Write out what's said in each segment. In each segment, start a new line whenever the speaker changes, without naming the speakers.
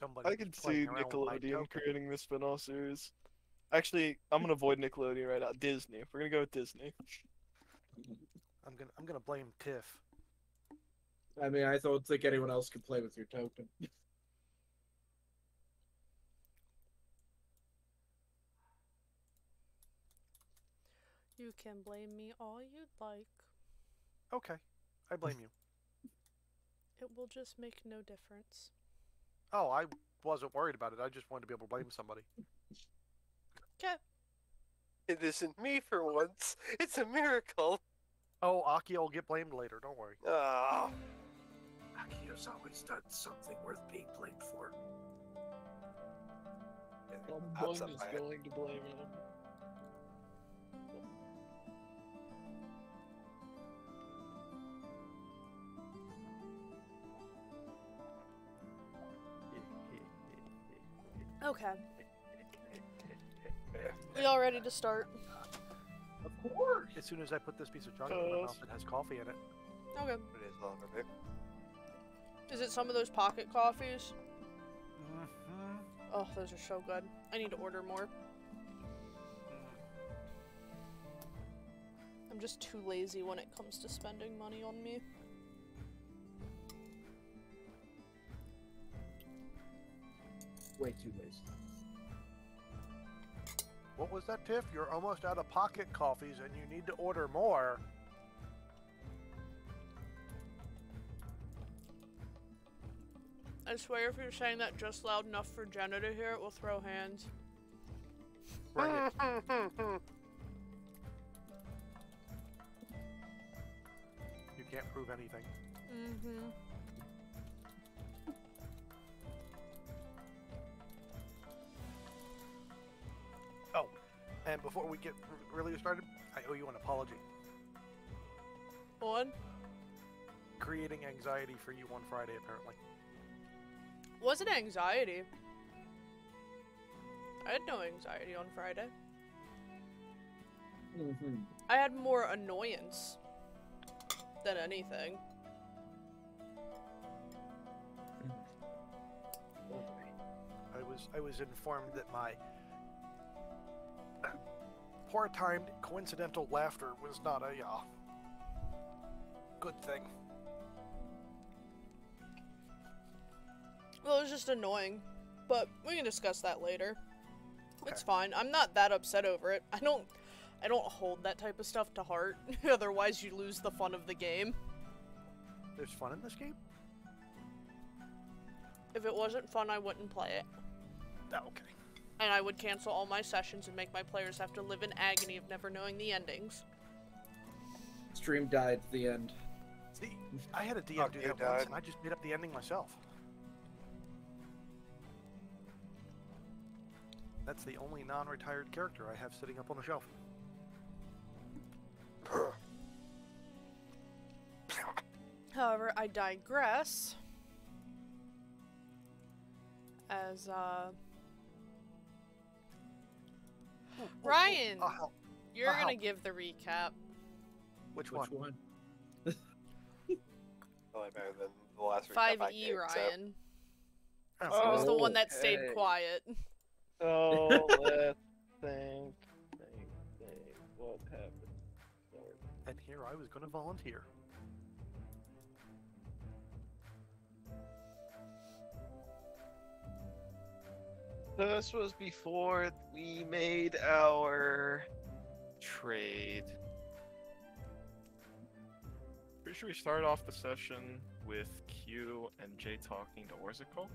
Somebody
I can see Nickelodeon creating this spin-off series. Actually, I'm gonna avoid Nickelodeon right now. Disney. We're gonna go with Disney.
I'm gonna I'm gonna blame Tiff.
I mean, I don't think anyone else could play with your token.
You can blame me all you'd like.
Okay, I blame you.
It will just make no difference.
Oh, I wasn't worried about it. I just wanted to be able to blame somebody.
Okay.
It isn't me for once. It's a miracle.
Oh, Aki will get blamed later. Don't worry.
Ah,
Akio's always done something worth being blamed for.
Someone
Upset
is going to blame him.
Okay. We all ready to start?
Of course.
As soon as I put this piece of chocolate in my mouth, it has coffee in it.
Okay.
it is longer, babe.
Is it some of those pocket coffees?
Mm-hmm.
Oh, those are so good. I need to order more. I'm just too lazy when it comes to spending money on me.
Way too lazy.
What was that, Tiff? You're almost out of pocket coffees and you need to order more.
I swear if you're saying that just loud enough for Jenna to hear it, we'll throw hands.
Bring it. You can't prove anything.
Mm-hmm.
And before we get really started, I owe you an apology.
On?
Creating anxiety for you on Friday, apparently.
Was it anxiety? I had no anxiety on Friday.
Mm-hmm.
I had more annoyance than anything.
I was I was informed that my poor timed coincidental laughter was not a uh, good thing.
Well, it was just annoying, but we can discuss that later. It's fine. I'm not that upset over it. I don't I don't hold that type of stuff to heart. Otherwise, you lose the fun of the game.
There's fun in this game.
If it wasn't fun, I wouldn't play it.
Oh, okay.
And I would cancel all my sessions and make my players have to live in agony of never knowing the endings.
Stream died at the end.
See, I had a DM
Fuck
do
you,
that once, and I just made up the ending myself. That's the only non-retired character I have sitting up on the shelf.
However, I digress. As, uh. Ryan!
I'll help.
You're gonna give the recap.
Which,
Which
one?
one?
Probably better than the last recap I
5E
gave, so-
Ryan.
Oh,
It was the one that stayed
okay.
quiet.
Oh, let's think, think, think. What happened?
And here I was going to volunteer.
This was before we made our trade. Pretty sure we started off the session with Q and Jay talking to Orzakaal.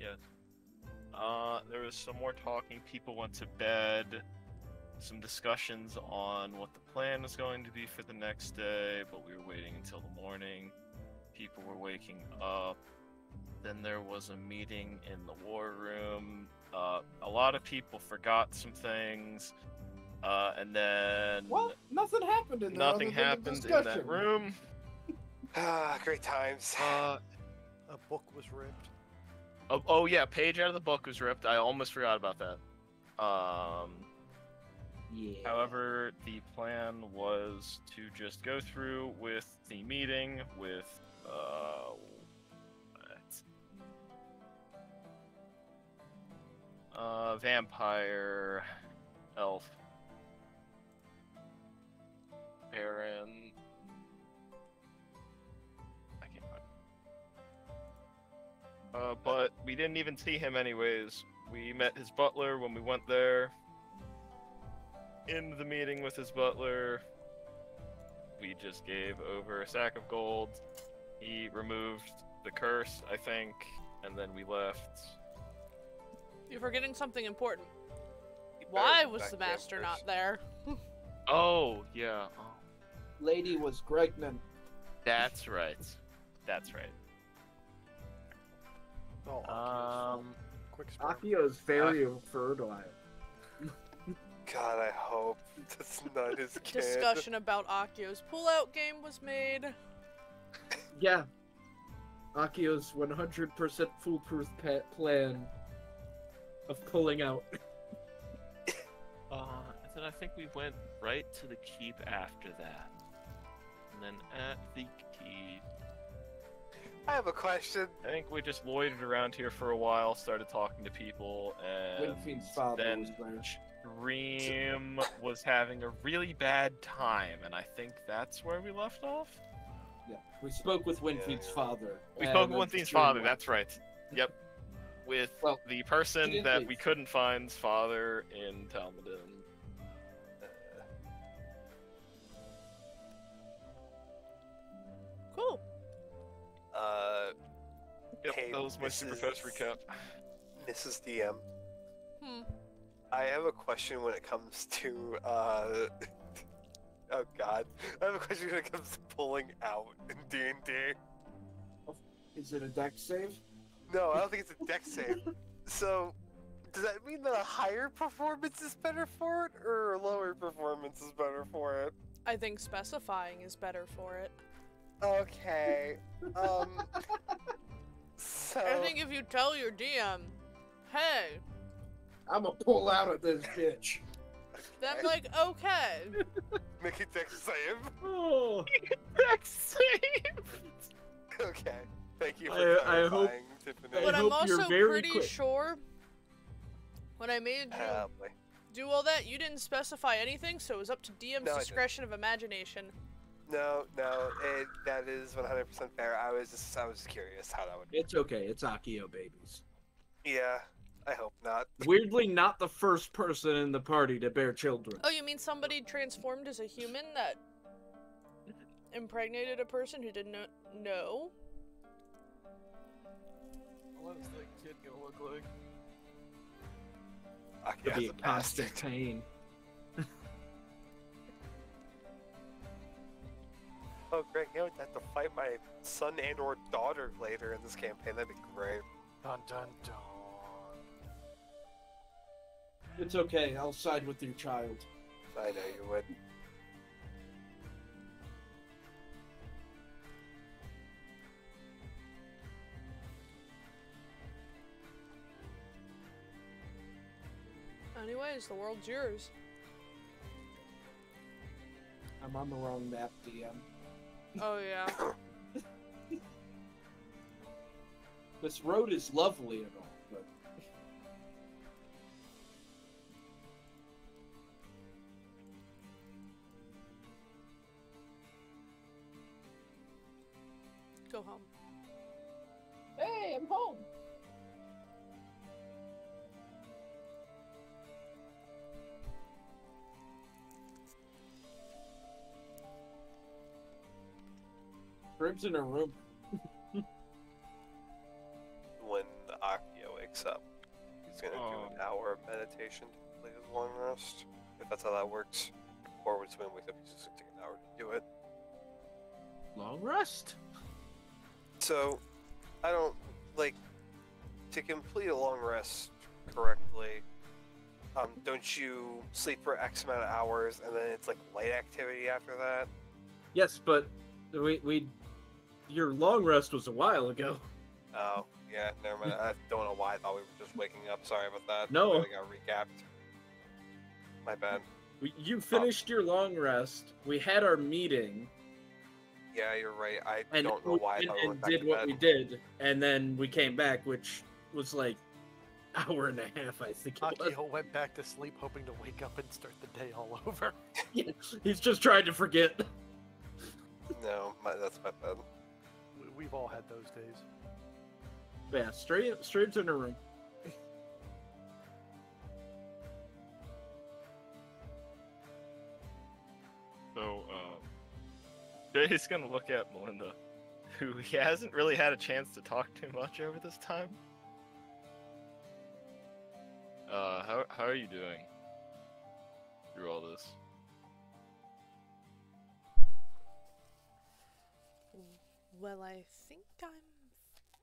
Yes. Uh, there was some more talking. People went to bed. Some discussions on what the plan was going to be for the next day, but we were waiting until the morning. People were waking up. Then there was a meeting in the war room. Uh, a lot of people forgot some things. Uh, and then
Well, nothing happened in there.
nothing
other than the
happened in that room.
Ah, great times.
Uh,
A book was ripped.
oh, oh yeah, page out of the book was ripped. I almost forgot about that. Um,
Yeah.
However, the plan was to just go through with the meeting with uh, uh, vampire, elf, Baron. I can't find. Uh, but we didn't even see him anyways. We met his butler when we went there. In the meeting with his butler, we just gave over a sack of gold. He removed the curse, I think, and then we left.
You're forgetting something important. Why was the master not there?
Oh, yeah. Oh,
Lady was pregnant.
that's right. That's right.
Oh,
Um,
quick spell.
Akio is very fertile.
God, I hope that's not his kid.
Discussion about Akio's pullout game was made.
Yeah. Akio's 100% foolproof pa- plan of pulling out.
uh, and then I think we went right to the keep after that. And then at the keep,
I have a question.
I think we just loitered around here for a while, started talking to people, and
Winfiend's father
then
was there.
Dream was having a really bad time, and I think that's where we left off.
Yeah, we spoke with Winfiend's
Yeah.
father.
We spoke with Winfiend's
Dream
father.
went.
That's right. Yep. With
Well,
the person that
leave.
we couldn't find's father in Talmudin.
Cool.
Uh,
Yep,
Hey,
that was my super fast
Mrs.
recap.
Mrs. DM,
Hmm.
I have a question when it comes to uh. oh God, I have a question when it comes to pulling out in D and D.
Is it a Dex save?
No, I don't think it's a Dex save. So, does that mean that a higher performance is better for it, or a lower performance is better for it?
I think specifying is better for it.
Okay. Um. so.
I think if you tell your DM, hey,
I'm gonna pull out of this bitch.
then
Okay.
like, okay.
Make a Dex save.
Oh,
Next save.
Okay. Thank you for
I- I hope-
clarifying, Tiffany.
I
But I'm
hope you're
also
very
pretty
quick.
sure when I made you
boy.
do all that, you didn't specify anything, so it was up to DM's
No,
discretion of imagination.
No, no, it, that is 100% fair. I was just, I was curious how that would.
it's okay. It's Akio babies.
Yeah, I hope not.
Weirdly, not the first person in the party to bear children.
Oh, you mean somebody transformed as a human that impregnated a person who did not know?
Look like?
Aki
It'd be
has
a
a
constant
bastard.
pain.
Oh, great! You know, I have to fight my son and or daughter later in this campaign. That'd be great.
Dun dun dun.
It's okay. I'll side with your child.
I know you would.
Anyways, the world's yours.
I'm on the wrong map, DM.
Oh yeah.
This road is lovely and all, Crib's in her room.
When Akio wakes up, he's gonna do an hour of meditation to complete his long rest. If that's how that works. Or when someone wakes up, he's just gonna take an hour to do it.
Long rest.
So, I don't like to complete a long rest correctly. Um, don't you sleep for X amount of hours and then it's like light activity after that?
Yes, but we we your long rest was a while ago.
Oh, yeah, never mind. I don't know why I thought we were just waking up. Sorry about that.
No.
I got recapped. My bad.
You finished your long rest. We had our meeting
Yeah, you're right. I
and,
don't know why I
and,
thought we
and did what
bed.
we did, and then we came back, which was like hour and a half, I think it.
Akio went back to sleep hoping to wake up and start the day all over.
Yeah, he's just trying to forget.
No, my, that's my bad.
We- We've all had those days.
Yeah, straight straight to the room.
So, um, Jay's gonna look at Melinda, who he hasn't really had a chance to talk too much over this time. Uh, how how are you doing through all this?
Well, I think I'm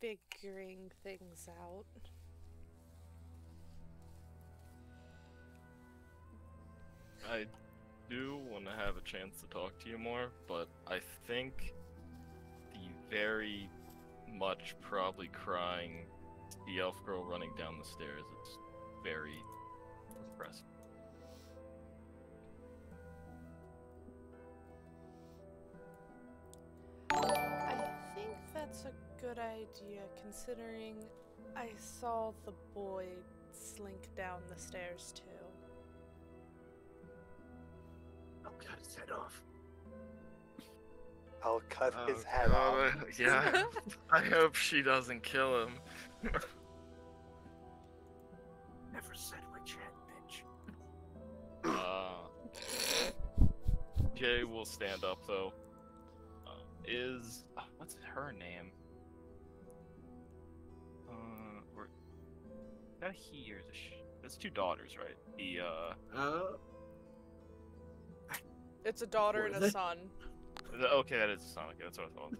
figuring things out.
I do want to have a chance to talk to you more, but I think the very much probably crying the elf girl running down the stairs, it's very impressive.
Good idea considering I saw the boy slink down the stairs too.
I'll cut his head off.
I'll cut
Oh,
his head off.
Yeah, I hope she doesn't kill him.
Never said which head, bitch.
Uh, Jay will stand up though. Uh, is uh, what's her name? That he or is it she? That's two daughters, right? The uh,
Uh,
It's a daughter and a
it?
son.
the, okay, that is a son. Okay, that's what I thought.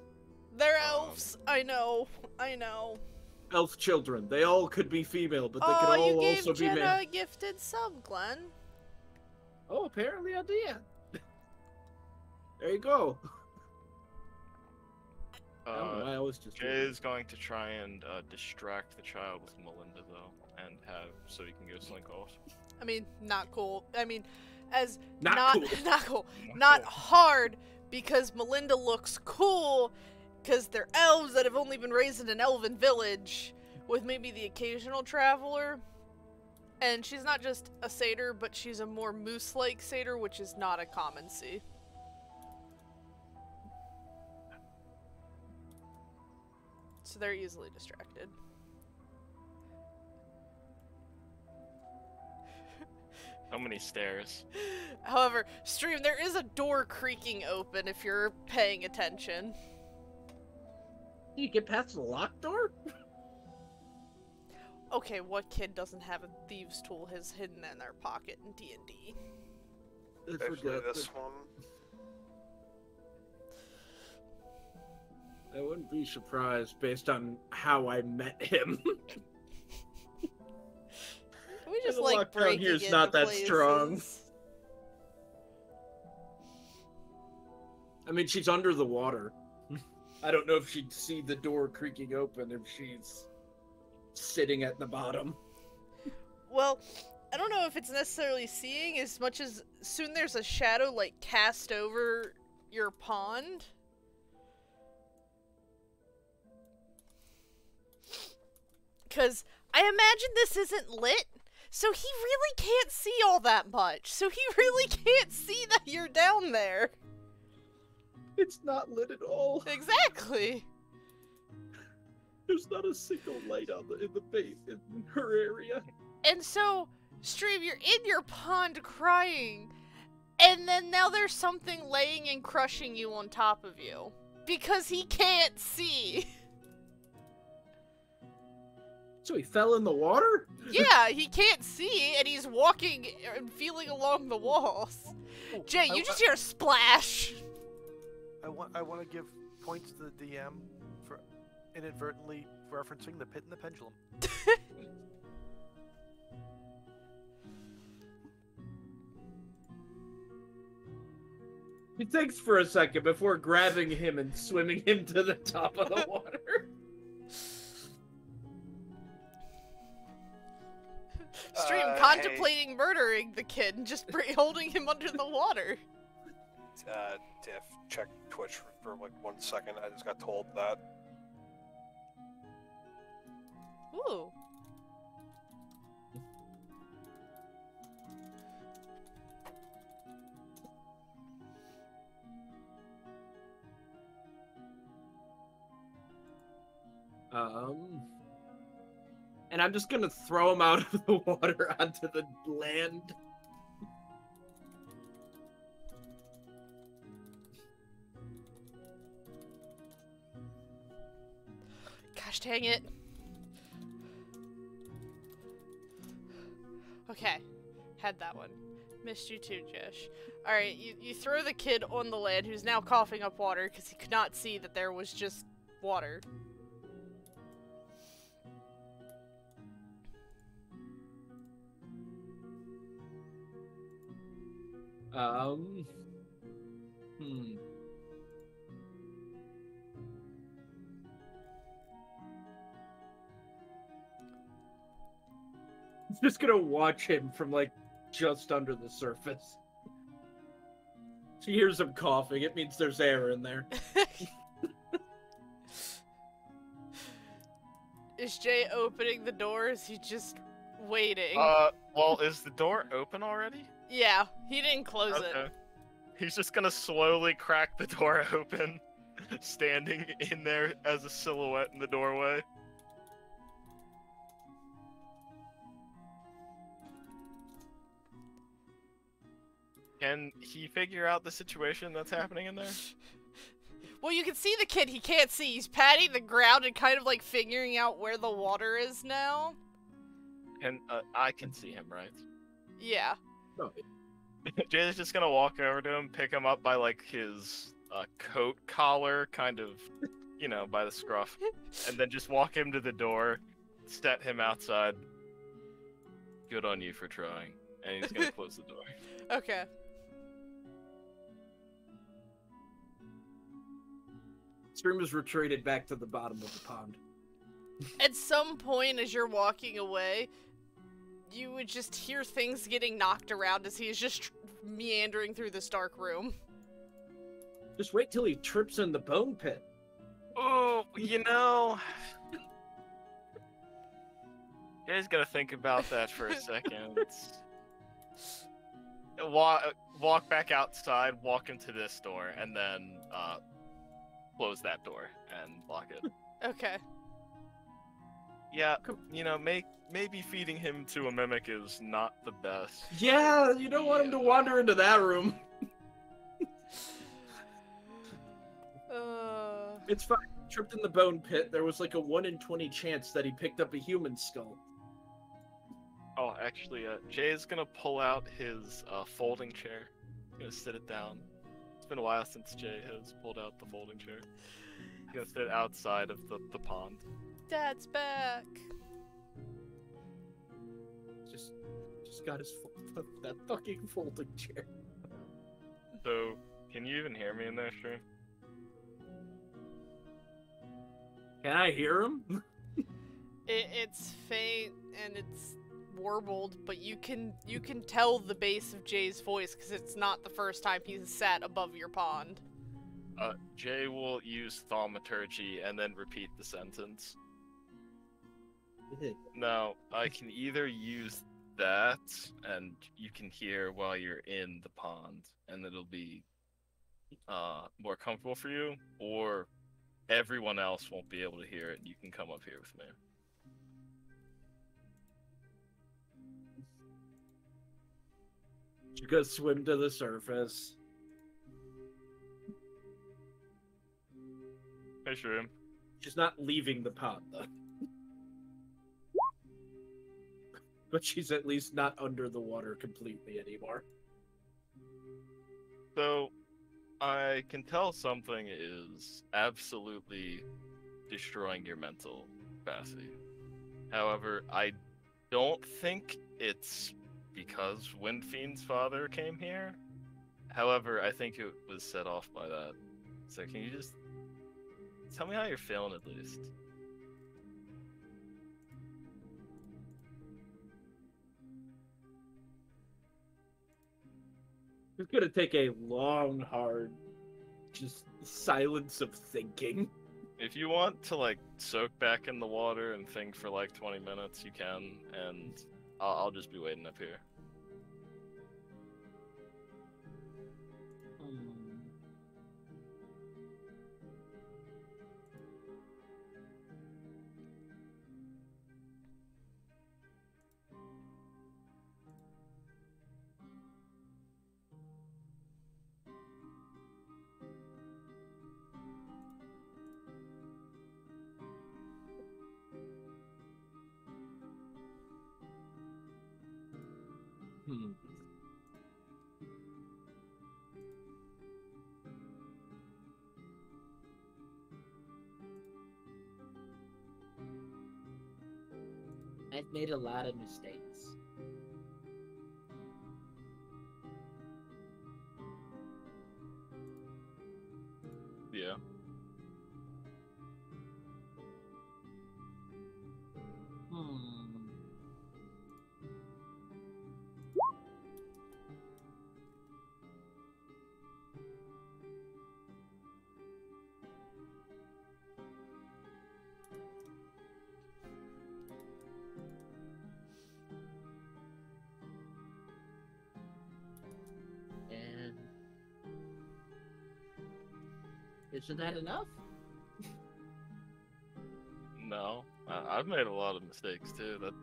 They're
Um,
elves. I know. I know.
elf children. They all could be female, but they
oh,
could all
you gave
also be
Jenna
male.
a gifted sub, Glenn.
Oh, apparently I did. there you go. I don't know,
Uh,
I always just.
Jay is going to try and uh, distract the child with Melinda though, and have so he can go slink off.
I mean, not cool. I mean, as
Not
not
cool.
not cool, not hard because Melinda looks cool because they're elves that have only been raised in an elven village with maybe the occasional traveler. And she's not just a satyr, but she's a more moose-like satyr, which is not a common see. So they're easily distracted.
How many stairs?
However, stream, there is a door creaking open if you're paying attention.
You get past the locked door?
Okay, what kid doesn't have a thieves' tool his hidden in their pocket in D&D?
I
Especially this one.
I wouldn't be surprised based on how I met him.
We just
the
like
lockdown
breaking
here's not that strong. I mean, she's under the water. I don't know if she'd see the door creaking open if she's sitting at the bottom.
Well, I don't know if it's necessarily seeing as much as soon there's a shadow like cast over your pond. Cause I imagine this isn't lit, so he really can't see all that much. So he really can't see that you're down there.
It's not lit at all.
Exactly.
There's not a single light on the in the base in her area.
And so, Stream, you're in your pond crying, and then now there's something laying and crushing you on top of you. Because he can't see.
So he fell in the water?
yeah, he can't see, and he's walking and feeling along the walls. Oh, Jay,
I-
you just hear a splash.
I want I want to give points to the DM for inadvertently referencing the pit and the pendulum.
He thinks for a second before grabbing him and swimming him to the top of the water.
contemplating murdering the kid and just holding him under the water.
Uh, Tiff, check Twitch for like one second. I just got told that.
Ooh.
Um and I'm just gonna throw him out of the water onto the land.
Gosh dang it. Okay. Had that one. Missed you too, Josh. Alright, you, you throw the kid on the land who's now coughing up water because he could not see that there was just water.
Um, hmm. Just gonna watch him from like just under the surface. She hears him coughing. It means there's air in there.
Is Jay opening the door? Is he just waiting?
Uh, well, is the door open already?
Yeah, he didn't close it.
He's just gonna slowly crack the door open, standing in there as a silhouette in the doorway. Can he figure out the situation that's happening in there?
Well, you can see the kid. He can't see. He's patting the ground and kind of like figuring out where the water is now.
And uh, I can see him, right?
Yeah.
Oh,
Jay's just gonna walk over to him, pick him up by like his uh, coat collar, kind of, you know, by the scruff, and then just walk him to the door, set him outside. Good on you for trying. And he's gonna close the door.
Okay.
Stream has retreated back to the bottom of the pond.
At some point, as you're walking away, you would just hear things getting knocked around as he is just meandering through this dark room.
Just wait till he trips in the bone pit.
Oh, you know. Jay's gonna think about that for a second. walk, walk back outside, walk into this door, and then uh, close that door and lock it.
Okay.
Yeah, you know, make maybe feeding him to a mimic is not the best.
Yeah, you don't want him to wander into that room.
Uh,
It's fine. He tripped in the bone pit. There was like a 1 in 20 chance that he picked up a human skull.
Oh, actually, uh, is gonna pull out his uh, folding chair. He's gonna sit it down. It's been a while since Jay has pulled out the folding chair. He's gonna sit outside of the, the pond.
Dad's back.
Just just got his fo- that fucking folding chair.
So, can you even hear me in there, stream?
Can I hear him?
It, it's faint and it's warbled, but you can you can tell the bass of Jay's voice because it's not the first time he's sat above your pond.
Uh, Jay will use thaumaturgy and then repeat the sentence. Now, I can either use that, and you can hear while you're in the pond, and it'll be uh, more comfortable for you, or everyone else won't be able to hear it, and you can come up here with me.
You go swim to the surface.
Hey, Shroom.
She's not leaving the pond though. But she's at least not under the water completely anymore.
So, I can tell something is absolutely destroying your mental capacity. However, I don't think it's because Windfiend's father came here. However, I think it was set off by that. So, can you just tell me how you're feeling at least?
It's gonna take a long, hard, just silence of thinking.
If you want to like soak back in the water and think for like 20 minutes, you can, and I'll, I'll just be waiting up here.
I've made a lot of mistakes. Isn't that enough?
No, I, I've made a lot of mistakes too. That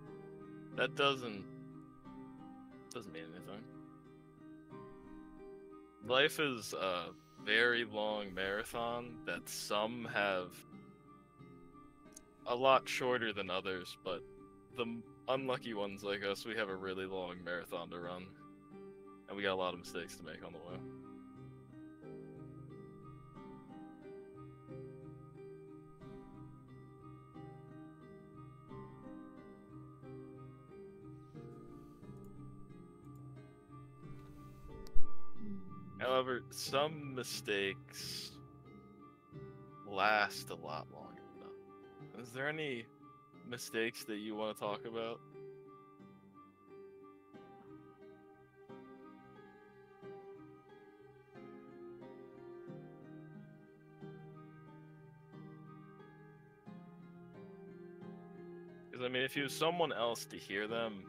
that doesn't doesn't mean anything. Life is a very long marathon that some have a lot shorter than others, but the unlucky ones like us, we have a really long marathon to run, and we got a lot of mistakes to make on the way. However, some mistakes last a lot longer. Is there any mistakes that you want to talk about? Because I mean, if you have someone else to hear them,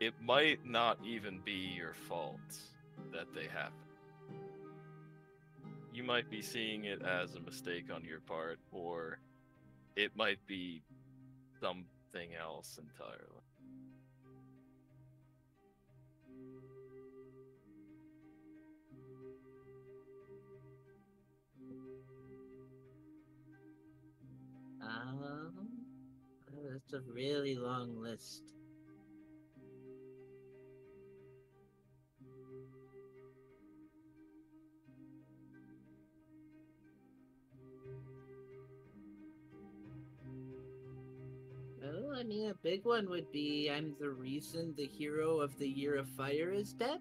it might not even be your fault that they happen. You might be seeing it as a mistake on your part, or it might be something else entirely.
Um, that's a really long list. I mean, a big one would be I'm the reason the hero of the Year of Fire is dead.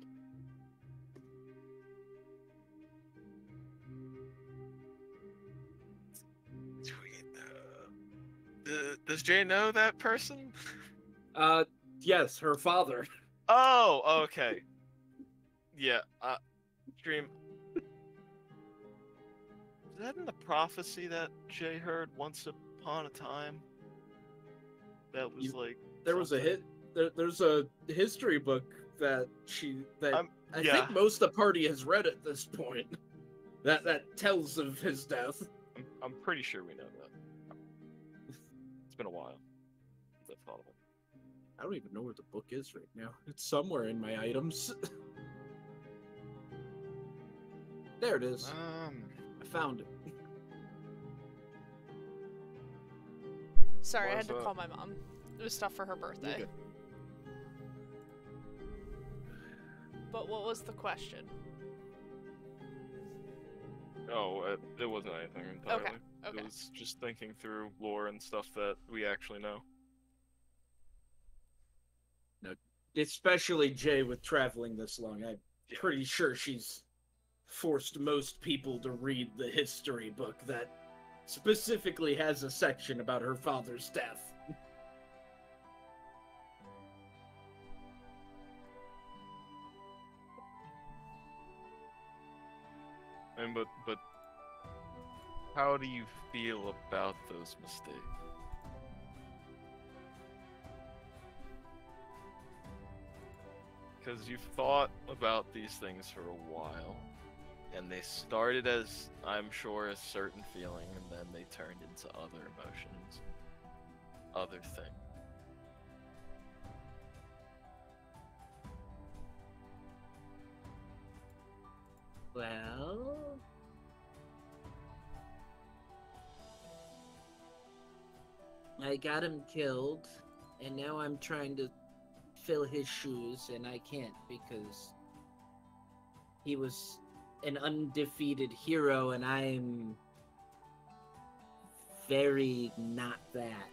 Uh, does Jay know that person?
Uh, yes, her father.
Oh, okay. Yeah, uh, Dream. Is that in the prophecy that Jay heard once upon a time? That was
You-
like.
There was a hit. There, there's a history book that she that
I'm-
I
yeah.
think most of the party has read at this point. That that tells of his death.
I'm, I'm pretty sure we know that. It's been a while since I've thought of it.
I don't even know where the book is right now. It's somewhere in my items. there it is.
Um,
I found it.
Sorry, I had to
that?
call my mom. It was stuff for her birthday.
good.
But what was the question?
oh, it, it wasn't anything entirely.
Okay. okay.
It was just thinking through lore and stuff that we actually know.
No, Especially Jay with traveling this long. I'm
Yeah.
pretty sure she's forced most people to read the history book that specifically has a section about her father's death.
Mean, but but how do you feel about those mistakes? Because you've thought about these things for a while, and they started as, I'm sure, a certain feeling, and then they turned into other emotions, other things.
Well, I got him killed, and now I'm trying to fill his shoes, and I can't because he was an undefeated hero, and I'm very not that.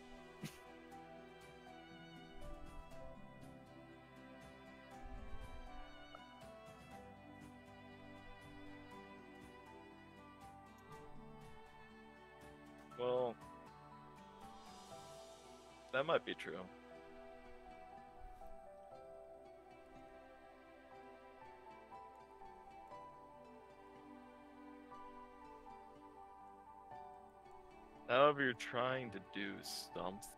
Well, that might be true. However, you're trying to do something.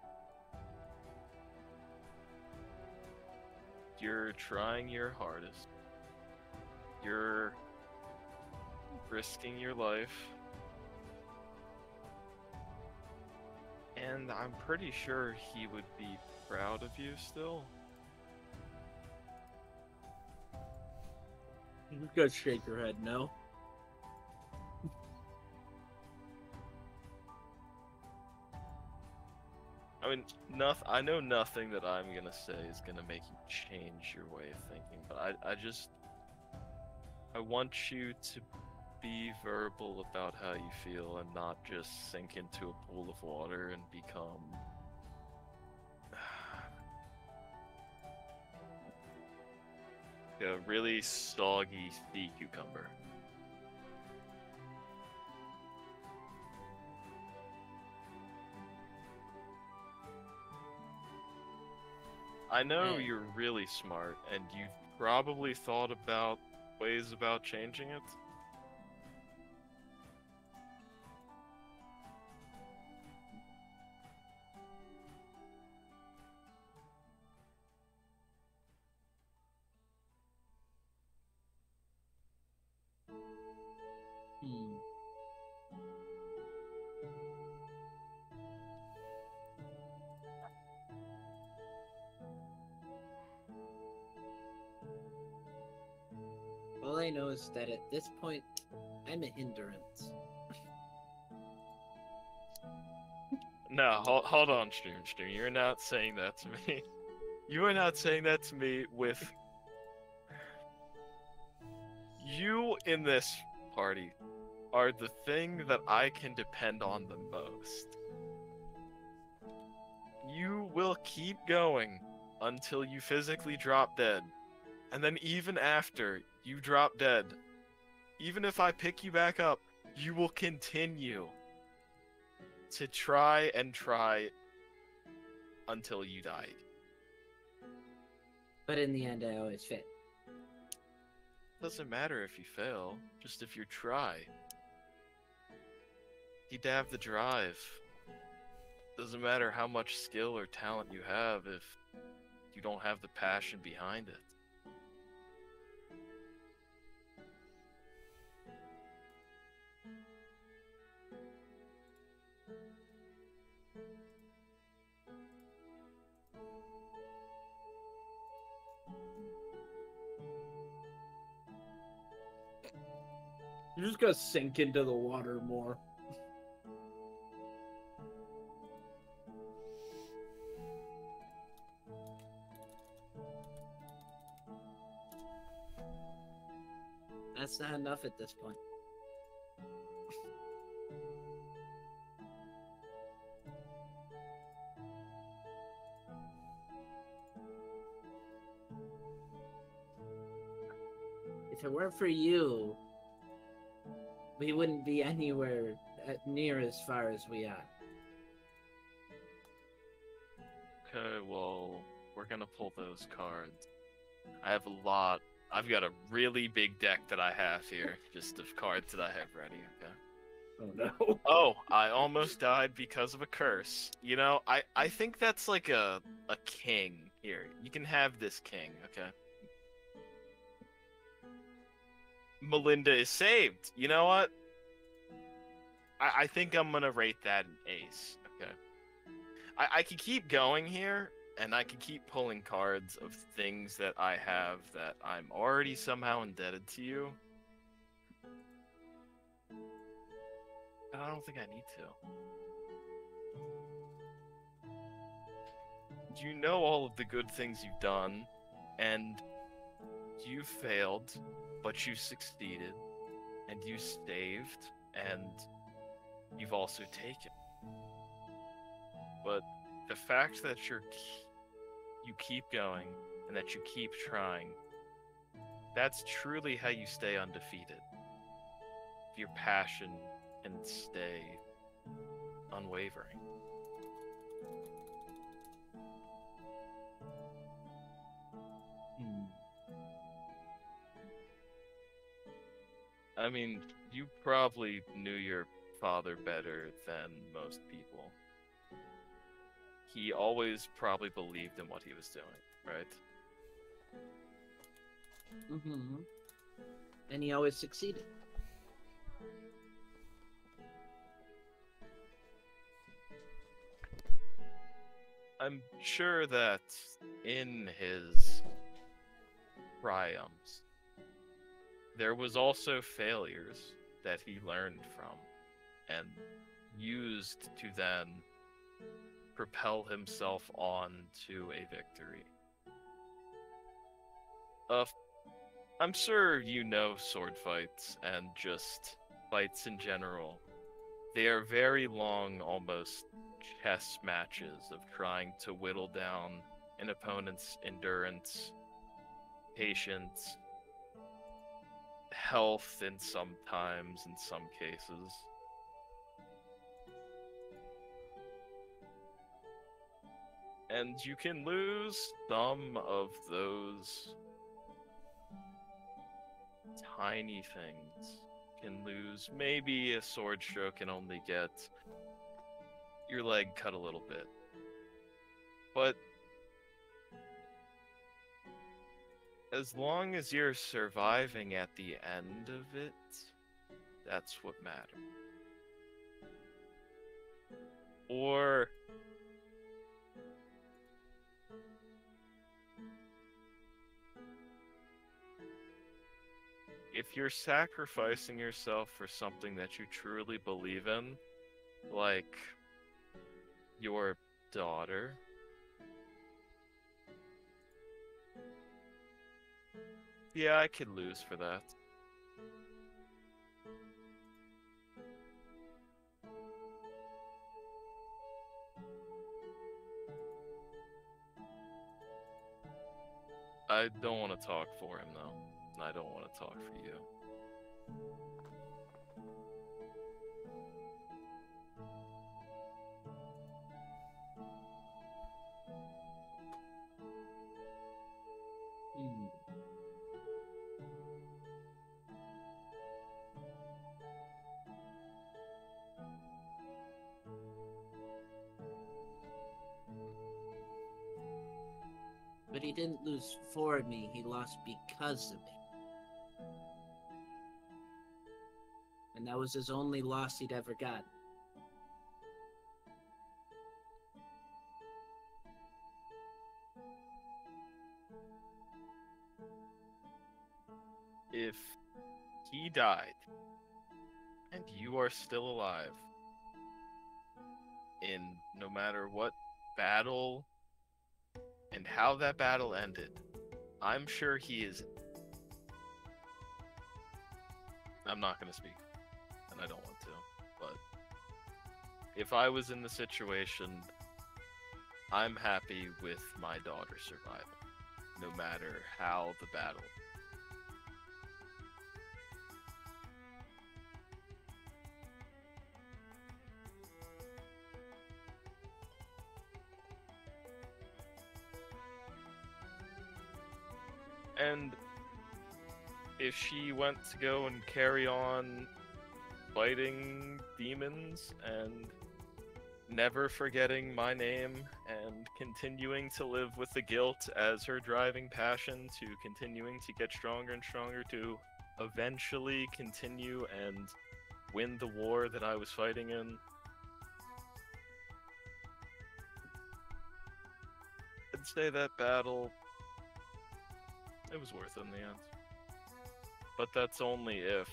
You're trying your hardest. You're risking your life. And I'm pretty sure he would be proud of you still.
You gotta shake your head, no?
I mean, nothing. I know nothing that I'm gonna say is gonna make you change your way of thinking, but I, I just, I want you to be verbal about how you feel and not just sink into a pool of water and become. a really soggy sea cucumber. I know you're really smart, and you've probably thought about ways about changing it.
At this point, I'm a hindrance.
No, hold, hold on, Stream Stream. You're not saying that to me. You are not saying that to me with. You in this party are the thing that I can depend on the most. You will keep going until you physically drop dead. And then, even after you drop dead, even if I pick you back up, you will continue to try and try until you die.
But in the end, I always fit.
Doesn't matter if you fail, just if you try. You'd have the drive. Doesn't matter how much skill or talent you have if you don't have the passion behind it.
You just gotta sink into the water more.
That's not enough at this point. If it weren't for you, we wouldn't be anywhere uh, near as far as we are.
Okay, well, we're gonna pull those cards. I have a lot. I've got a really big deck that I have here, just of cards that I have ready. Okay.
Oh no.
Oh, I almost died because of a curse. You know, I I think that's like a a king here. You can have this king, okay? Melinda is saved. You know what? I I think I'm gonna rate that an ace. Okay. I I could keep going here, and I could keep pulling cards of things that I have that I'm already somehow indebted to you. But I don't think I need to. you know all of the good things you've done, and you've failed, but you succeeded, and you saved, and you've also taken. But the fact that you're you keep going and that you keep trying, that's truly how you stay undefeated. Your passion and stay unwavering. I mean, you probably knew your father better than most people. He always probably believed in what he was doing, right?
Mm-hmm. And he always succeeded.
I'm sure that in his triumphs, there was also failures that he learned from and used to then propel himself on to a victory. Uh, I'm sure you know sword fights and just fights in general. They are very long, almost chess matches of trying to whittle down an opponent's endurance, patience, health in some times, in some cases. And you can lose some of those tiny things. You Can lose maybe a sword stroke and only get your leg cut a little bit. But as long as you're surviving at the end of it, that's what matters. Or if you're sacrificing yourself for something that you truly believe in, like your daughter, yeah, I could lose for that. I don't want to talk for him though. I don't want to talk for you.
He didn't lose for me, he lost because of me. And that was his only loss he'd ever gotten.
If he died and you are still alive, in no matter what battle and how that battle ended, I'm sure he is. I'm not going to speak, and I don't want to, but if I was in the situation, I'm happy with my daughter surviving, no matter how the battle. And if she went to go and carry on fighting demons and never forgetting my name and continuing to live with the guilt as her driving passion to continuing to get stronger and stronger to eventually continue and win the war that I was fighting in. I'd say that battle it was worth it in the end. But that's only if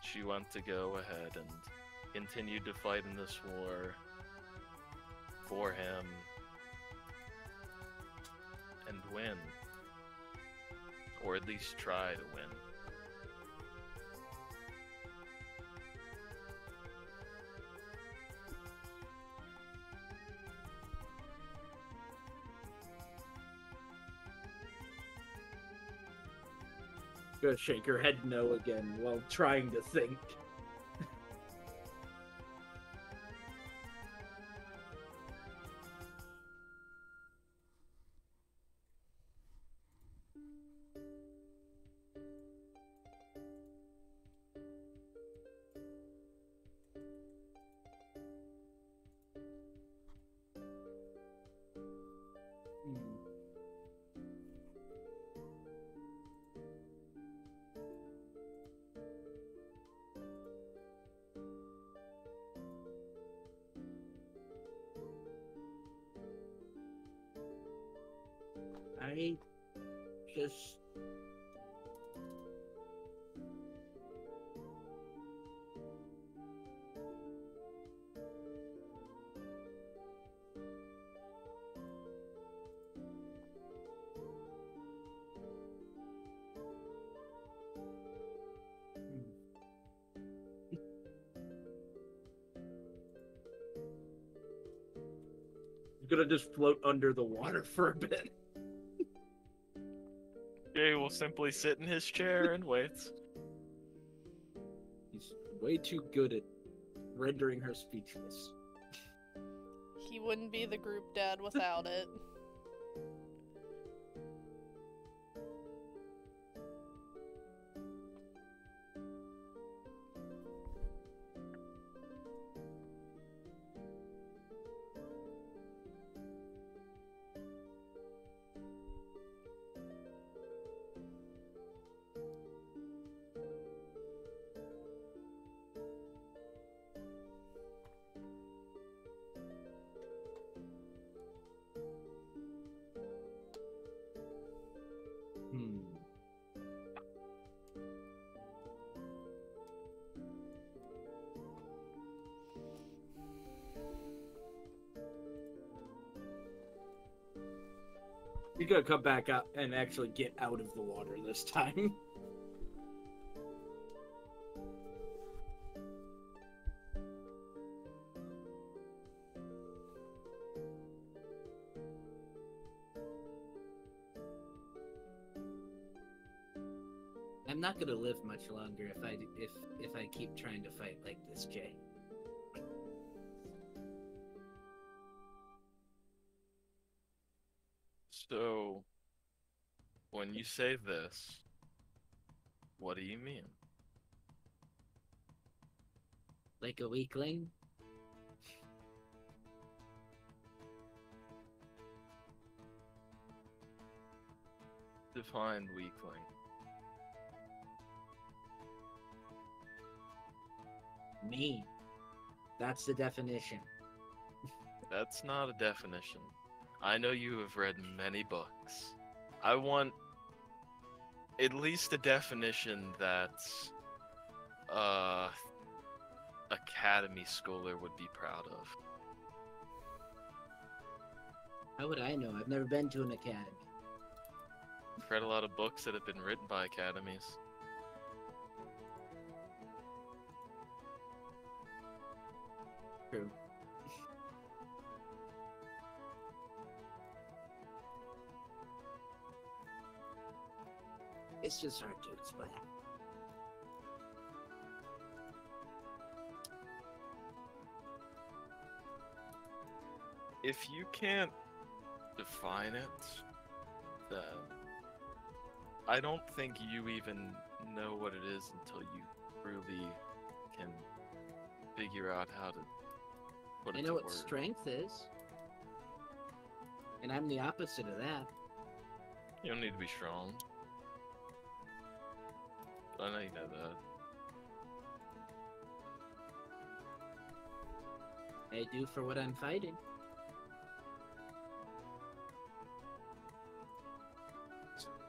she went to go ahead and continued to fight in this war for him and win. Or at least try to win.
Gonna shake her head no again while trying to think. Gonna just float under the water for a bit.
Jay will simply sit in his chair and wait.
He's way too good at rendering her speechless.
He wouldn't be the group dad without it.
Gonna come back up and actually get out of the water this time.
I'm not gonna live much longer if I if if I keep trying to fight like this, Jay.
Say this, what do you mean?
Like a weakling?
Define weakling.
Me. That's the definition.
That's not a definition. I know you have read many books. I want at least a definition that uh academy schooler would be proud of.
How would I know? I've never been to an academy.
I've read a lot of books that have been written by academies.
True. It's just hard to explain.
If you can't define it, then I don't think you even know what it is until you really can figure out how to put it
I know what strength is. And I'm the opposite of that.
You don't need to be strong. I know you know that.
I do for what I'm fighting.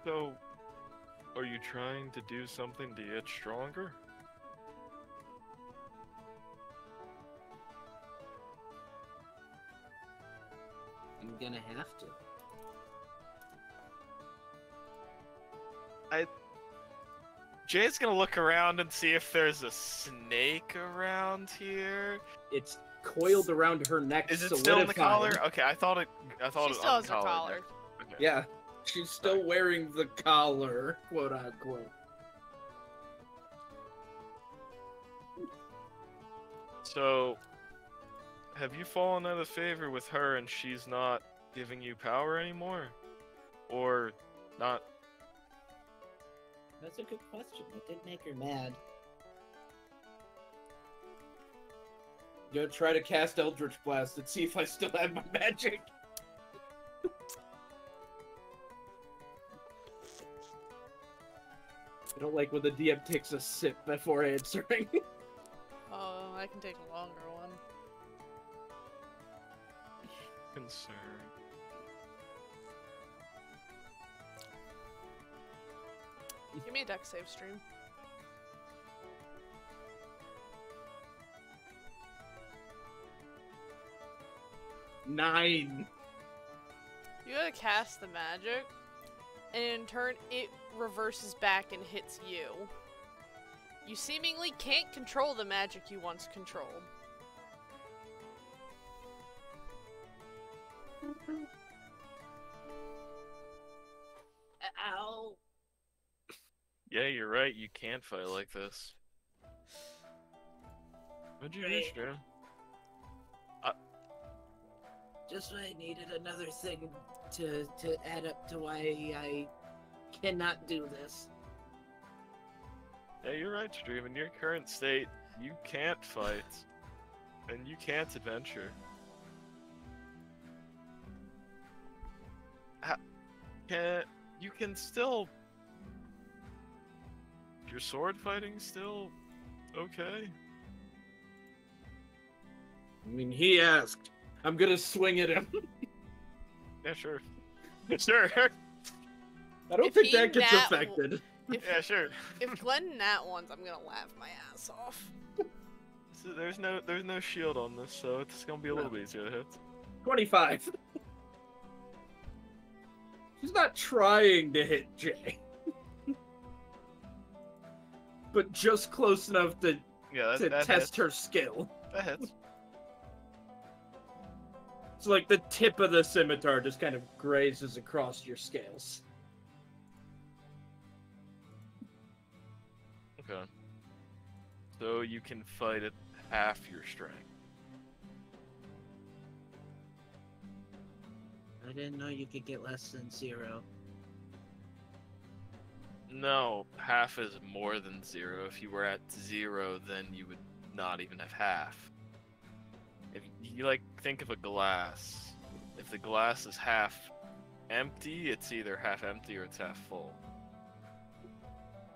So, are you trying to do something to get stronger?
I'm gonna have to.
Jay's gonna look around and see if there's a snake around here.
It's coiled around her neck.
Is it still in the collar? Okay, I thought it. I thought
She
it
still has her
uncollared
collar.
Okay.
Yeah, she's still
Sorry.
wearing the collar, quote unquote.
So, have you fallen out of favor with her and she's not giving you power anymore? Or not?
That's a good question. It did make her mad.
Go try to cast Eldritch Blast and see if I still have my magic. I don't like when the DM takes a sip before answering.
Oh, I can take a longer one.
Concern.
Give me a Dex save stream.
Nine.
You gotta cast the magic, and in turn, it reverses back and hits you. You seemingly can't control the magic you once controlled.
Yeah, you're right. You can't fight like this. What'd you do,
Right.
Drew?
Uh, Just I needed another thing to to add up to why I cannot do this.
Yeah, you're right, Stream. In your current state, you can't fight. and you can't adventure. Ha- can, you can still. Your sword fighting still okay?
I mean, he asked. I'm gonna swing at him.
Yeah, sure. sure.
I don't
If
think that gets
nat-
affected.
If,
Yeah, sure.
if Glenn nat ones, I'm gonna laugh my ass off.
So there's no there's no shield on this, so it's gonna be a little bit easier to hit.
25. She's not trying to hit Jay. But just close enough to,
Yeah, that,
to
that
test
hits.
her skill.
That hits.
It's like the tip of the scimitar just kind of grazes across your scales.
Okay. So you can fight at half your strength.
I didn't know you could get less than zero.
No, half is more than zero. If you were at zero, then you would not even have half. If you like think of a glass, if the glass is half empty, it's either half empty or it's half full.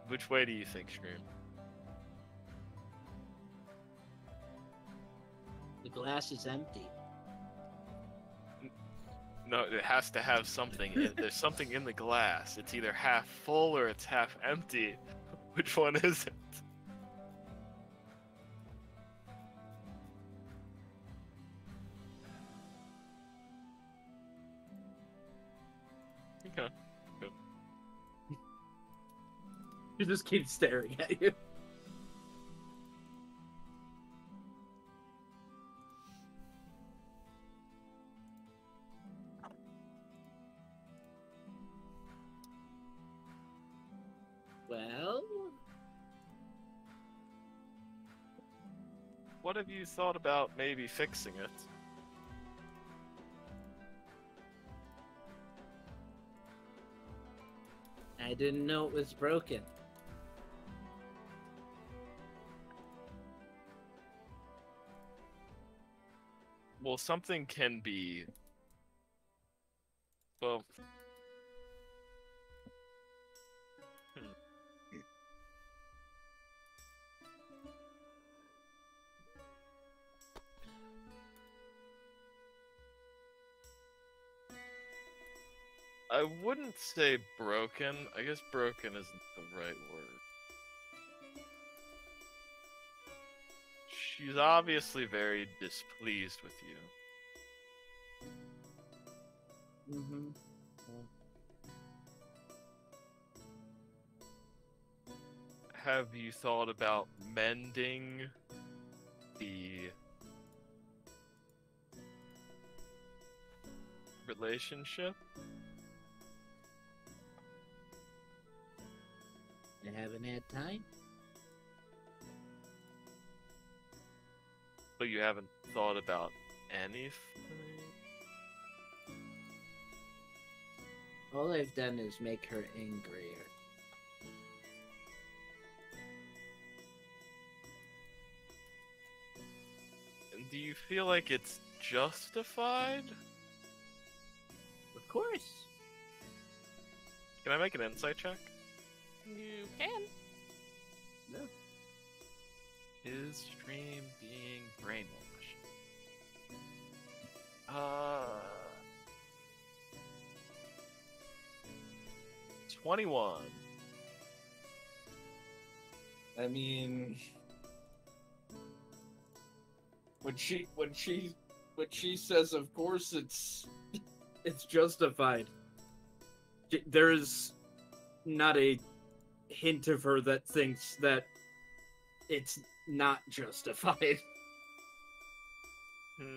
Which way do you think, Stream?
The glass is empty.
No, it has to have something. in- There's something in the glass. It's either half full or it's half empty. Which one is it? Okay.
Just keeps staring at you.
You thought about maybe fixing it?
I didn't know it was broken.
Well, something can be. Well. I wouldn't say broken. I guess broken isn't the right word. She's obviously very displeased with you.
Mm-hmm.
have you thought about mending the relationship?
I haven't had time.
But you haven't thought about anything?
All I've done is make her angrier.
Do you feel like it's justified?
Of course.
Can I make an insight check?
You can. Yeah.
Is Stream being brainwashed? Uh. 21.
I mean, when she when she when she says, "Of course, it's it's justified." There is not a hint of her that thinks that it's not justified.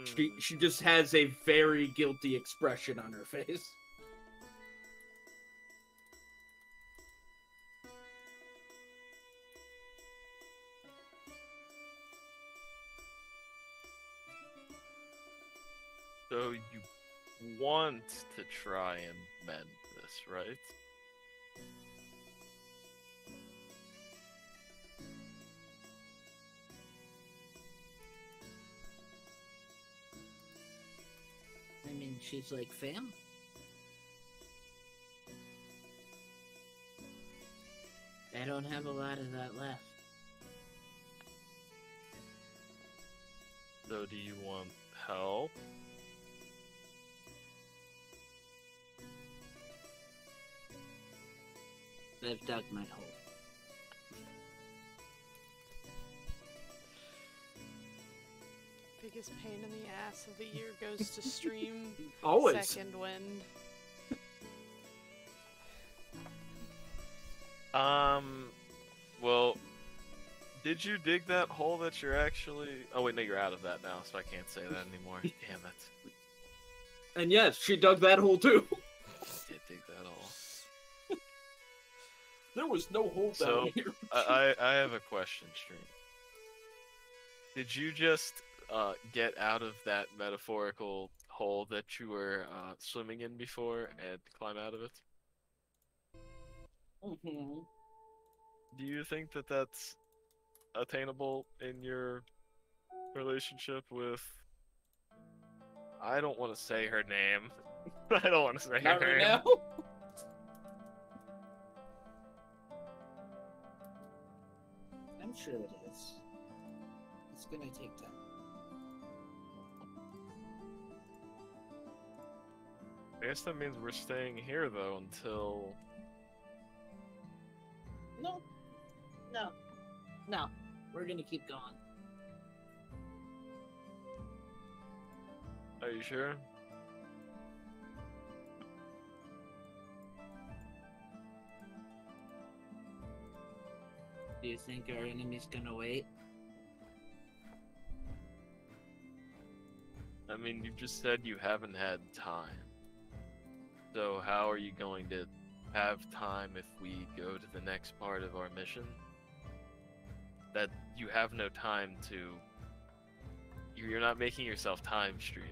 She
Hmm.
she just has a very guilty expression on her face.
So you want to try and mend this, right?
She's like fam. I don't have a lot of that left.
So do you want help?
I've dug my hole.
Biggest pain in the ass of the year goes to stream
Always.
second wind.
Um, well, did you dig that hole that you're actually? Oh wait, no, you're out of that now, so I can't say that anymore. Damn it!
And yes, she dug that hole too.
Did dig that hole.
There was no hole down here.
I, I I have a question, Stream. Did you just uh, get out of that metaphorical hole that you were uh, swimming in before and climb out of it?
Mhm.
Do you think that that's attainable in your relationship with? I don't want to say her name. I don't want to say
Not
her
right
name.
now.
I'm sure it is. It's gonna take time.
I guess that means we're staying here though until.
No. No. No. We're gonna keep going.
Are you sure?
Do you think our enemy's gonna wait?
I mean, you just said you haven't had time. So how are you going to have time if we go to the next part of our mission? That you have no time to. You're not making yourself time stream.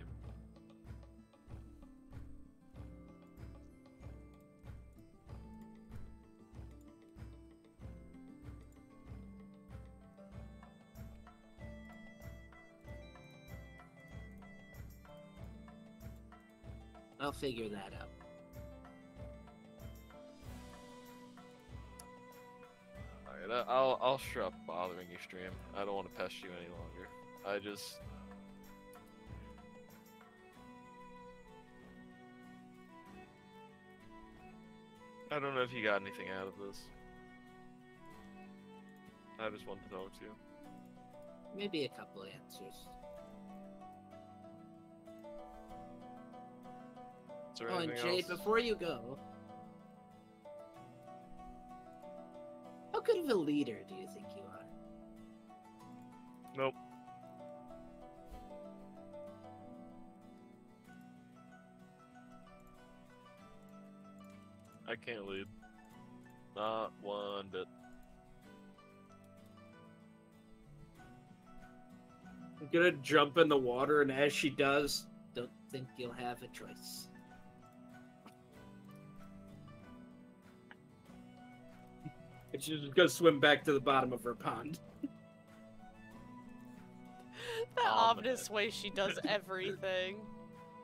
I'll figure that out.
Alright, I'll I'll stop bothering you, stream. I don't want to pest you any longer. I just. I don't know if you got anything out of this. I just wanted to talk to you.
Maybe a couple answers. Oh, and Jay,
else?
before you go, how could of a leader do you think you are?
Nope. I can't lead. Not one bit.
I'm gonna jump in the water, and as she does,
Don't think you'll have a choice.
She's just gonna swim back to the bottom of her pond.
The
Ominous.
ominous way she does everything.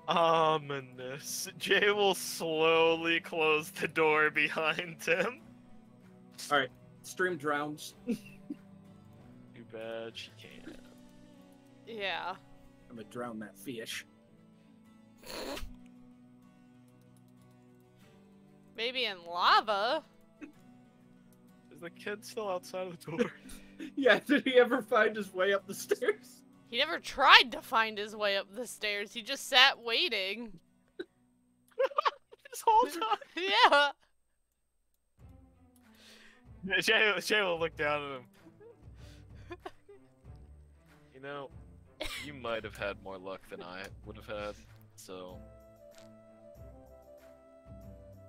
Ominous. Jay will slowly close the door behind him.
All right, stream drowns.
Too bad she can't.
Yeah.
I'm gonna drown that fish.
Maybe in lava.
Is the kid still outside of the door?
Yeah, did he ever find his way up the stairs?
He never tried to find his way up the stairs. He just sat waiting.
this whole time.
yeah.
Jay, Jay will look down at him. You know, you might have had more luck than I would have had, so.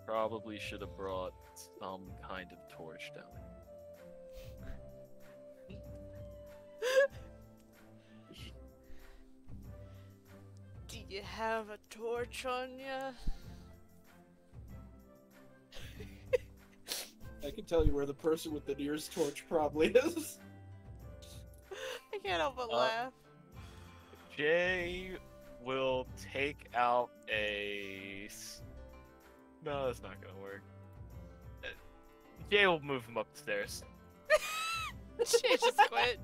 Probably should have brought some kind of torch down.
Do you have a torch on you?
I can tell you where the person with the nearest torch probably is.
I can't help but
Uh,
laugh.
Jay will take out a. No, that's not gonna work. Jay will move him upstairs.
she just quit.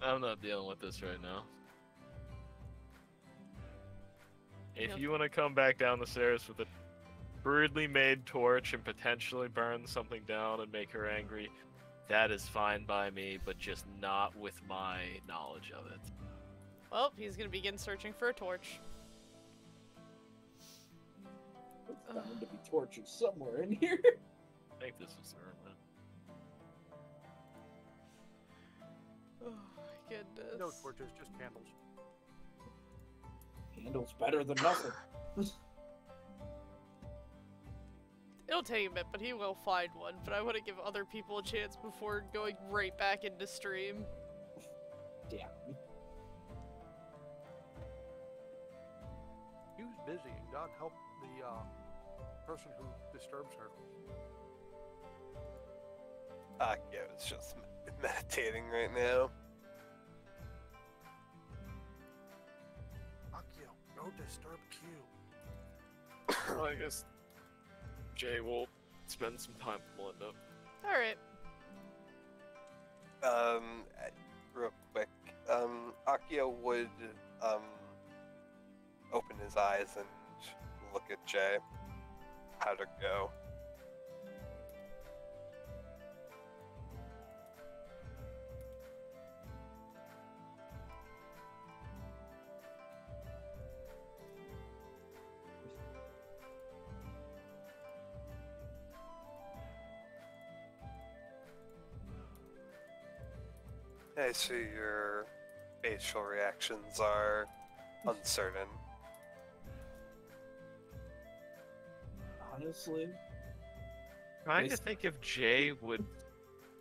I'm not dealing with this right now. If you want to come back down the stairs with a brutally made torch and potentially burn something down and make her angry, that is fine by me, but just not with my knowledge of it.
Well, he's gonna begin searching for a torch.
There's bound to be torches somewhere in here.
I think this is the room.
Oh my goodness.
No torches, just candles.
Candle's better than nothing.
It'll take a bit, but he will find one. But I want to give other people a chance before going right back into stream.
Damn.
He was busy. and God help the uh, person who disturbs her.
Ah, yeah, it's just meditating right now.
Akio, no disturb Q.
Well, I guess Jay will spend some time with Melinda.
All right.
Um, uh, real quick, um, Akio would um open his eyes and look at Jay. How'd it go? I see your facial reactions are uncertain.
Honestly,
Trying to think if Jay would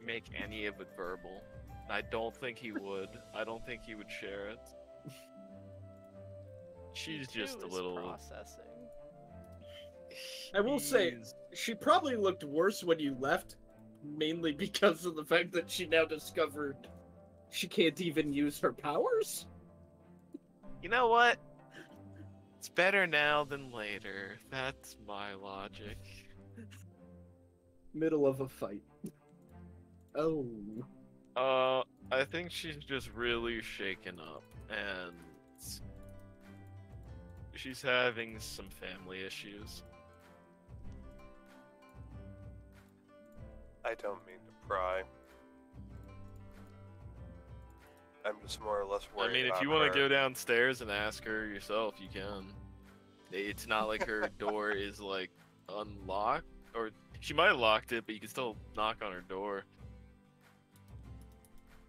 make any of it verbal. I don't think he would. I don't think he would share it. She's just a little.
processing.
I will say- she probably looked worse when you left, mainly because of the fact that she now discovered she can't even use her powers.
You know what? It's better now than later. That's my logic.
Middle of a fight. Oh.
Uh, I think she's just really shaken up, and she's having some family issues.
I don't mean to pry. I'm just more or less
I mean, if you want to go downstairs and ask her yourself, you can. It's not like her door is like unlocked or She might have locked it, but you can still knock on her door.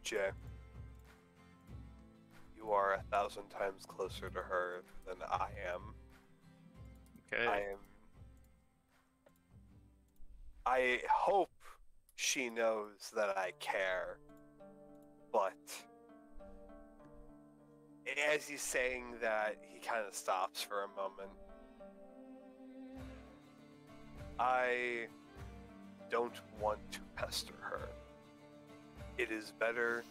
Jay, you are a thousand times closer to her than I am.
Okay.
I am. I hope she knows that I care, but as he's saying that, he kind of stops for a moment. I don't want to pester her. It is better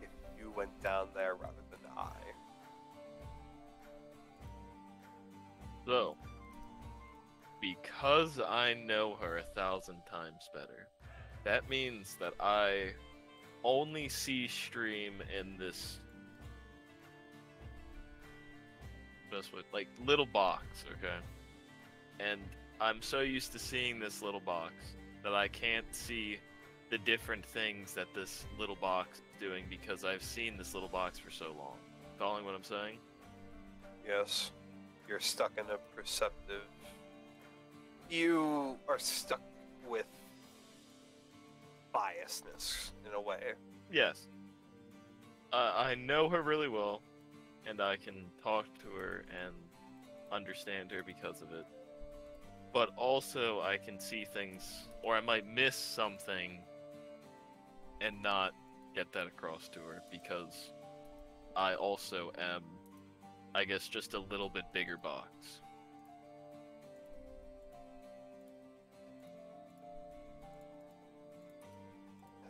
if you went down there rather than I.
So, because I know her a thousand times better, that means that I only see Stream in this best way, like little box, okay? And I'm so used to seeing this little box that I can't see the different things that this little box is doing because I've seen this little box for so long. Following what I'm saying?
Yes, you're stuck in a perceptive. You are stuck with biasness in a way.
Yes. Uh, I know her really well, and I can talk to her and understand her because of it. But also, I can see things, or I might miss something and not get that across to her because I also am, I guess, just a little bit bigger box.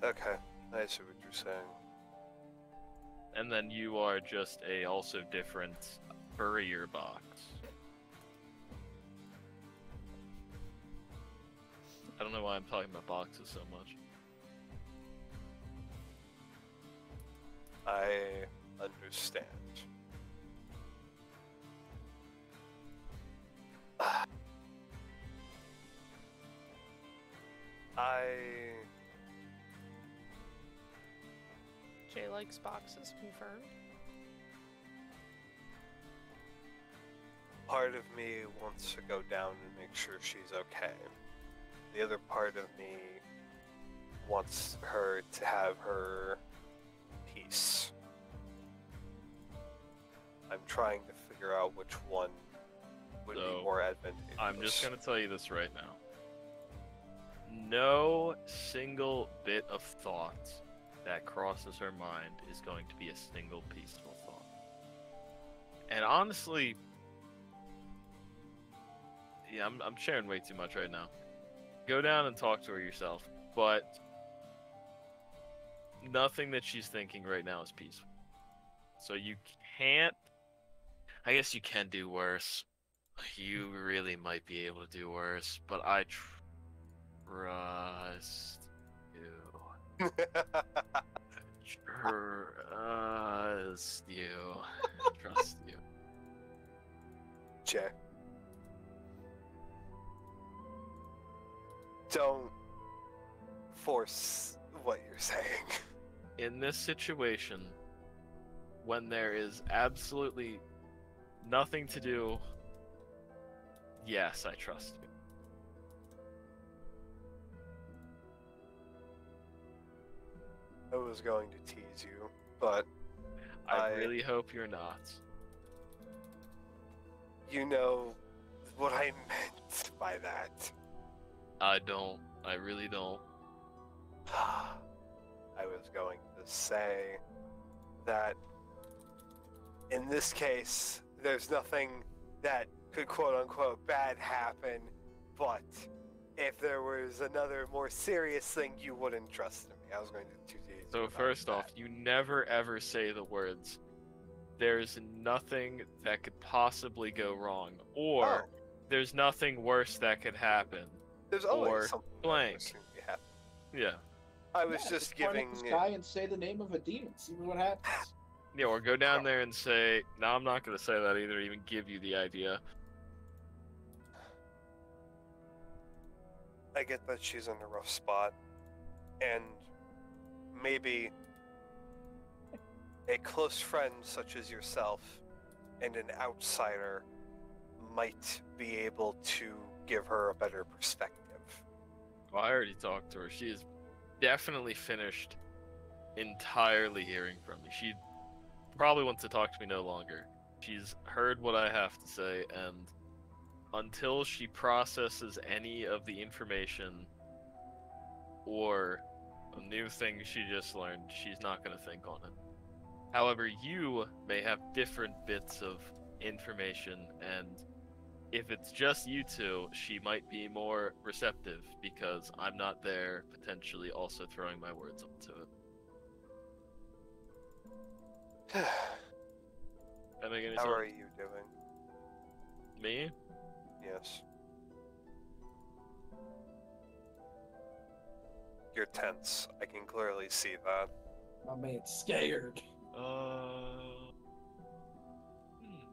Okay, I see what you're saying.
And then you are just a also different furrier box. I don't know why I'm talking about boxes so much.
I understand. I
Jay likes boxes confirmed.
part of me wants to go down and make sure she's okay. The other part of me wants her to have her peace. I'm trying to figure out which one would
So,
be more advantageous.
I'm just gonna tell you this right now. No single bit of thought that crosses her mind is going to be a single peaceful thought. And honestly, yeah, I'm, I'm sharing way too much right now. Go down and talk to her yourself, but nothing that she's thinking right now is peaceful. So you can't. I guess you can do worse. You really might be able to do worse, but I trust. Trust you. Trust you.
Jay. Don't force what you're saying.
In this situation, when there is absolutely nothing to do, yes, I trust
I was going to tease you, but
I,
I-
really hope you're not.
you know what I meant by that.
I don't. I really don't.
I was going to say that in this case, there's nothing that could quote unquote bad happen, but if there was another more serious thing, you wouldn't trust me. I was going to.
So first off,
that.
you never ever say the words. There's nothing that could possibly go wrong, or
Oh,
there's nothing worse that could happen.
there's always
or
something
blank.
that can happen.
Yeah.
I was
Yeah,
just
point at
giving.
the sky and say the name of a demon. See what happens.
Yeah, or go down there and say, "No, I'm not going to say that either." Even give you the idea.
I get that she's in a rough spot, and maybe a close friend such as yourself and an outsider might be able to give her a better perspective.
Oh, I already talked to her. She is definitely finished entirely hearing from me. She probably wants to talk to me no longer. She's heard what I have to say, and until she processes any of the information or a new thing she just learned, she's not going to think on it. However, you may have different bits of information, and if it's just you two, she might be more receptive because I'm not there, potentially also throwing my words onto it.
How
sense?
are you doing?
Me?
Yes. You're tense. I can clearly see that.
My man's scared.
Uh. hmm.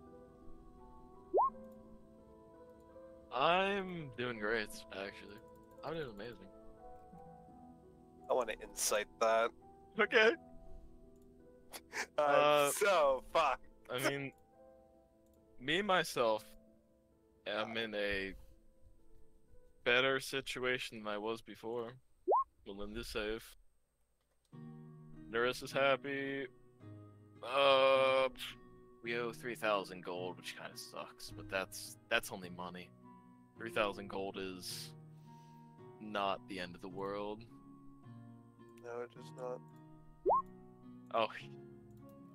I'm doing great, actually. I'm doing amazing.
I want to insight that.
Okay.
I'm
Uh,
so fuck.
I mean, me myself am in a better situation than I was before. Melinda's safe. Nurse is happy. Uh, we owe three thousand gold, which kind of sucks, but that's that's only money. Three thousand gold is not the end of the world.
No, it is not.
Oh, he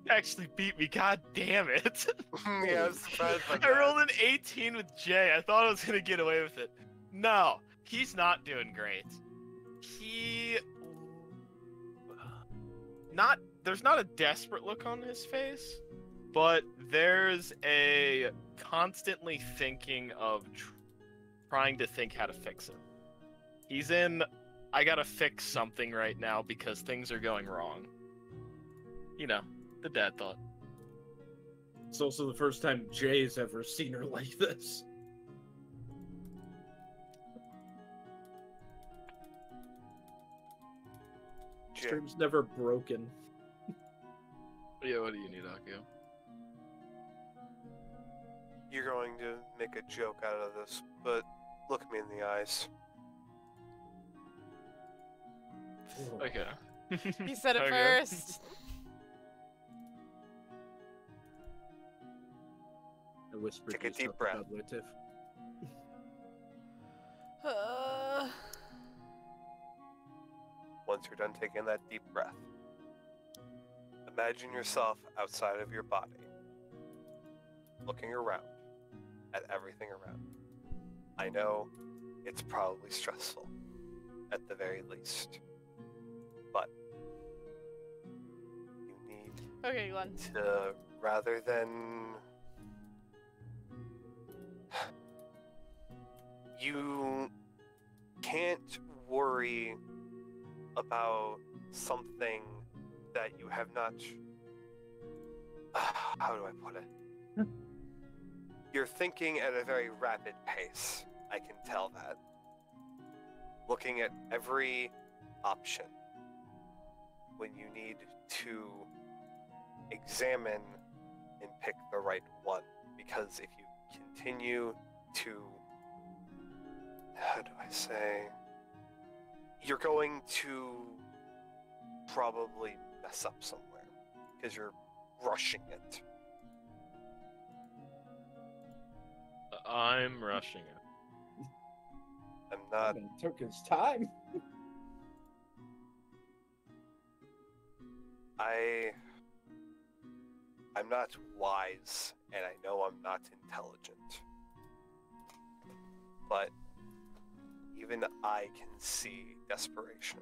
actually beat me. God damn it!
yeah, I'm surprised by
I
that.
rolled an 18 with Jay. I thought I was gonna get away with it. No, he's not doing great. He not there's not a desperate look on his face, but there's a constantly thinking of tr- trying to think how to fix it. He's in I gotta fix something right now because things are going wrong. You know, the dad thought.
It's also the first time Jay's ever seen her like this.
Jay,
Stream's never broken.
Yeah, what do you need, Akio?
you're going to make a joke out of this, but look me in the eyes.
Okay.
He said it
Okay.
first.
I whispered
Take a deep breath.
Uh,
Once you're done taking that deep breath, imagine yourself outside of your body, looking around at everything around. I know it's probably stressful, at the very least, but you need
okay, Glenn.
to, rather than. You can't worry about something that you have not. How do I put it? Hmm. You're thinking at a very rapid pace. I can tell that. Looking at every option when you need to examine and pick the right one. Because if you continue to. How do I say? You're going to probably mess up somewhere because you're rushing it.
I'm rushing it.
I'm not.
Man took his time.
I. I'm not wise, and I know I'm not intelligent. But even I can see desperation.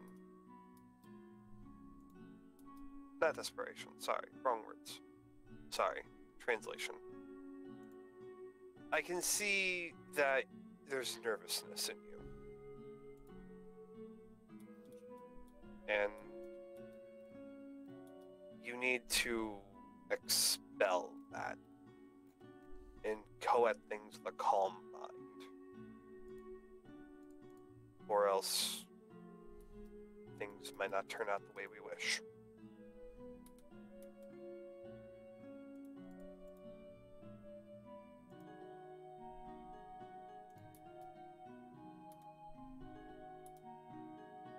Not desperation, sorry, wrong words. Sorry, translation. I can see that there's nervousness in you. And you need to expel that and at things with a calm Or else things might not turn out the way we wish.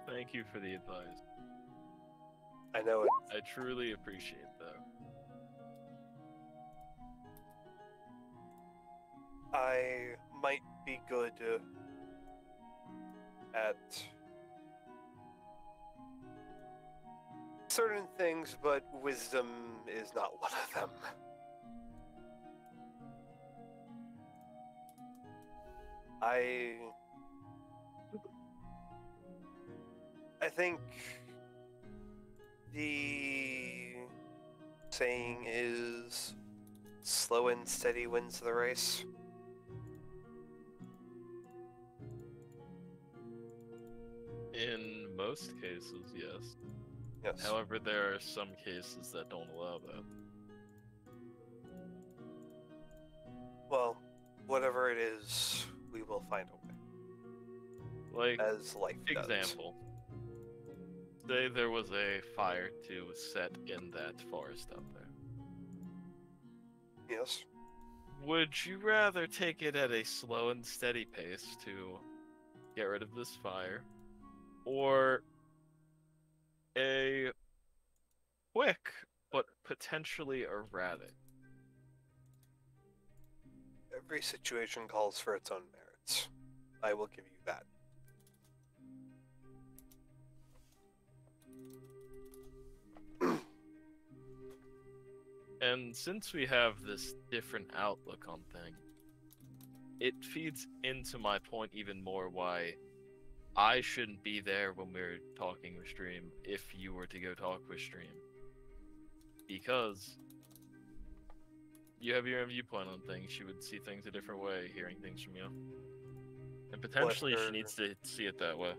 Thank you for the advice.
I know it.
I truly appreciate that.
I might be good at certain things, but wisdom is not one of them. I I think the saying is slow and steady wins the race.
Most cases, yes.
Yes.
However, there are some cases that don't allow that.
Well, whatever it is, we will find a way.
Like,
As life does.
example. Say there was a fire to set in that forest up there.
Yes.
Would you rather take it at a slow and steady pace to get rid of this fire, or a quick but potentially erratic?
Every situation calls for its own merits. I will give you that.
And since we have this different outlook on things, it feeds into my point even more why I shouldn't be there when we're talking with Stream if you were to go talk with Stream. Because you have your own viewpoint on things, she would see things a different way, hearing things from you. And potentially
her-
she needs to see it that way.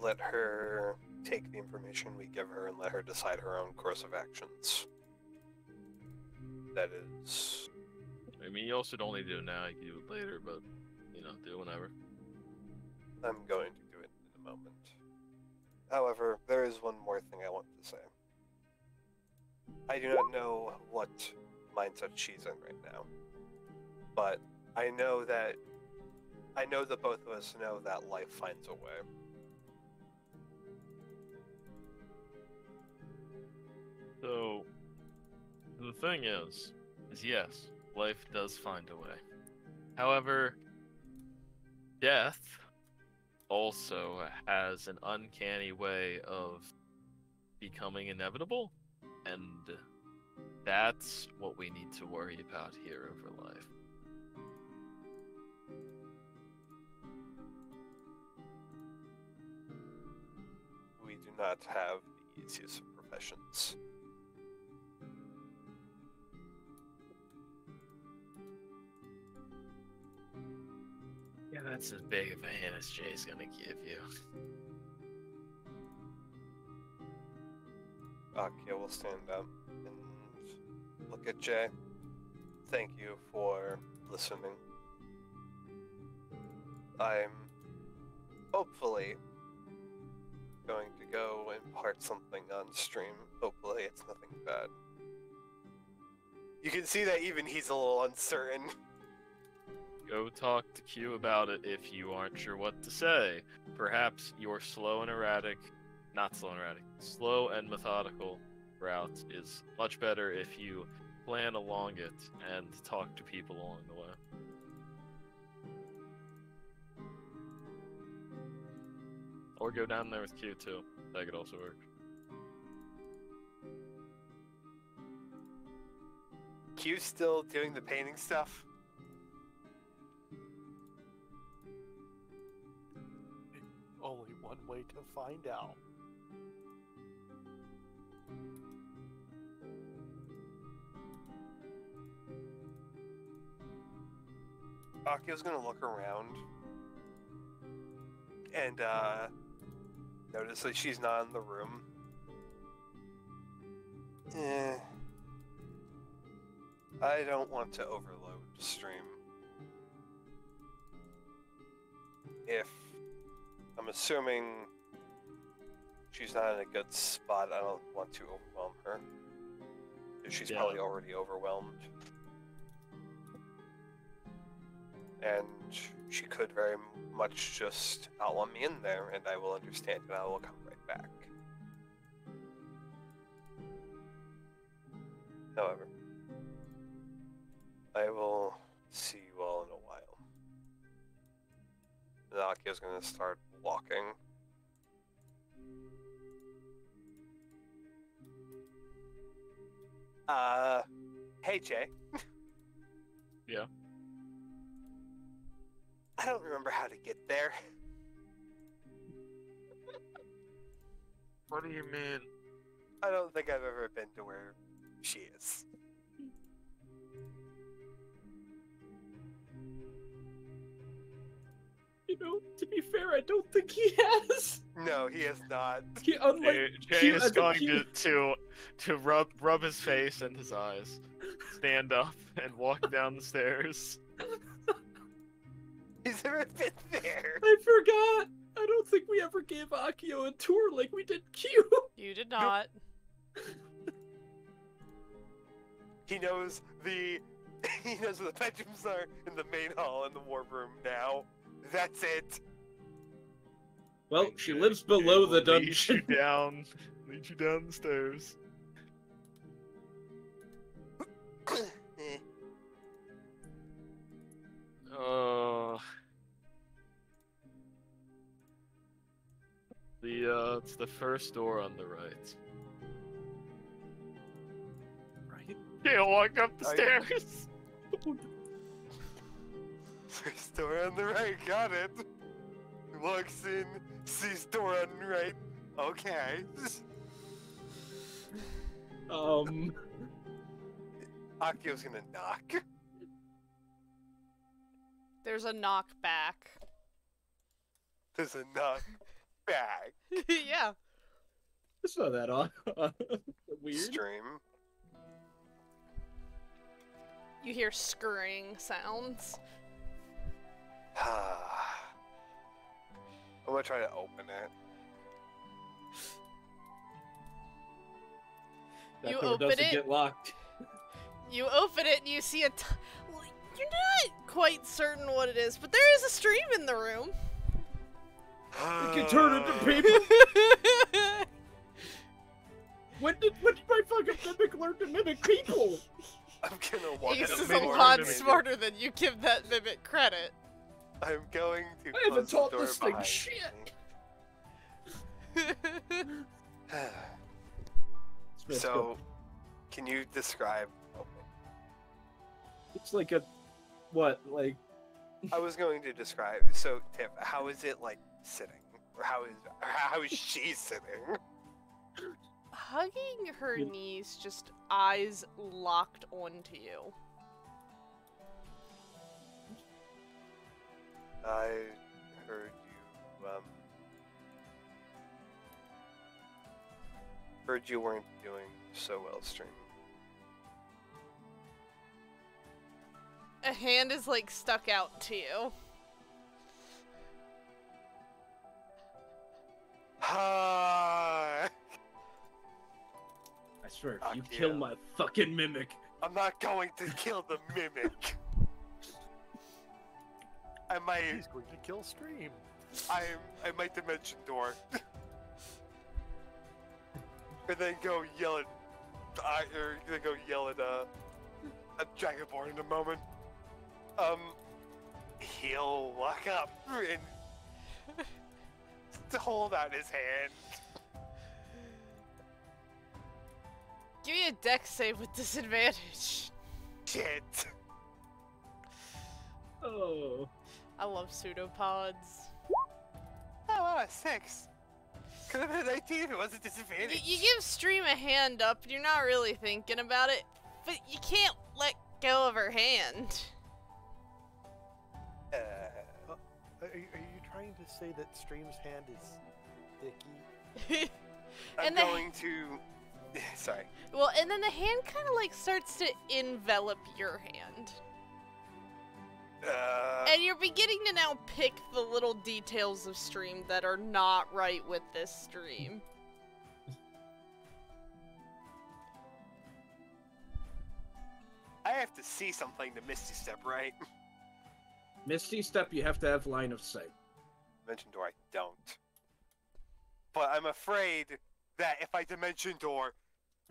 Let her take the information we give her and let her decide her own course of actions. That is.
I mean, you also don't need to do it now, you can do it later, but, you know, do it whenever.
I'm going to do it in a moment. However, there is one more thing I want to say. I do not know what mindset she's in right now, but I know that I know that both of us know that life finds a way.
So, the thing is, is yes, life does find a way. However, death also has an uncanny way of becoming inevitable, and that's what we need to worry about here over life.
We do not have the easiest of professions.
That's as big of a hint as Jay's gonna give you.
Akio will stand up and look at Jay. Thank you for listening. I'm hopefully going to go impart something on stream. Hopefully, it's nothing bad. You can see that even he's a little uncertain.
Go talk to Q about it if you aren't sure what to say. Perhaps your slow and erratic, not slow and erratic, slow and methodical route is much better if you plan along it and talk to people along the way. Or go down there with Q too. That could also work.
Q's still doing the painting stuff.
Only one way to find out.
Akio's gonna look around and uh, notice that she's not in the room. Eh. I don't want to overload the stream. If I'm assuming she's not in a good spot, I don't want to overwhelm her. She's
Yeah.
probably already overwhelmed. And she could very much just not want me in there, and I will understand, and I will come right back. However, I will see you all in a while. Nakia's gonna start walking. Uh, hey Jay.
Yeah?
I don't remember how to get there.
What do you mean?
I don't think I've ever been to where she is.
You know, to be fair, I don't think he has.
No, he has not.
He, unlike
Jay, Jay is
as a
going to, to to rub rub his face and his eyes, stand up and walk down the stairs.
He's never been there.
I forgot. I don't think we ever gave Akio a tour like we did Q.
You did not.
He knows the he knows where the bedrooms are in the main hall and the war room now. That's it.
Well, she lives below the
will lead you down, lead you down the stairs. Uh, the uh, it's the first door on the right.
Right?
Can't walk up the
I-
stairs.
First door on the right, got it. Walks in, sees door on the right. Okay.
Um,
Akio's gonna knock.
There's a knock back.
There's a knock back.
yeah.
it's not that odd. Weird.
Stream.
You hear scurrying sounds.
I'm gonna try to open it.
That
You
door
open
doesn't
it?
get locked.
You open it and you see a. T- you're not quite certain what it is, but there is a stream in the room.
It can turn into paper. When did when did my fucking mimic learn to mimic people?
I'm gonna walk
Ace is a lot smarter than you give that mimic credit.
I'm going to.
I haven't
close the
taught
door
this thing
behind
shit.
me. So, can you describe?
it's like a what like
I was going to describe. So, Tiff, how is it like sitting, or how is or how is she sitting?
Hugging her knees, just eyes locked onto you.
I heard you. Um, heard you weren't doing so well, stream.
A hand is like stuck out to you.
Hi.
I swear if
Fuck
you kill
you.
my fucking mimic.
I'm not going to kill the mimic. I might.
He's going to kill Stream.
I I might dimension door. and then go yell at I or then go yell at uh at Dragonborn in a moment. Um he'll walk up and to hold out his hand.
Give me a Dex save with disadvantage.
Shit.
Oh.
I love pseudopods.
Oh wow, six. Could have been 19 if it wasn't
You,
disadvantage.
you give Stream a hand up, and you're not really thinking about it, but you can't let go of her hand.
Uh,
Are, you- are you trying to say that Stream's hand is icky?
I'm going to. Sorry.
well, and then the hand kind of like starts to envelop your hand.
Uh,
And you're beginning to now pick the little details of stream that are not right with this stream.
I have to see something to Misty Step, right?
Misty Step, you have to have line of sight.
Dimension door, I don't. But I'm afraid that if I dimension door,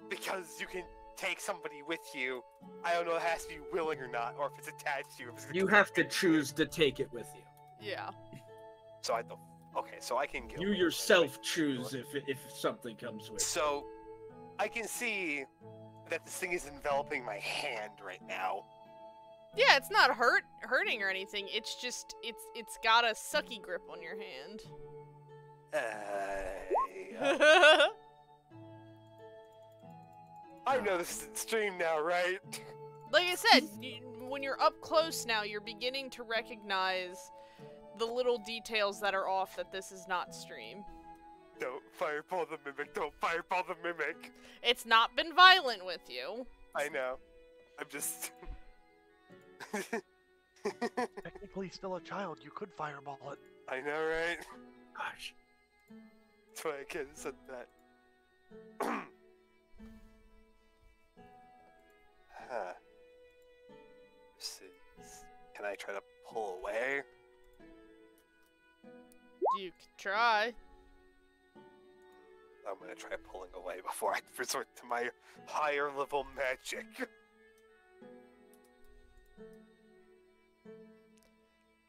because you can take somebody with you, I don't know if it has to be willing or not, or if it's attached to you. If it's
You have to choose to take it with you.
Yeah.
So I don't. Okay, so I can get.
You
away with it.
yourself choose if if something comes with.
So I can see that this thing is enveloping my hand right now.
Yeah, it's not hurt hurting or anything. It's just it's it's got a sucky grip on your hand.
Uh, I know this is stream now, right?
like I said, y- when you're up close now, you're beginning to recognize the little details that are off that this is not stream.
Don't fireball the mimic. Don't fireball the mimic.
It's not been violent with you.
I know. I'm just.
Technically still a child. You could fireball it.
I know, right?
Gosh.
That's why I can't said that. huh. Can I try to pull away?
You can try.
I'm gonna try pulling away before I resort to my higher level magic.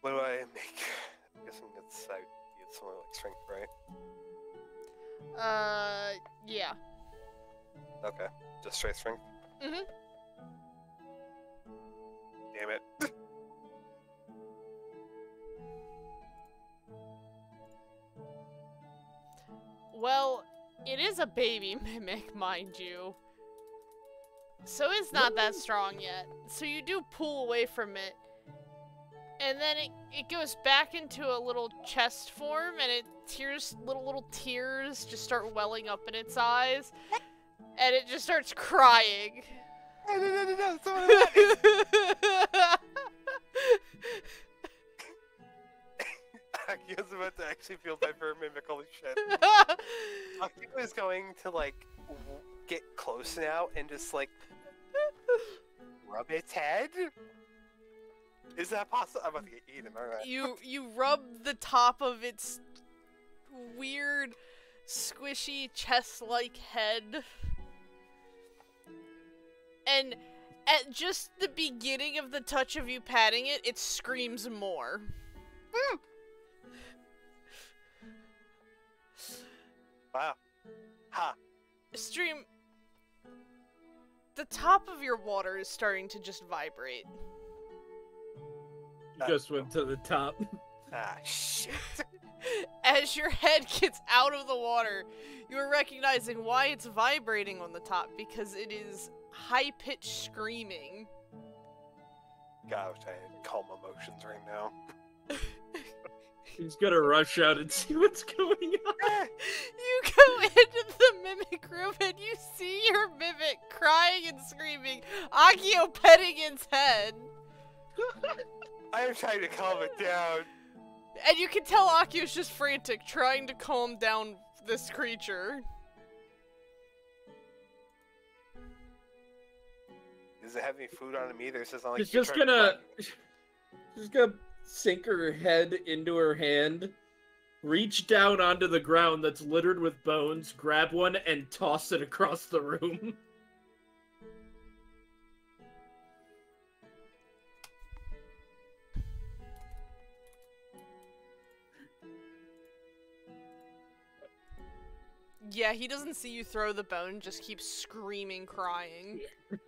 What do I make? I'm guessing it's I need somewhere like strength, right?
Uh, yeah.
Okay, just straight strength.
Mhm.
Damn it.
Well, it is a baby mimic, mind you. So it's not that strong yet. So you do pull away from it. And then it, it goes back into a little chest form and it tears little little tears just start welling up in its eyes. And it just starts crying.
No, no, no, no, no, it's not what I was about to actually feel bad for mimic. Holy shit. Akio is going to like w- get close now and just like rub its head. Is that possible? I'm about to get eaten. All right.
you you rub the top of its weird squishy chest-like head and at just the beginning of the touch of you patting it it screams more
Wow. Ha.
stream the top of your water is starting to just vibrate
You just went to the top.
Ah, shit.
as your head gets out of the water you're recognizing why it's vibrating on the top because it is high-pitched screaming
God, I wish I had calm emotions right now.
He's gonna rush out and see what's going on.
You go into the mimic room and you see your mimic crying and screaming, Akio petting its head.
I am trying to calm it down.
And you can tell Akio's just frantic, trying to calm down this creature.
Does it have any food on him either? So it's not like
She's just
trying to
gonna,
find-
she's gonna sink her head into her hand, reach down onto the ground that's littered with bones, grab one, and toss it across the room.
Yeah, he doesn't see you throw the bone, just keeps screaming, crying.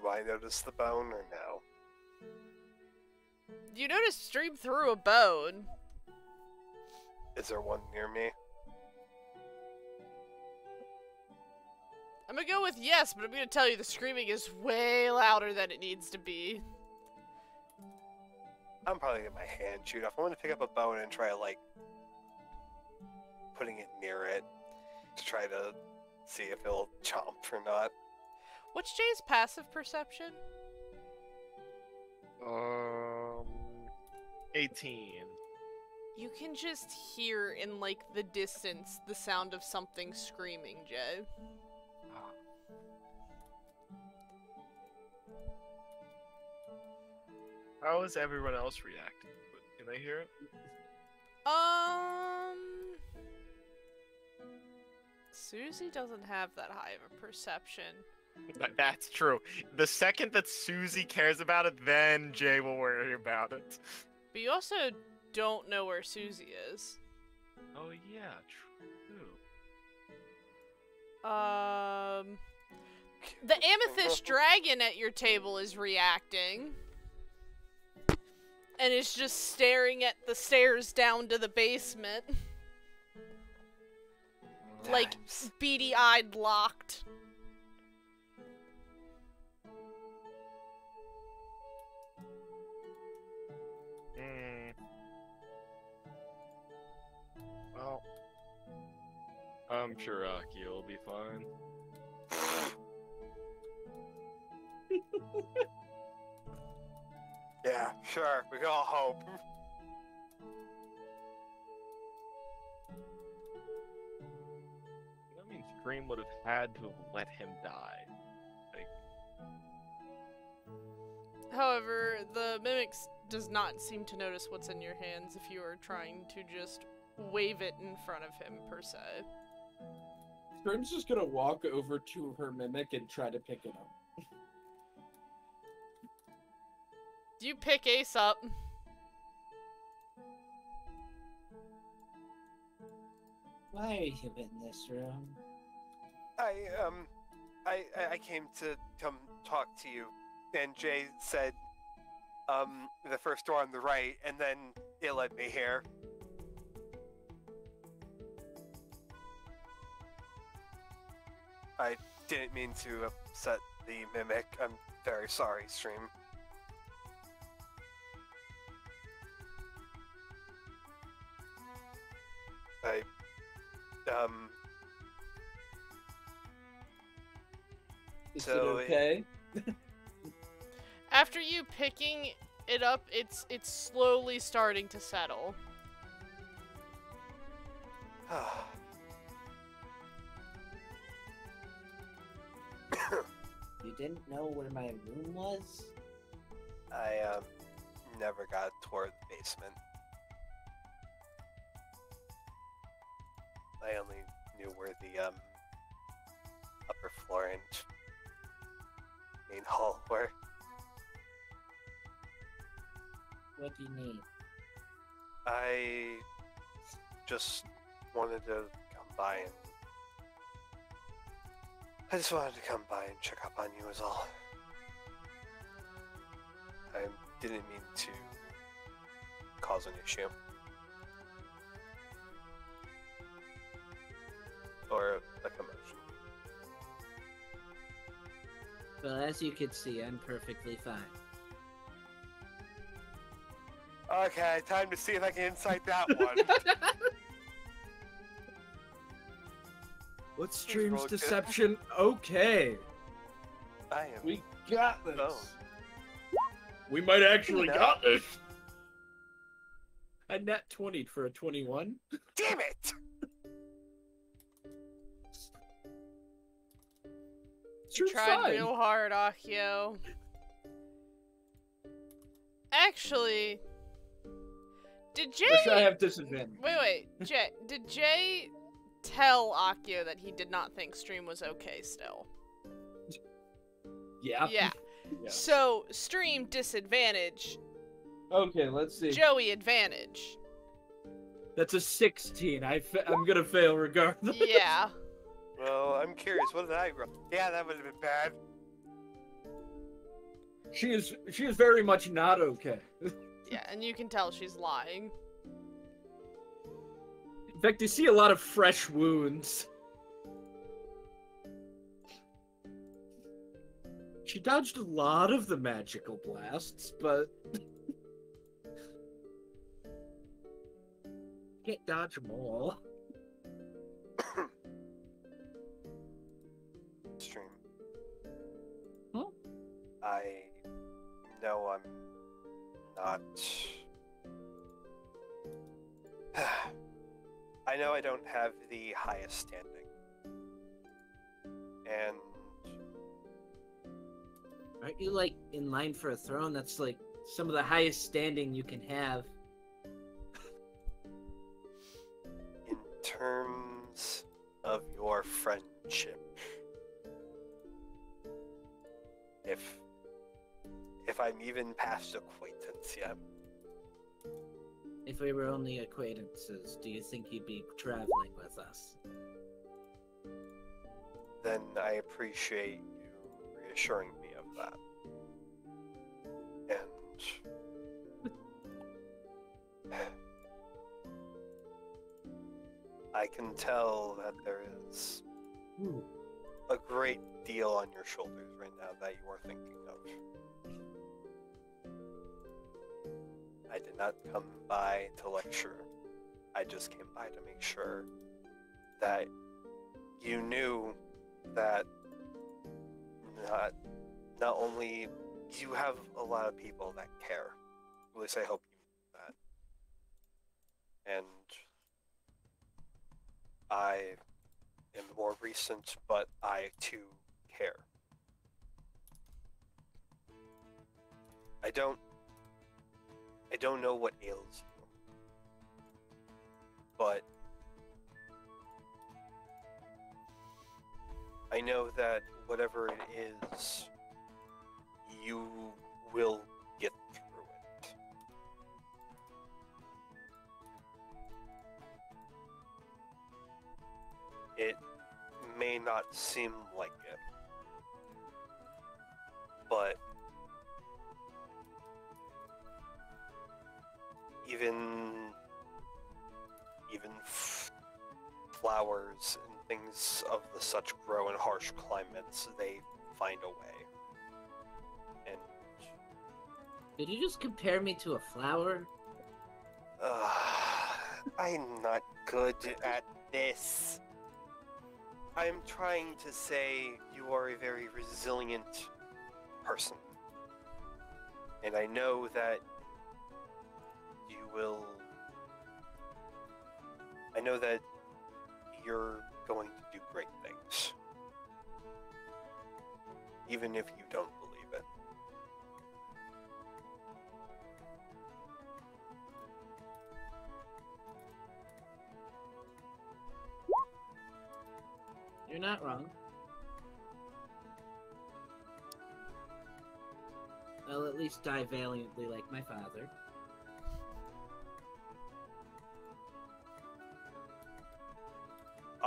Do I notice the bone or no?
You notice Stream threw a bone.
Is there one near me?
I'm gonna go with yes, but I'm gonna tell you the screaming is way louder than it needs to be.
I'm probably gonna get my hand chewed off. I'm gonna pick up a bone and try like putting it near it to try to see if it'll chomp or not.
What's Jay's passive perception?
Um, 18.
You can just hear in like the distance the sound of something screaming, Jay.
How is everyone else reacting? Can they hear it?
Um. Susie doesn't have that high of a perception.
That- That's true. The second that Susie cares about it, then Jay will worry about it.
But you also don't know where Susie is.
Oh yeah, true.
Um. The amethyst dragon at your table is reacting. And is just staring at the stairs down to the basement. Like,
Nice.
beady eyed locked.
I'm sure Aki will be fine.
Yeah, sure. We can all hope.
That means Stream would have had to have let him die.
However, the mimics does not seem to notice what's in your hands if you are trying to just wave it in front of him, per se.
Stream's just gonna walk over to her mimic and try to pick it up.
Do you pick Ace up.
Why are you in this room?
I um, I I- I came to come talk to you, and Jay said, um, the first door on the right, and then it led me here. I didn't mean to upset the mimic. I'm very sorry, stream. I um
Is
So,
it okay?
After you picking it up, it's it's slowly starting to settle.
You didn't know where my room was?
I um never got toward the basement. I only knew where the um upper floor and main hall were.
What do you need?
I just wanted to come by and I just wanted to come by and check up on you is all. I didn't mean to cause an issue. Or a commotion.
Well, as you can see, I'm perfectly fine.
Okay, time to see if I can insight that one.
What's
He's rolled good.
deception? Okay.
I am.
We got this.
Oh.
We might actually
No.
got this. I net 20 for a 21.
Damn it!
You
tried
fine.
real hard, Akio. Actually, did Jay?
Wish I have disadvantage.
Wait, wait, Jay. Did Jay tell Akio that he did not think stream was okay still?
Yeah.
Yeah.
Yeah.
So stream disadvantage,
Okay, let's see.
Joey advantage.
That's a 16. I fa- I'm gonna fail regardless.
Yeah.
Well, I'm curious, what did I roll? Yeah, that would have been bad.
She is she is very much not okay.
Yeah, and you can tell she's lying.
In fact, you see a lot of fresh wounds. She dodged a lot of the magical blasts, but can't dodge them all.
Stream.
Huh?
I know I'm not. I know I don't have the highest standing. And
Aren't you like in line for a throne? That's like some of the highest standing you can have.
In terms of your friendship, if if I'm even past acquaintance yet,
If we were only acquaintances, do you think you'd be traveling with us?
then I appreciate you reassuring me of that. And I can tell that there is a great deal on your shoulders right now that you are thinking of. I did not come by to lecture. I just came by to make sure that you knew that not not only you have a lot of people that care. At least I hope you know that. And I am more recent, but I too care. I don't I don't know what ails you. But I know that whatever it is, you will get through it. It may not seem like it, but even even f- flowers and things of the such grow in harsh climates, they find a way. And
Did you just compare me to a flower?
uh, I'm not good at this. I'm trying to say you are a very resilient person. And I know that will. I know that you're going to do great things. Even if you don't believe it.
You're not wrong. I'll at least die valiantly like my father.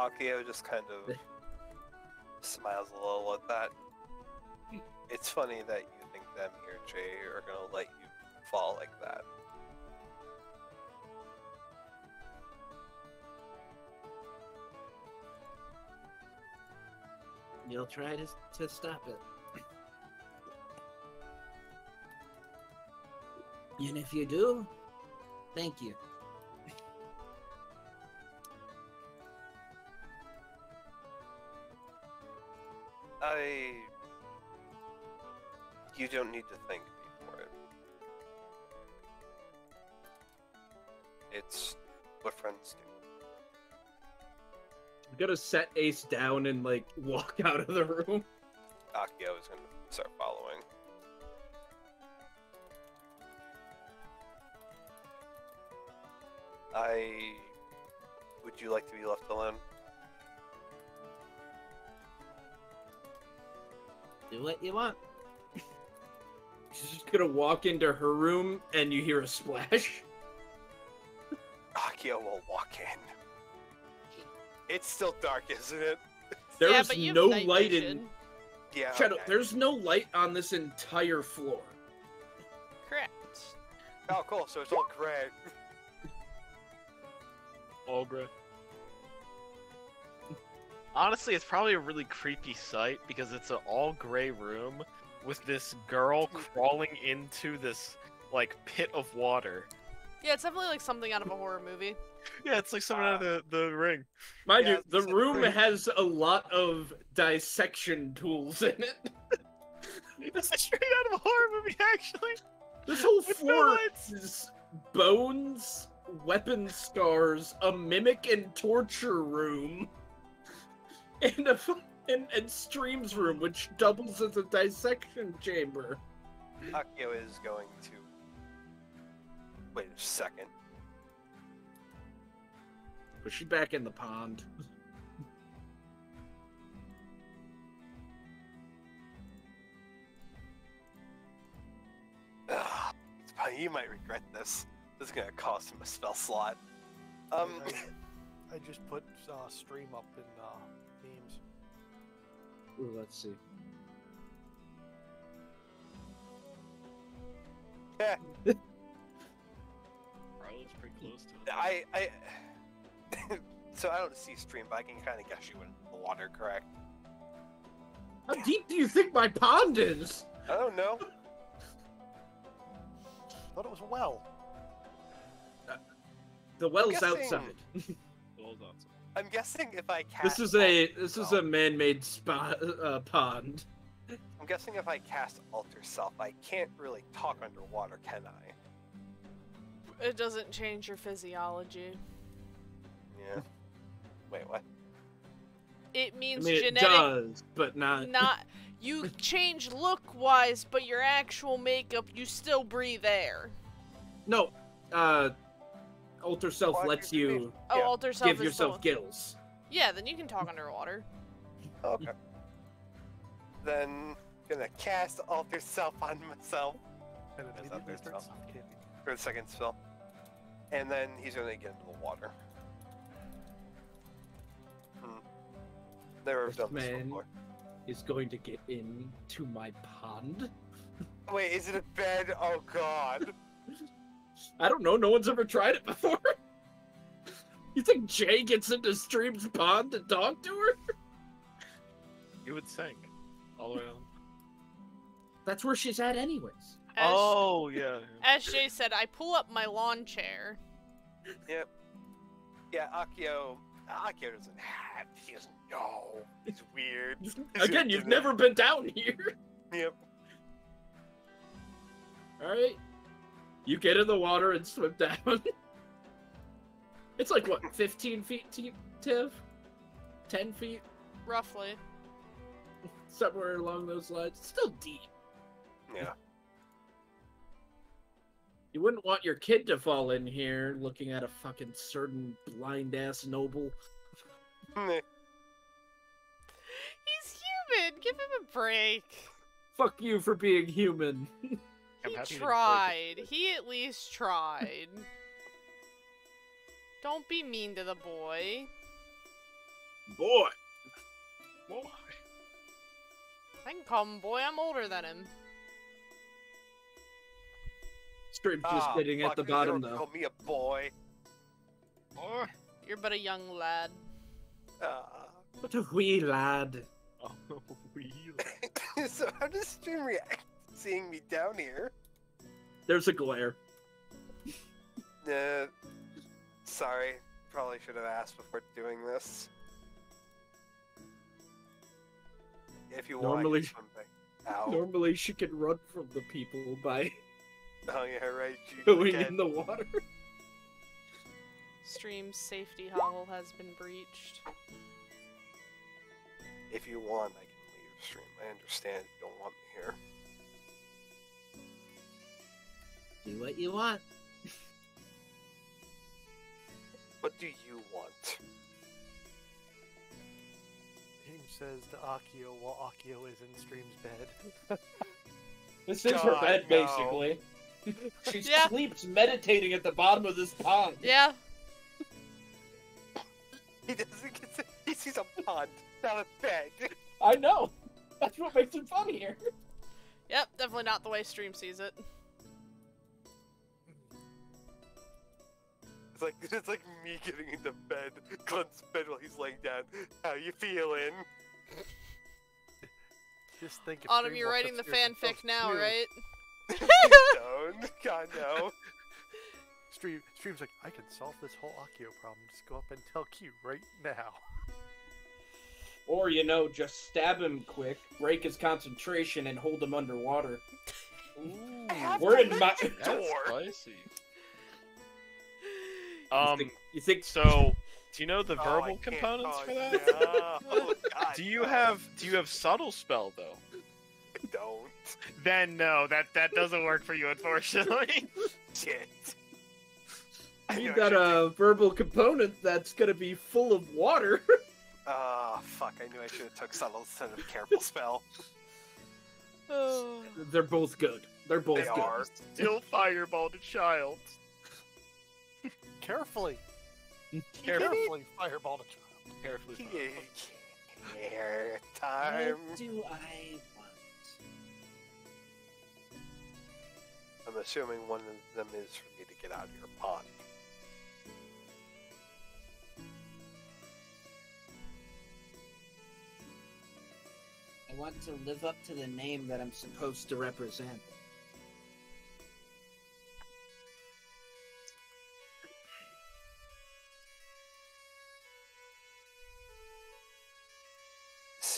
Akio just kind of smiles a little at that. It's funny that you think them here, Jay, are gonna let you fall like that.
You'll try to, to stop it. And if you do, thank you.
Don't need to thank me for it. It's what friends do.
I'm gonna set Ace down and like walk out of the room.
Akio is gonna start following. I. Would you like to be left alone?
Do what you want.
She's just gonna walk into her room and you hear a splash.
Akio will walk in. It's still dark, isn't it?
There's
yeah, but
no
night
light
vision.
in
Yeah.
Shadow.
okay.
There's no light on this entire floor.
Correct.
Oh, cool. So it's all gray.
All gray. Honestly, it's probably a really creepy sight because it's an all gray room with this girl crawling into this like pit of water.
Yeah, it's definitely like something out of a horror movie.
Yeah, it's like someone out of ah. the, the ring.
Mind
Yeah,
you, the room
pretty-
has a lot of dissection tools in it.
It's straight out of a horror movie, actually.
This whole
With
floor
lights.
is bones, weapon scars, a mimic and torture room, and a fu- and, and streams room, which doubles as a dissection chamber.
Akio is going to Wait a second.
But she's back in the pond.
Ugh, you might regret this. This is gonna cost him a spell slot. Um,
I just put uh, stream up in uh, memes.
Ooh, let's see. Yeah.
Probably pretty close to it.
I, I, so I don't see stream, but I can kind of guess you in the water, correct?
How deep do you think my pond is?
I don't know.
Thought it was a well.
The well's
guessing-
outside.
Well done, sir.
I'm guessing if I cast.
This is a
Alter
this is a man-made spot uh, pond.
I'm guessing if I cast alter self, I can't really talk underwater, can I?
It doesn't change your physiology.
Yeah. Wait, what?
It
I
means
mean, it does, but not.
Not you change look wise, but your actual makeup you still breathe air.
No, uh, alter self
Well,
lets
do
you
Oh,
Yeah.
alter self
give yourself
the...
gills.
Yeah, then you can talk underwater.
Okay. then gonna cast alter self on myself
And
That's
immediately
not
starts
spell. for the second spell, and then he's gonna get into the water. Hmm. Never
This
done this
man-
before.
Is going to get into my pond.
Wait, is it a bed? Oh god.
I don't know. No one's ever tried it before. You think Jay gets into Stream's pond to talk to her?
You would sink all the way down.
That's where she's at, anyways.
As,
Oh yeah.
as Jay said, I pull up my lawn chair. Yep.
Yeah, Akio. Akio doesn't have. He doesn't know. It's weird.
Again, you've never been down here.
Yep.
All right. You get in the water and swim down. it's like what, 15 feet deep, Tiff? 10 feet,
Roughly.
somewhere along those lines. It's still deep.
Yeah.
You wouldn't want your kid to fall in here looking at a fucking certain blind ass noble.
Mm, eh.
He's human. Give him a break.
Fuck you for being human.
I'm
He tried. He at least tried. Don't be mean to the boy.
Boy.
Boy.
I can call him boy. I'm older than him.
Stream's just
Ah,
sitting at the
they
bottom
never
though.
Called me a boy.
Boy.
You're but a young lad.
Uh,
What a wee lad.
Oh, wheel.
so how does stream react seeing me down here?
There's a glare.
Uh, sorry. Probably should have asked before doing this. If you want,
Normally-
I can. Ow.
Normally she can run from the people by
Oh yeah, right. you
going
can.
in the water.
Stream's safety hole has been breached.
If you want, I can leave stream. I understand you don't want me here.
Do what you want.
What do you want?
He says to Akio while Akio is in Stream's bed.
This
is her bed, no.
basically. She
Yeah.
sleeps meditating at the bottom of this pond.
Yeah.
He doesn't get to, He sees a pond, not a bed.
I know. That's what makes it funnier.
Yep, definitely not the way Stream sees it.
It's like it's like me getting into bed, Glenn's bed while he's laying down. How you feeling?
Just think. if
Autumn, you're writing the fanfic now,
Q-
right?
Don't. God no.
Stream, Stream's like, I can solve this whole Akio problem. Just go up and tell Q right now.
Or, you know, just stab him quick, break his concentration, and hold him underwater.
I have
We're
to
in my-
reach a
That's
door.
spicy.
You
Um.
think, you think
So, do you know the
Oh,
verbal
can't-
components for that?
no. Oh, God,
Do you
no.
have Do you have subtle spell though?
I don't.
Then no, that that doesn't work for you, unfortunately.
Shit.
You got
should've
a verbal component that's gonna be full of water.
Ah, fuck! I knew I should have took subtle instead of careful spell.
Oh.
They're both good. They're both
They
good.
are.
Still fireball the child.
Carefully. Carefully fireball the child.
Carefully.
Care time.
What do I want?
I'm assuming one of them is for me to get out of your pond.
I want to live up to the name that I'm supposed to represent.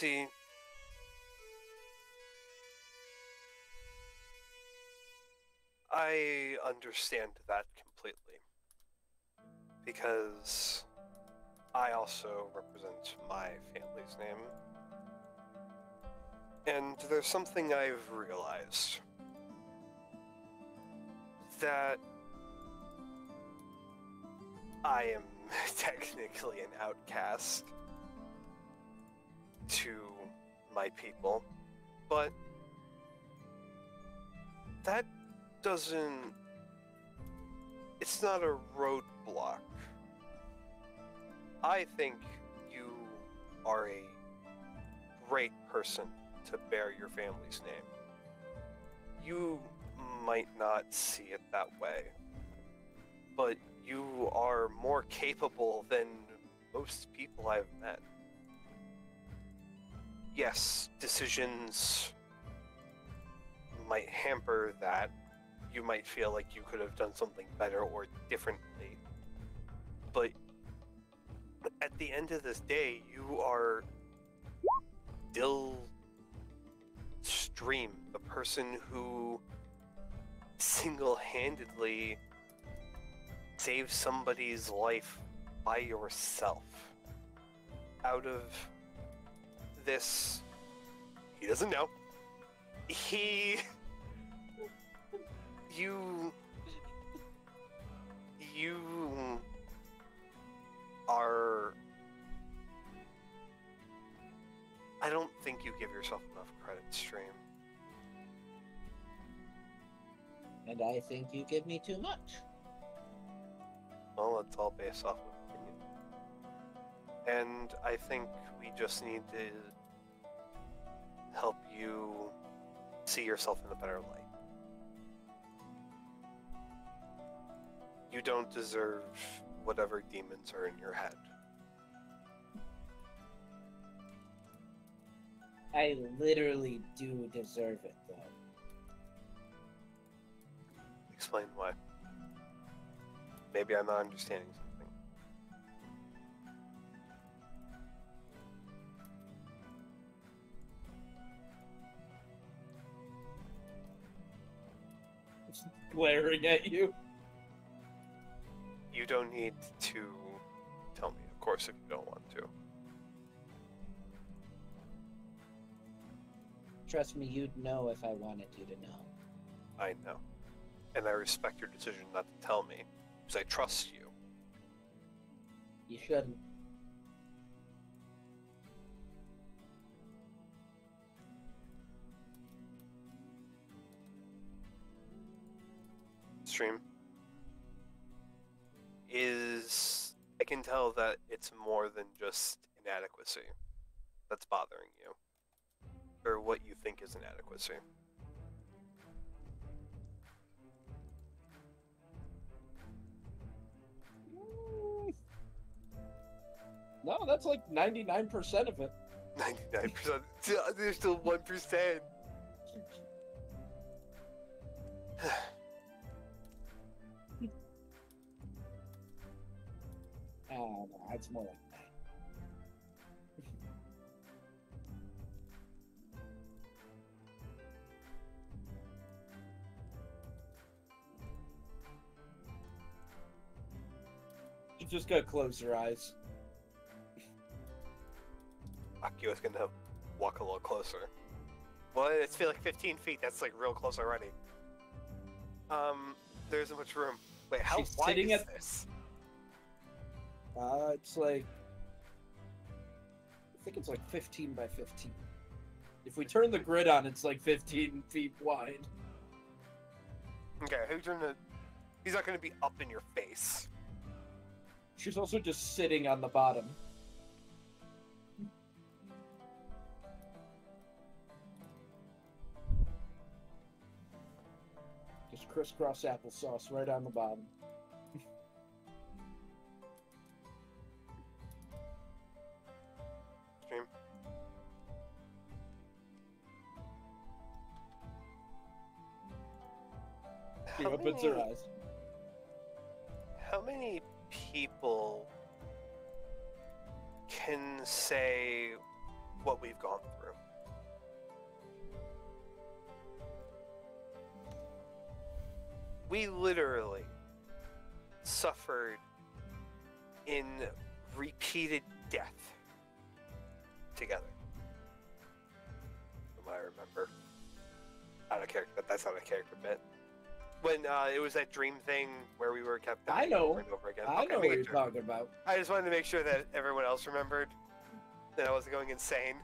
See, I understand that completely. Because I also represent my family's name. And there's something I've realized that I am technically an outcast to my people, but that doesn't. It's not a roadblock. I think you are a great person to bear your family's name. You might not see it that way, but you are more capable than most people I've met yes, decisions might hamper that. You might feel like you could have done something better or differently. But at the end of this day, you are still Stream, the person who single handedly saved somebody's life by yourself out of this. He doesn't know. He. You. You. Are. I don't think you give yourself enough credit, Stream.
And I think you give me too much.
Well, it's all based off of opinion. And I think we just need to help you see yourself in a better light. You don't deserve whatever demons are in your head.
I literally do deserve it, though.
Explain why. Maybe I'm not understanding
Glaring at you.
You don't need to tell me, of course, if you don't want to.
Trust me, you'd know if I wanted you to know.
I know. And I respect your decision not to tell me, because I trust you.
You shouldn't.
Stream. Is. I can tell that it's more than just inadequacy that's bothering you. Or what you think is inadequacy.
No, that's like 99% of it.
99%. There's still 1%.
Oh, no, it's more like that.
You just gotta close your eyes.
Akio's gonna walk a little closer. Well, it's feel like 15 feet. That's like real close already. Um, there isn't much room. Wait, how
She's
wide
sitting
is
at-
this?
Uh, it's like I think it's like 15 by 15. If we turn the grid on, it's like 15 feet wide.
Okay, who's gonna? He's not gonna be up in your face.
She's also just sitting on the bottom. Just crisscross applesauce right on the bottom. She
How
opens her
many-
eyes.
How many people can say what we've gone through? We literally suffered in repeated death together. From what I remember. Out of character, but that's not a character bit. When uh, it was that dream thing where we were kept
I
dying
know.
over and over again.
I
Okay,
know what you're
sure.
talking about.
I just wanted to make sure that everyone else remembered that I wasn't going insane.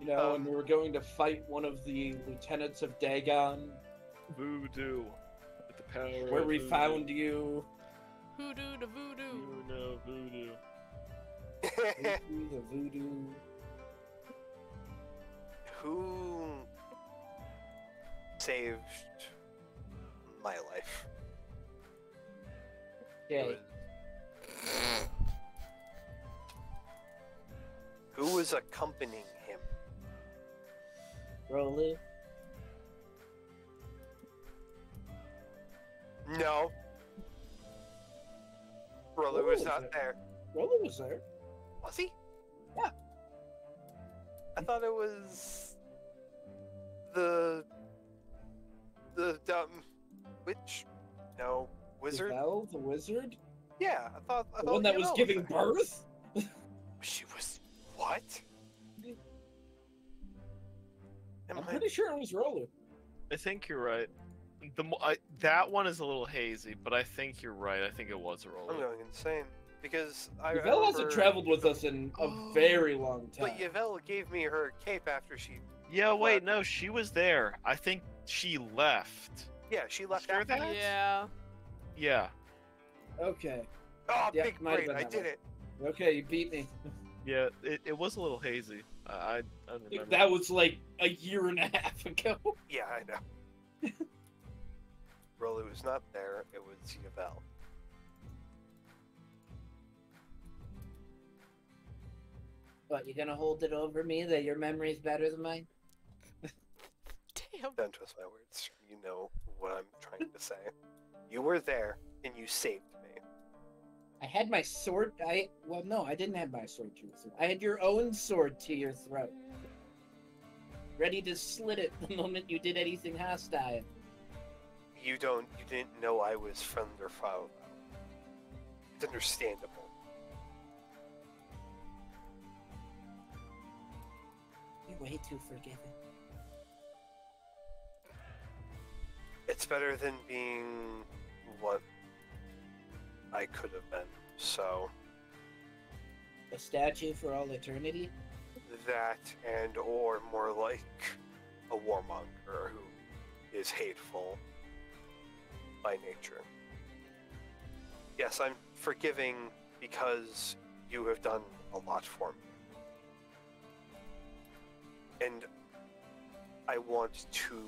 You know,
Um,
when we were going to fight one of the lieutenants of Dagon,
Voodoo. With the power
where
of
we
voodoo.
found you.
Hoodoo to voodoo.
You know voodoo.
Voodoo, the voodoo.
Who saved my life? Was- Who was accompanying him?
Rolu.
No. Rolo was not
there. Rolo was there.
Was he?
Yeah.
I hmm. thought it was the the dumb witch. No, wizard.
Val, the wizard?
Yeah, I thought I
The
thought
one that was
Yabel
giving
there.
birth?
She was what? Am
I'm
I-
pretty sure it was Rolu.
I think you're right. The I, that one is a little hazy, but I think you're right. I think it was a
I'm going insane because I. I
Yvel hasn't traveled with us in a very long time.
But Yvel gave me her cape after she.
Yeah, wait,
What?
no, she was there. I think she left.
Yeah, she left
Sure
after
that?
Yeah.
Yeah,
Okay.
Oh,
Yeah,
big
might
brain! I did
one.
it.
Okay, you beat me.
yeah, it, it was a little hazy. I, I, I remember.
That was like a year and a half ago.
Yeah, I know. Rolly was not there. It was Yvel.
What, you gonna hold it over me that your memory's better than mine?
Damn.
Don't trust my words. You know what I'm trying to say. You were there and you saved me.
I had my sword. I well, no, I didn't have my sword to your throat. I had your own sword to your throat, ready to slit it the moment you did anything hostile.
You don't. You didn't know I was friend or foe. It's understandable.
You're way too forgiving.
It's better than being what I could have been. So
A statue for all eternity.
that, and or more like a warmonger who is hateful by nature. Yes, I'm forgiving because you have done a lot for me. And I want to.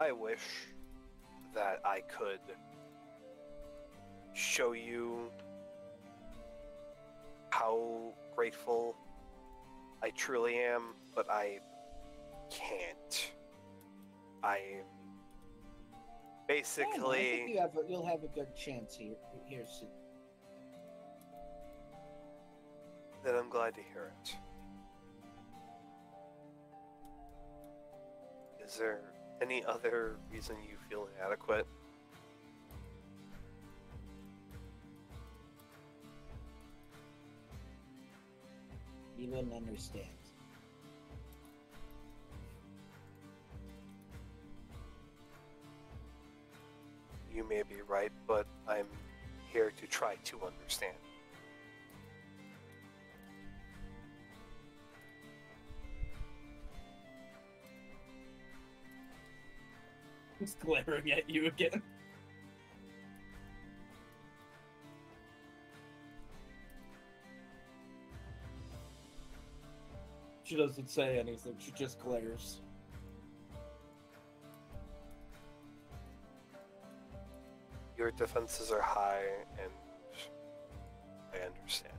I wish that I could show you how grateful I truly am, but I can't. I
no, I think
basically
you have a, you'll have a good chance here here soon.
then I'm glad to hear it. Is there any other reason you feel inadequate?
You wouldn't understand.
You may be right, but I'm here to try to understand.
Glaring at you again. She doesn't say anything, she just glares.
Your defenses are high, and I understand.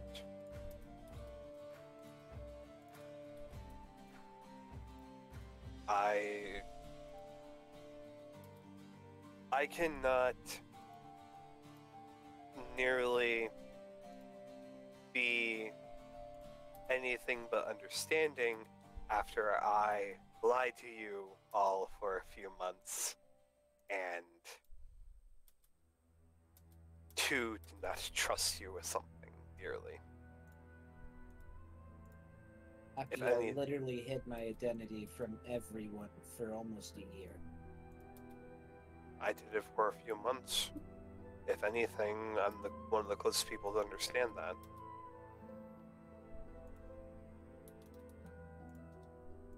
I I cannot nearly be anything but understanding after I lied to you all for a few months and two did not trust you with something dearly. If
Akio
any-
literally hid my identity from everyone for almost a year.
I did it for a few months. If anything, I'm the, one of the closest people to understand that.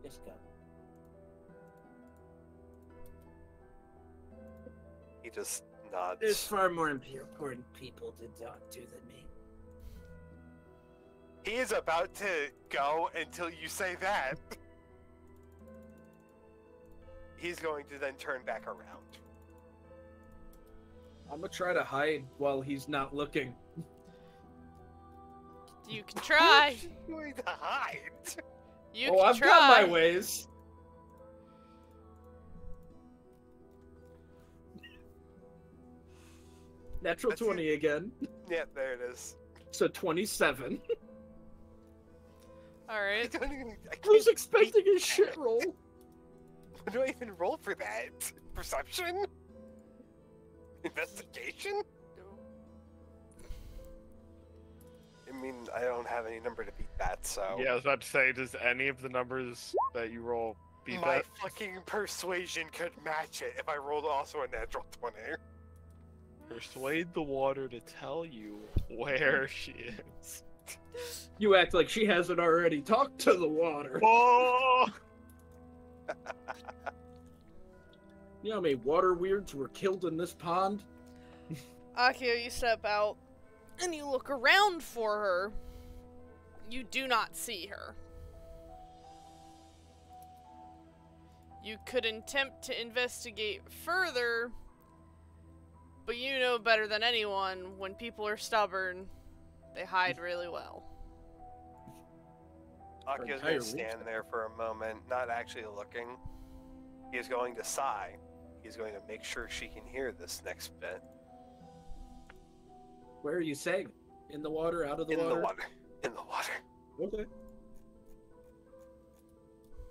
Just go.
He just nods.
There's far more important people to talk to than me.
He is about to go until you say that. He's going to then turn back around.
I'm gonna try to hide while he's not looking.
You can try.
Who's going to hide?
You
oh,
can
I've
try.
got my ways. Natural
That's it.
20 again.
Yeah, there it is.
So 27.
I
Alright.
don't even. I
I was expecting a shit roll.
What do I even roll for that? Perception? Investigation? I mean, I don't have any number to beat that, so.
Yeah, I was about to say, does any of the numbers that you roll beat
My
that?
fucking persuasion could match it if I rolled also a natural 20.
Persuade the water to tell you where she is.
You act like she hasn't already talked to the water.
Oh!
You know how many water weirds were killed in this pond?
Akio, you step out and you look around for her. You do not see her. You could attempt to investigate further, but you know better than anyone when people are stubborn, they hide really well.
Akio's
entire
going to stand there for a moment, not actually looking. He is going to sigh. He's going to make sure she can hear this next bit.
Where are you saying? In the water, out of the
In
water?
In the water. In the water.
Okay.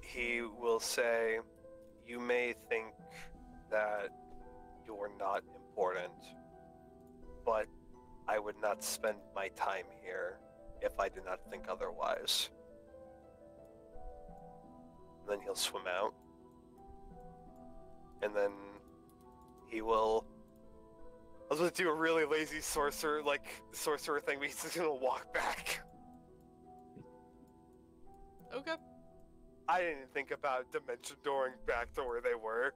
He will say, You may think that you're not important, but I would not spend my time here if I did not think otherwise. Then he'll swim out. And then he will. I was gonna do a really lazy sorcerer, like sorcerer thing, but he's just gonna walk back.
Okay.
I didn't think about dimension dooring back to where they were.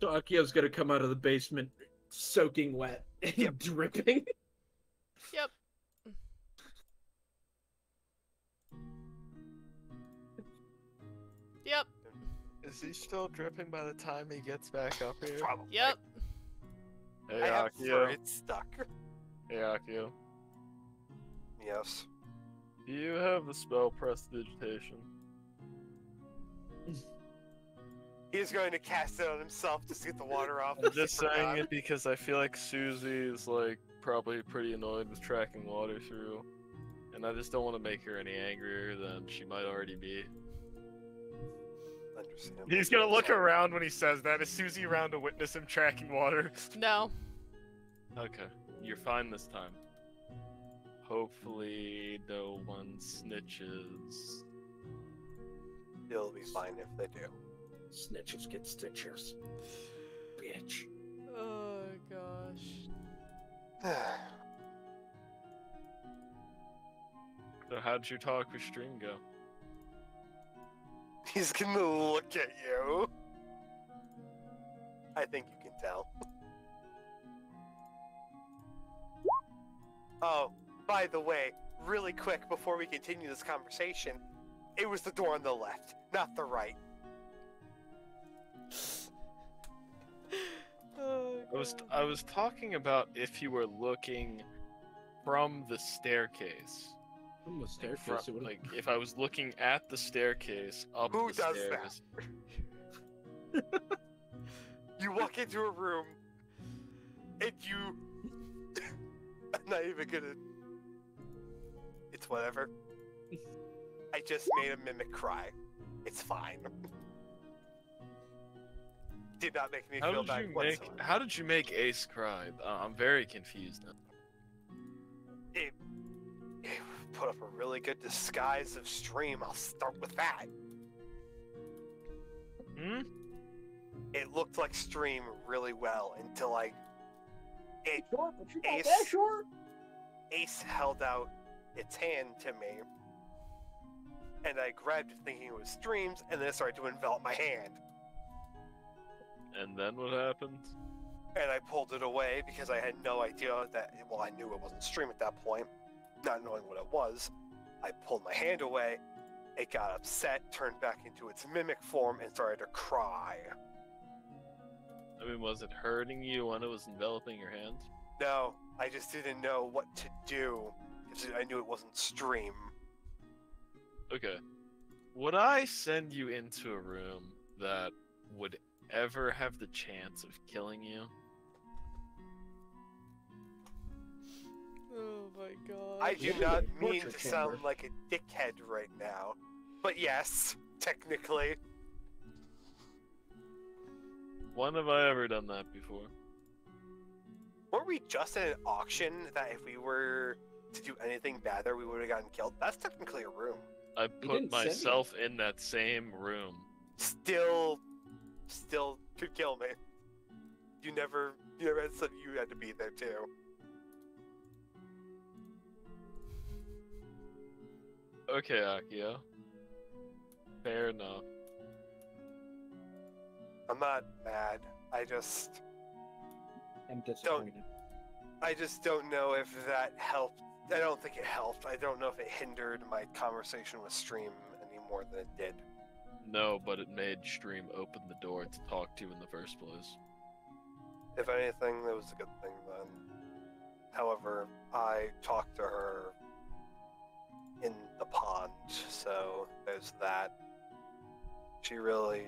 So Akio's gonna come out of the basement soaking wet and
Yep.
dripping.
Yep. Yep.
Is he still dripping by the time he gets back up here?
Probably.
Yep.
Hey,
I have
Akio.
fur, it's stuck.
Hey, Akio.
Yes.
Do you have the spell Prestidigitation?
He's going to cast it on himself just to get the water off.
I'm just
Forgot.
saying it because I feel like Susie is like probably pretty annoyed with tracking water through, and I just don't want to make her any angrier than she might already be.
Understandable.
He's gonna look around when he says that. Is Susie around to witness him tracking water?
No.
Okay, you're fine this time. Hopefully, no one snitches.
He'll be fine if they do.
Snitches get stitchers. Bitch.
Oh gosh.
So how'd your talk with Stream go?
He's gonna look at you. I think you can tell. Oh, by the way, really quick before we continue this conversation, it was the door on the left, not the right.
Oh,
I was I was talking about if you were looking from the staircase.
From the
Like,
staircase.
from-
it would've-
like if I was looking at the staircase up
Who
the
does that?
stairs.
You walk into a room, and you. I'm not even gonna. It's whatever. I just made a mimic cry. It's fine. Did not make me
How
feel
did
bad
you make
whatsoever.
How did you make Ace cry? Uh, I'm very confused. now.
It, it put up a really good disguise of stream. I'll start with that.
Hmm?
It looked like stream really well until I. It,
Sure, but you
Ace.
that, sure.
Ace held out its hand to me, and I grabbed it thinking it was streams, and then it started to envelop my hand.
And then what happened?
And I pulled it away because I had no idea that. Well, I knew it wasn't stream at that point, not knowing what it was. I pulled my hand away. It got upset, turned back into its mimic form, and started to cry.
I mean, was it hurting you when it was enveloping your hand?
No, I just didn't know what to do. I knew it wasn't stream.
Okay. Would I send you into a room that would ever have the chance of killing you?
Oh my god.
I do not mean to sound like a dickhead right now, but yes, technically.
When have I ever done that before?
Were we just at an auction that if we were to do anything bad there, we would have gotten killed? That's technically a room.
I put myself in that same room.
Still, still could kill me. You never, you never said you had to be there too.
Okay, Akio. Fair enough.
I'm not mad. I just,
I'm disappointed.
I just don't know if that helped. I don't think it helped. I don't know if it hindered my conversation with Stream any more than it did.
No, but it made Stream open the door to talk to you in the first place.
If anything, that was a good thing then. However, I talked to her in the pond, so there's that. She really.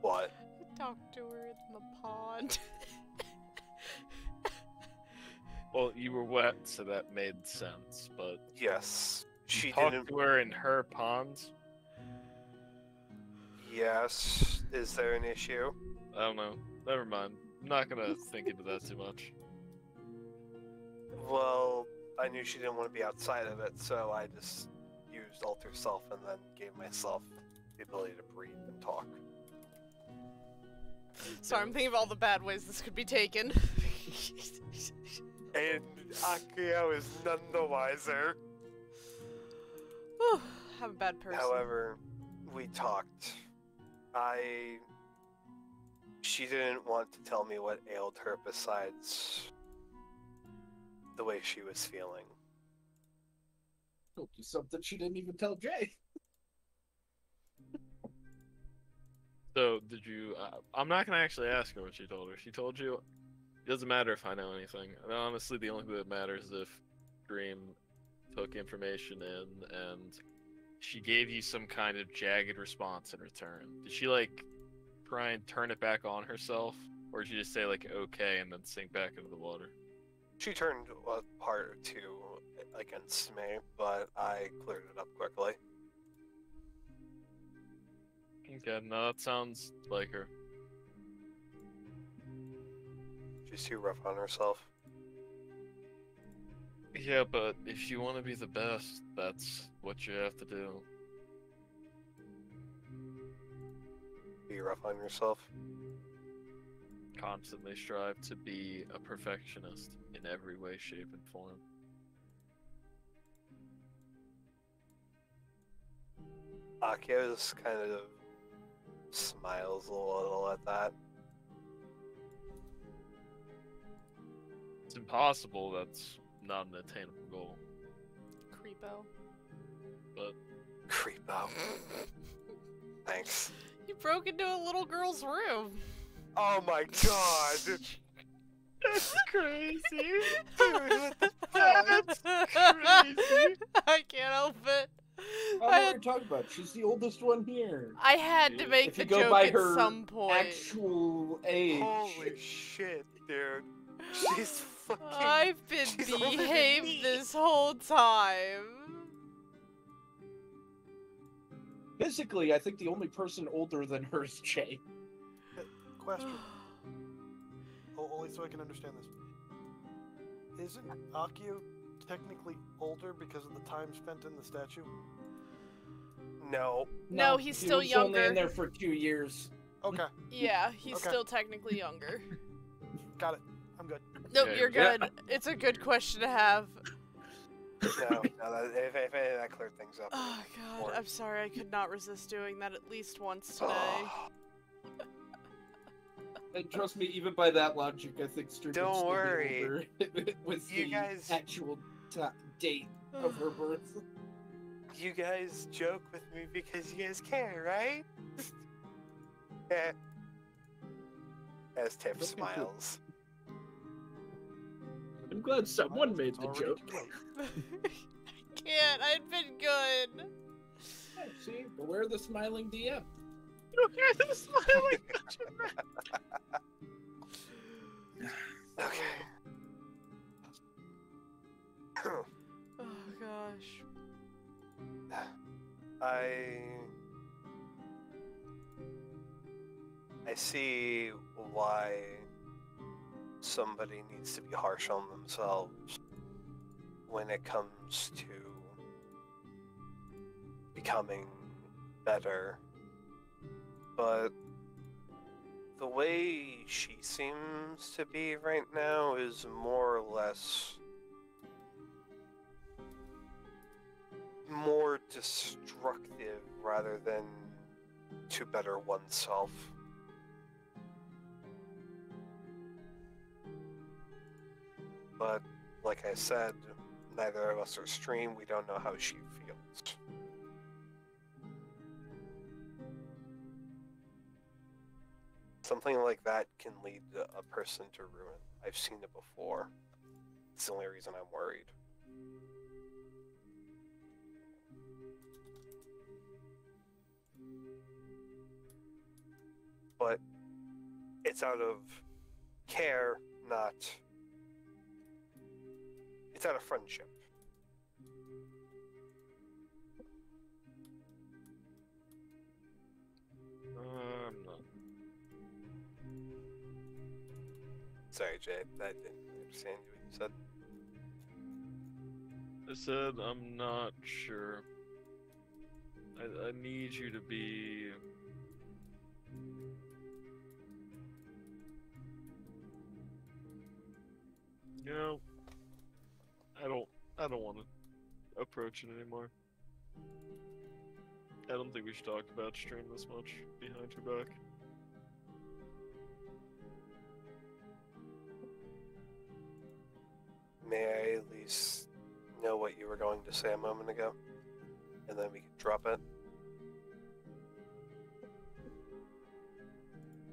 What?
Talk to her in the pond.
Well, you were wet, so that made sense, but
Yes. She
talk
didn't.
to her in her pond?
Yes. Is there an issue?
I don't know. Never mind. I'm not gonna think into that too much.
Well, I knew she didn't want to be outside of it, so I just used Alter Self and then gave myself the ability to breathe and talk.
Sorry, I'm thinking of all the bad ways this could be taken.
And Akio is none the wiser.
Whew, I'm a bad person.
However, we talked. I. She didn't want to tell me what ailed her besides the way she was feeling.
Told you something she didn't even tell Jay.
So, did you? Uh, I'm not gonna actually ask her what she told her. She told you. It doesn't matter if I know anything. And honestly, the only thing that matters is if Stream took information in and she gave you some kind of jagged response in return. Did she like try and turn it back on herself, or did she just say like okay and then sink back into the water?
She turned a part or two against me, but I cleared it up quickly.
Okay, no, that sounds like her.
She's too rough on herself.
Yeah, but if you want to be the best, that's what you have to do.
Be rough on yourself.
Constantly strive to be a perfectionist in every way, shape, and form.
Akio just kind of smiles a little at that.
It's impossible. That's not an attainable goal.
Creepo.
Creep out. Thanks.
You broke into a little girl's room.
Oh my god!
That's crazy. dude!
That's
crazy.
I can't help it.
I
I
don't what
had,
you're talking about. She's the oldest one here.
I had to make
If
the
you go
joke
by
at
her
some point.
Actual age.
Holy shit, dude. She's fucking.
I've been
she's older than me.
behaved this whole time.
Physically, I think the only person older than her is Jay.
Question. Oh, only so I can understand this. Isn't Akio technically older because of the time spent in the statue?
No.
No, he's
he
still
was only
younger.
in there for two years.
Okay,
Yeah, he's
Okay.
still technically younger.
got it. I'm good.
Nope,
Yeah,
you're
yeah.
good. It's a good question to have.
No, no that, if, if, if that cleared things up.
Oh god,
Or-
I'm sorry I could not resist doing that at least once today.
And trust me, even by that logic, I think Strickland's
Don't
still the
worry.
older with
You
the
guys-
actual ti date of her birth.
You guys joke with me because you guys care, right? yeah. As Tiff
Look at you.
smiles.
I'm glad someone made
It's
the joke.
I can't. I'd been good.
Yeah, see, beware the smiling DM.
Okay, the smiling
Okay.
Oh gosh.
I I see why somebody needs to be harsh on themselves when it comes to becoming better. But the way she seems to be right now is more or less more destructive rather than to better oneself. But like I said, neither of us are stream. We don't know how she feels. Something like that can lead a person to ruin. I've seen it before. It's the only reason I'm worried. but it's out of care, not. It's out of friendship.
I'm not.
Sorry, Jay, I didn't understand what you said.
I said I'm not sure. I, I need you to be. You know, I don't. I don't want to approach it anymore. I don't think we should talk about stream this much behind your back.
May I at least know what you were going to say a moment ago? And then we can drop it.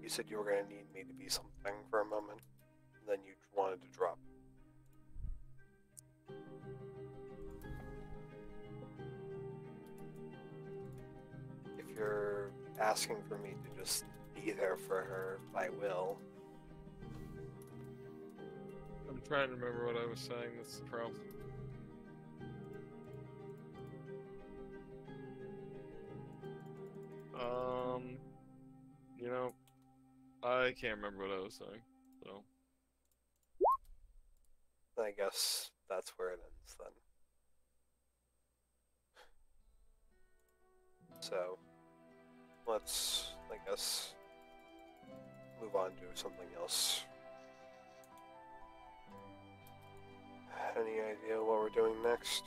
You said you were going to need me to be something for a moment, and then you wanted to drop. If you're asking for me to just be there for her, I will.
Trying to remember what I was saying. That's the problem. Um, you know, I can't remember what I was saying. So
I guess that's where it ends then. So, let's, I guess, move on to something else. Any idea what we're doing next?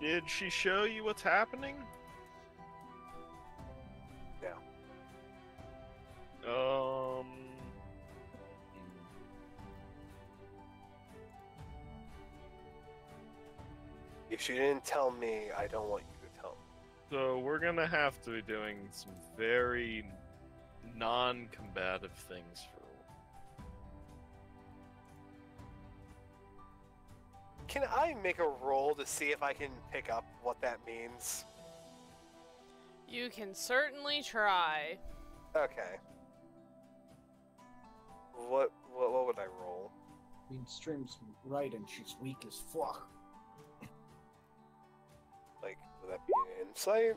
Did she show you what's happening?
Yeah.
Um.
If she didn't tell me, I don't want you to tell me.
So we're gonna have to be doing some very non-combative things
Can I make a roll to see if I can pick up what that means?
You can certainly try.
Okay. What what what would I roll?
I mean, Stream's right, and she's weak as fuck.
Like, would that be an insight?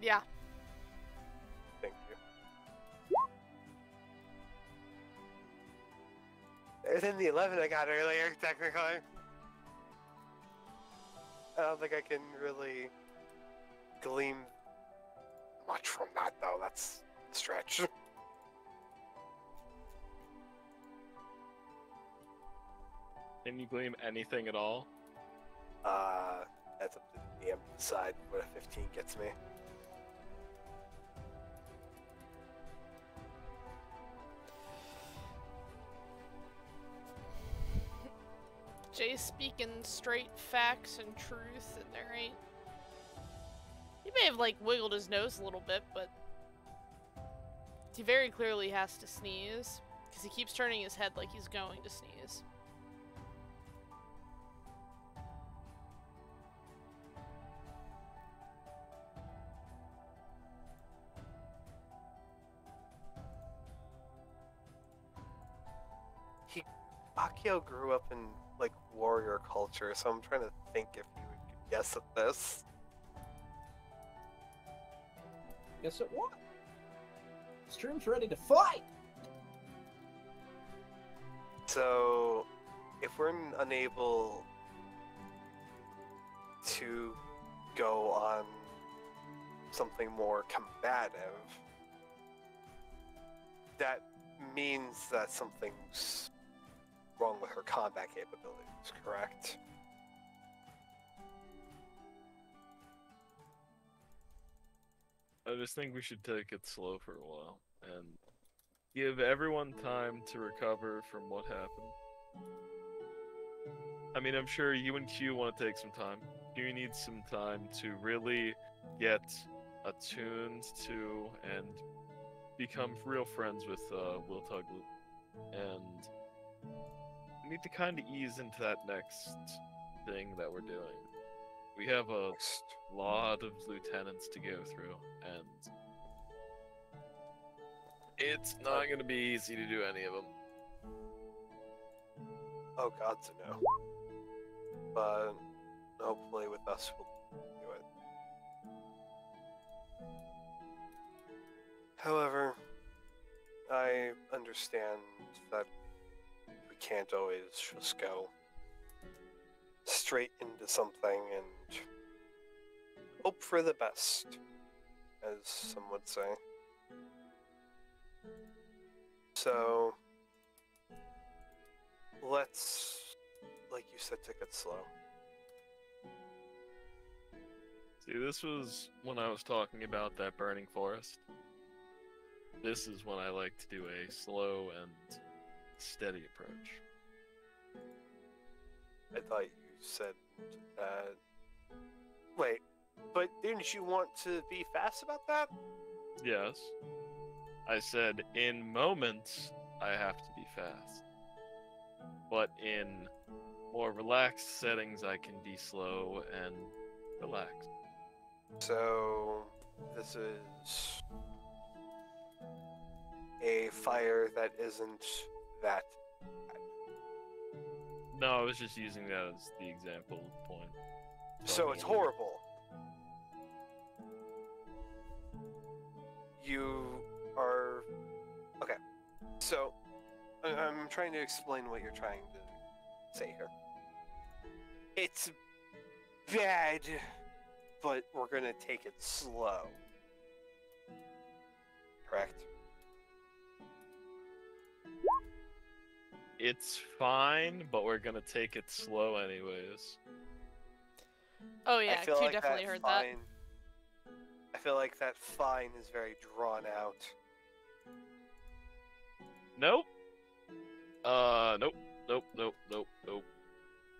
Yeah.
Better than the 11 I got earlier, technically. I don't think I can really glean much from that, though. That's a stretch.
Can you glean anything at all?
Uh, that's up to the DM to decide what a 15 gets me.
Jay speaking straight facts and truth, and there ain't. He may have like wiggled his nose a little bit, but he very clearly has to sneeze because he keeps turning his head like he's going to sneeze.
Akio grew up in warrior culture, so I'm trying to think if you would guess at this.
Guess it what? Stream's ready to fight.
So, if we're unable to go on something more combative, that means that something's wrong with her combat capabilities, correct?
I just think we should take it slow for a while and give everyone time to recover from what happened. I mean, I'm sure you and Q want to take some time. Q needs some time to really get attuned to and become real friends with uh, Will Tuglet. And need to kind of ease into that next thing that we're doing. We have a lot of lieutenants to go through, and it's not oh. going to be easy to do any of them.
Oh God, to know. But hopefully, with us, we'll do it. However, I understand that can't always just go straight into something and hope for the best, as some would say. So, let's, like you said, take it slow.
See, this was when I was talking about that burning forest. This is when I like to do a slow and steady approach.
I thought you said that. Wait, but didn't you want to be fast about that?
Yes. I said in moments I have to be fast. But in more relaxed settings I can be slow and relaxed.
So, this is a fire that isn't that.
No, I was just using that as the example point.
So it's horrible. You are okay. So I'm trying to explain what you're trying to say here. It's bad, but we're gonna take it slow. Correct.
It's fine, but we're gonna take it slow anyways.
Oh yeah,
I feel
Q
like
definitely
that
heard
fine, I feel like that fine is very drawn out.
Nope. Uh, nope, nope, nope, nope, nope.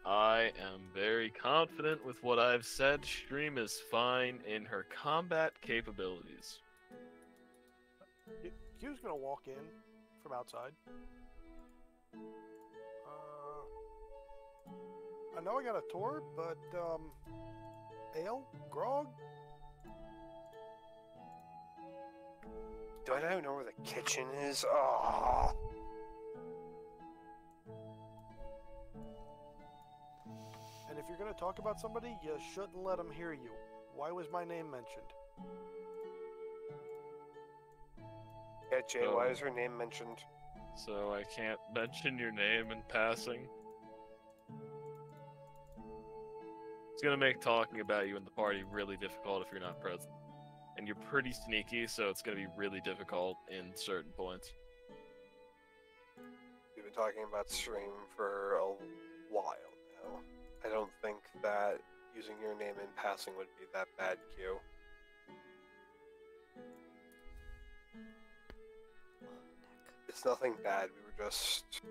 I am very confident with what I've said. Stream is fine in her combat capabilities.
Q- Q's gonna walk in from outside. Uh, I know I got a tour, but um, ale, grog.
Do I not know where the kitchen is? Oh.
And if you're gonna talk about somebody, you shouldn't let them hear you. Why was my name mentioned?
Yeah, Jay, why
Oh.
is her name mentioned?
So I can't mention your name in passing. It's gonna make talking about you in the party really difficult if you're not present. And you're pretty sneaky, so it's gonna be really difficult in certain points.
We've been talking about stream for a while now. I don't think that using your name in passing would be that bad, Q. It's nothing bad. We were just.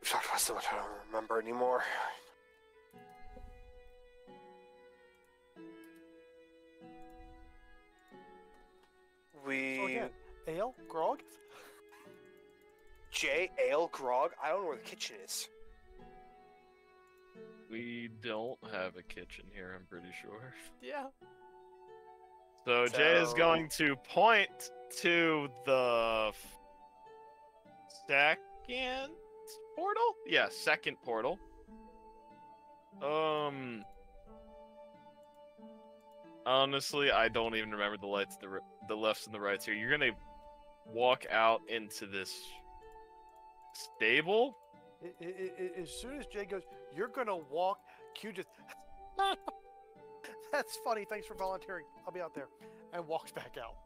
We've talked about so much I don't remember anymore.
So
We.
again, ale, grog.
Jay, ale, grog. I don't know where the kitchen is.
We don't have a kitchen here, I'm pretty sure.
Yeah.
So Jay is going to point to the second portal? Yeah, second portal. Um Honestly, I don't even remember the lights the the lefts and the rights here. You're to walk out into this stable?
As soon as Jay goes, you're gonna walk. Q just. That's funny. Thanks for volunteering. I'll be out there, and walks back out.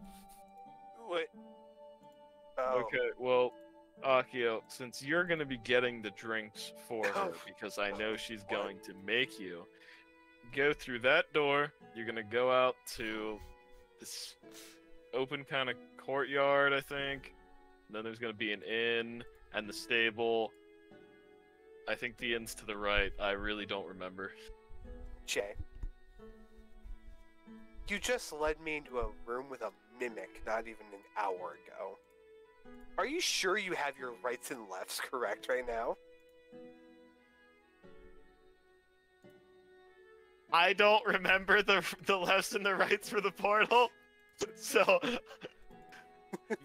Wait. Oh.
Okay, well, Akio, since you're going to be getting the drinks for her, because I know she's going to make you, go through that door. You're going to go out to this open kind of courtyard, I think. Then there's going to be an inn and the stable. I think the inn's to the right. I really don't remember.
Jay. You just led me into a room with a mimic not even an hour ago. Are you sure you have your rights and lefts correct right now?
I don't remember the the lefts and the rights for the portal. So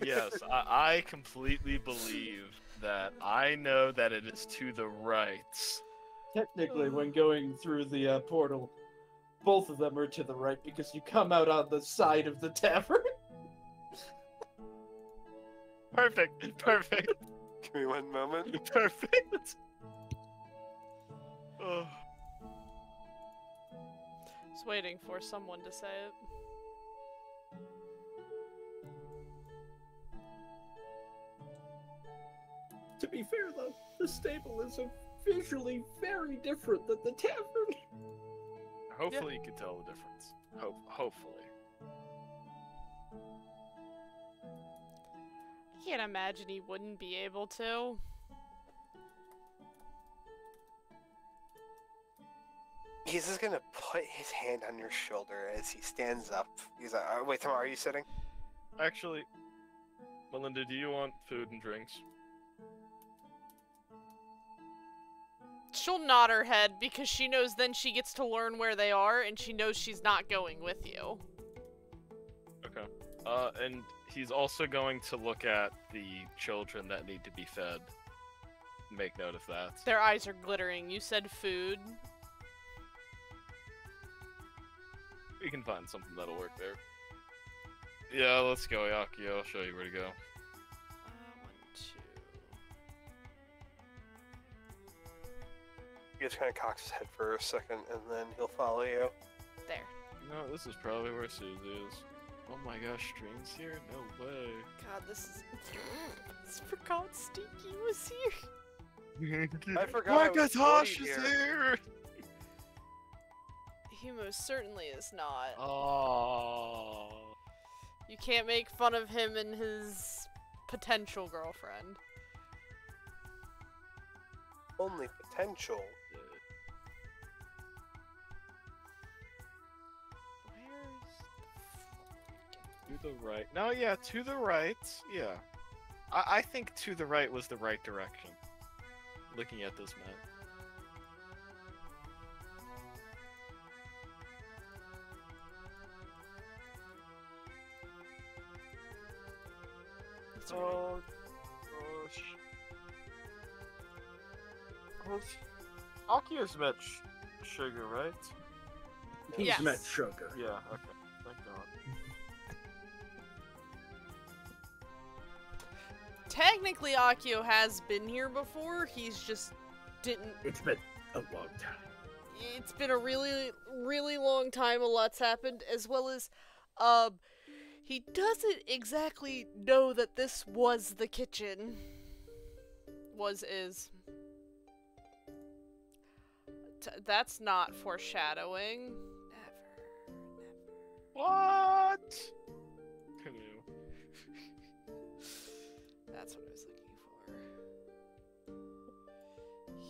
yes, I, I completely believe that I know that it is to the right.
Technically, when going through the uh, portal, both of them are to the right because you come out on the side of the tavern.
Perfect, perfect,
Give me one moment.
perfect. Oh.
Just waiting for someone to say it.
To be fair, though, the stable is a visually very different than the tavern.
Hopefully, you can tell the difference. Hope, hopefully.
I can't imagine he wouldn't be able to.
He's just gonna put his hand on your shoulder as he stands up. He's like, uh, wait, Tamara, are you sitting?
Actually, Melinda, do you want food and drinks?
She'll nod her head because she knows then she gets to learn where they are and she knows she's not going with you.
Okay. Uh, and he's also going to look at the children that need to be fed. Make note of that.
Their eyes are glittering. You said food.
We can find something that'll work there. Yeah, let's go, Yaki. I'll show you where to go.
Uh, one, two.
He just kind of cocks his head for a second, and then he'll follow you.
There.
No, this is probably where Susie is. Oh my gosh, Strain's here? No way.
God, this is. I forgot Stinky was here.
I forgot. I was
Macintosh
already
is
here.
here!
He most certainly is not.
Oh.
You can't make fun of him and his potential girlfriend.
Only potential.
To the right. No, yeah, to the right. Yeah. I, I think to the right was the right direction. Looking at this map.
That's alright.
Oh, gosh. Oh, was... Akio's met Sh- Sugar, right?
He's
Yes.
met sugar.
Yeah, okay.
Technically, Akio has been here before. He's just didn't.
It's been a long time.
It's been a really, really long time. A lot's happened, as well as, um, he doesn't exactly know that this was the kitchen. Was is. T- that's not foreshadowing. Never, never.
What?
That's what I was looking for.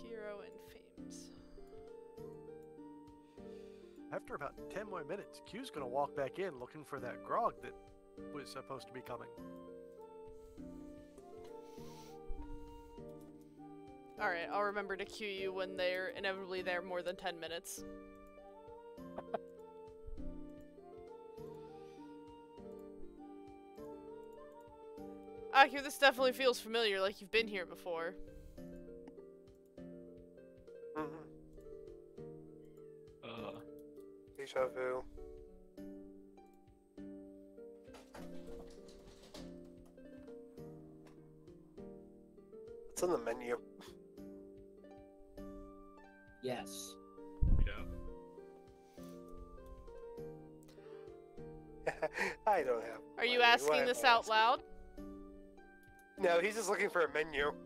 Hero and Fames.
After about 10 more minutes, Q's gonna walk back in looking for that grog that was supposed to be coming.
Alright, I'll remember to cue you when they're inevitably there more than 10 minutes. Akio, this definitely feels familiar, like you've been here before.
Mm-hmm.
Uh,
Deja vu. What's on the menu?
Yes.
yeah.
I don't have.
Are you asking
Why
this out
asking?
loud?
No, he's just looking for a menu.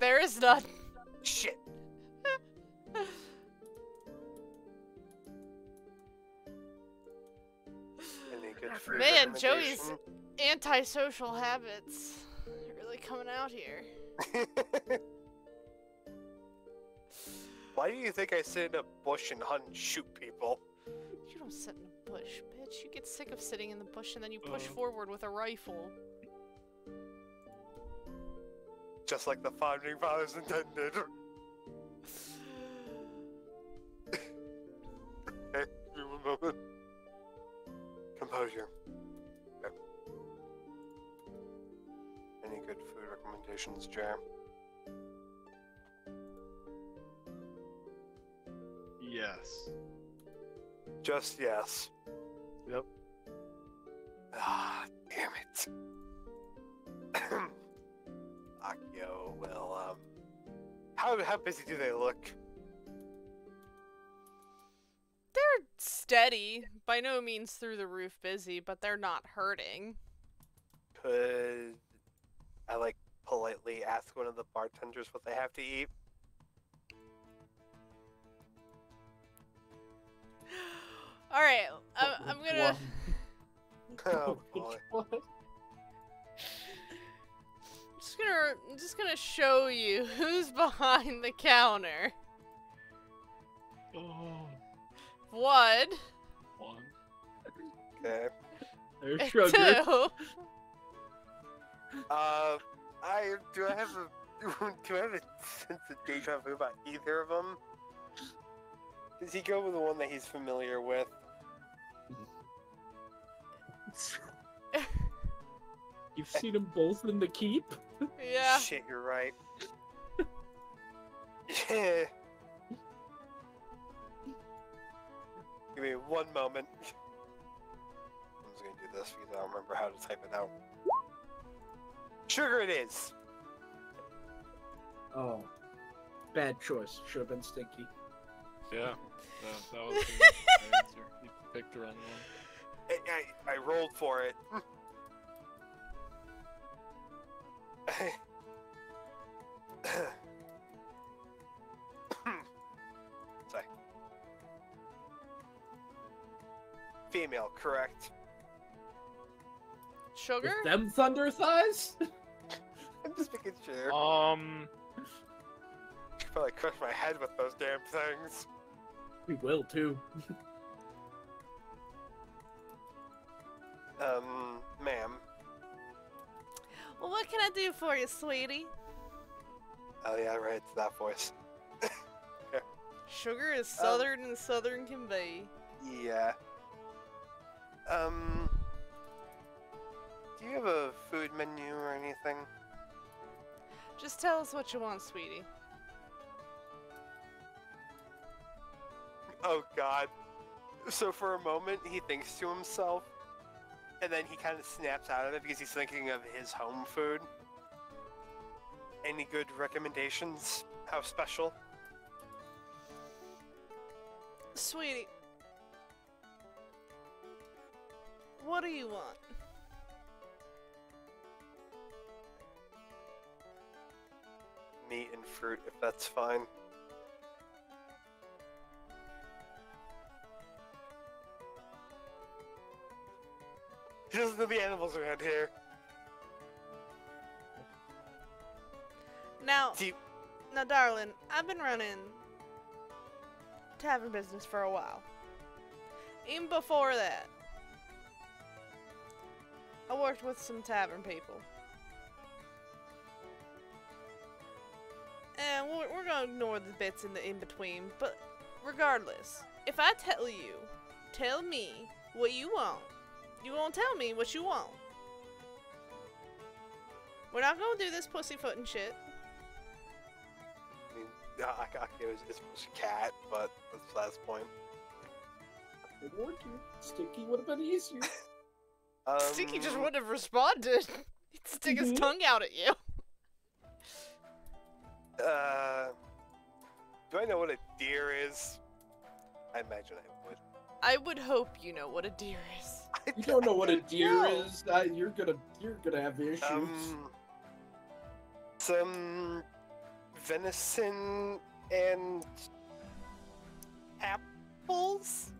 There is none.
Shit. Any good food
Man, Joey's- Antisocial habits. Really coming out here.
Why do you think I sit in a bush and hunt and shoot people?
You don't sit in a bush, bitch. You get sick of sitting in the bush and then you push
Uh.
forward with a rifle.
Just like the founding fathers intended. Okay, give me a moment. Composure. Okay. Any good food recommendations, Jay?
Yes.
Just yes.
Yep.
Ah, damn it. Akio, well, um, how how busy do they look?
They're steady. By no means through the roof busy, but they're not hurting.
Could I like politely ask one of the bartenders what they have to eat?
Alright, I'm, I'm gonna.
Oh boy.
What?
I'm just gonna. I'm just gonna show you who's behind the counter.
Oh,
One,
one.
Okay.
There's
and
sugar.
two.
Uh, I do I have a do I have a sense of deja vu about either of them? Does he go with the one that he's familiar with?
You've seen them both in the keep.
Yeah.
Shit, you're right. yeah. Give me one moment. I'm just gonna do this because I don't remember how to type it out. Sugar it is.
Oh, bad choice. Should have been stinky.
Yeah, that, that was the answer. You picked the wrong one.
I, I, I rolled for it. Sorry. Female, correct.
Sugar?
With them thunder thighs?
I'm just making sure.
Um,
Should probably crush my head with those damn things.
We will too.
Um, ma'am.
Well, what can I do for you, sweetie?
Oh yeah, right, it's that voice.
Sugar is southern and southern can be.
Yeah. Um. Do you have a food menu or anything?
Just tell us what you want, sweetie.
Oh God. So for a moment, he thinks to himself, and then he kind of snaps out of it because he's thinking of his home food. Any good recommendations? How special?
Sweetie. What do you want?
Meat and fruit, if that's fine. He doesn't know the animals around here.
Now,
See,
now, darling, I've been running tavern business for a while. Even before that, I worked with some tavern people. And we're, we're gonna ignore the bits in the in between, but regardless, if I tell you, tell me what you want, you won't tell me what you want. We're not gonna do this pussyfooting shit.
I mean, uh, Akio is, is just a cat, but that's the last point.
Good warned you. Sticky would have been easier.
Um,
Sticky just wouldn't have responded. He'd stick his
Mhm.
tongue out at you.
Uh, do I know what a deer is? I imagine I would.
I would hope you know what a deer is.
You don't know what a deer
No.
is. Uh, you're gonna you're gonna have issues.
Um, some venison and apples.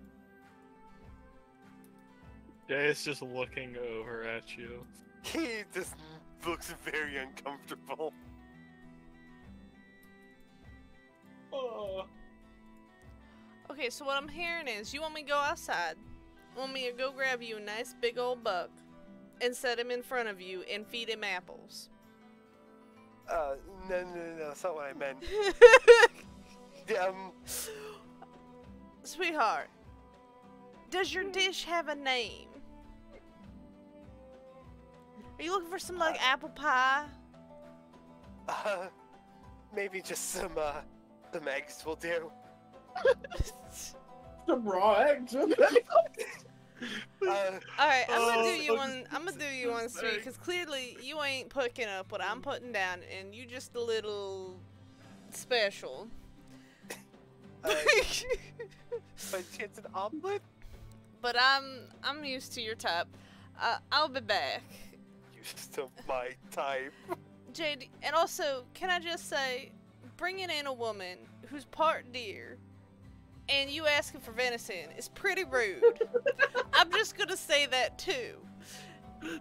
Jay is just looking over at you.
He just looks very uncomfortable.
Oh.
Okay, so what I'm hearing is you want me to go outside, want me to go grab you a nice big old buck, and set him in front of you and feed him apples.
Uh, no, no, no, that's not what I meant. Um,
Sweetheart, does your dish have a name? Are you looking for some like apple pie?
uh, maybe just some, uh, some eggs will do.
Some raw eggs.
Uh,
Alright, I'm gonna
Oh,
do you
I'm
one. I'm gonna do you one, sweet, because clearly you ain't picking up what I'm putting down, and you just a little special.
uh, by chance an omelet?
but I'm I'm used to your type. Uh, I'll be back,
Used to my type.
JD. And also, can I just say, bringing in a woman who's part deer, and you asking for venison is pretty rude. I'm just gonna say that too.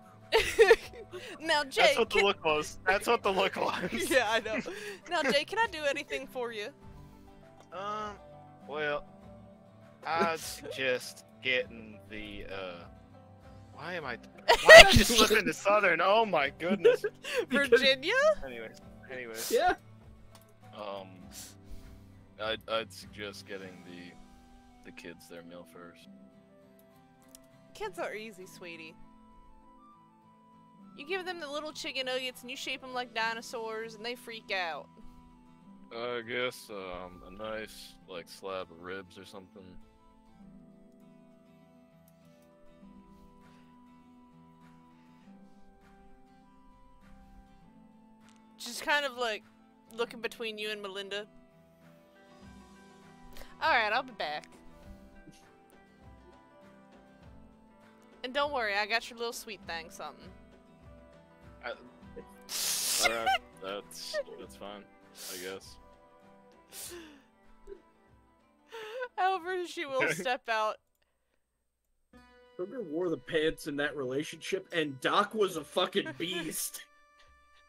now, Jay,
that's what the
can-
look was. That's what the look was.
yeah, I know. Now, Jay, can I do anything for you?
Um, well, I'd suggest getting the, uh, why am I, why did I just slip into Southern? Oh my goodness.
Because-
Virginia?
Anyways, anyways.
yeah.
Um, I'd, I'd suggest getting the the kids their meal first.
Kids are easy, sweetie. You give them the little chicken nuggets and you shape them like dinosaurs and they freak out.
I guess um, a nice like slab of ribs or something.
Just kind of like looking between you and Melinda. Alright, I'll be back. And don't worry, I got your little sweet thing something.
Alright, that's that's fine, I guess.
However, she will step out.
Sugar wore the pants in that relationship, and Doc was a fucking beast.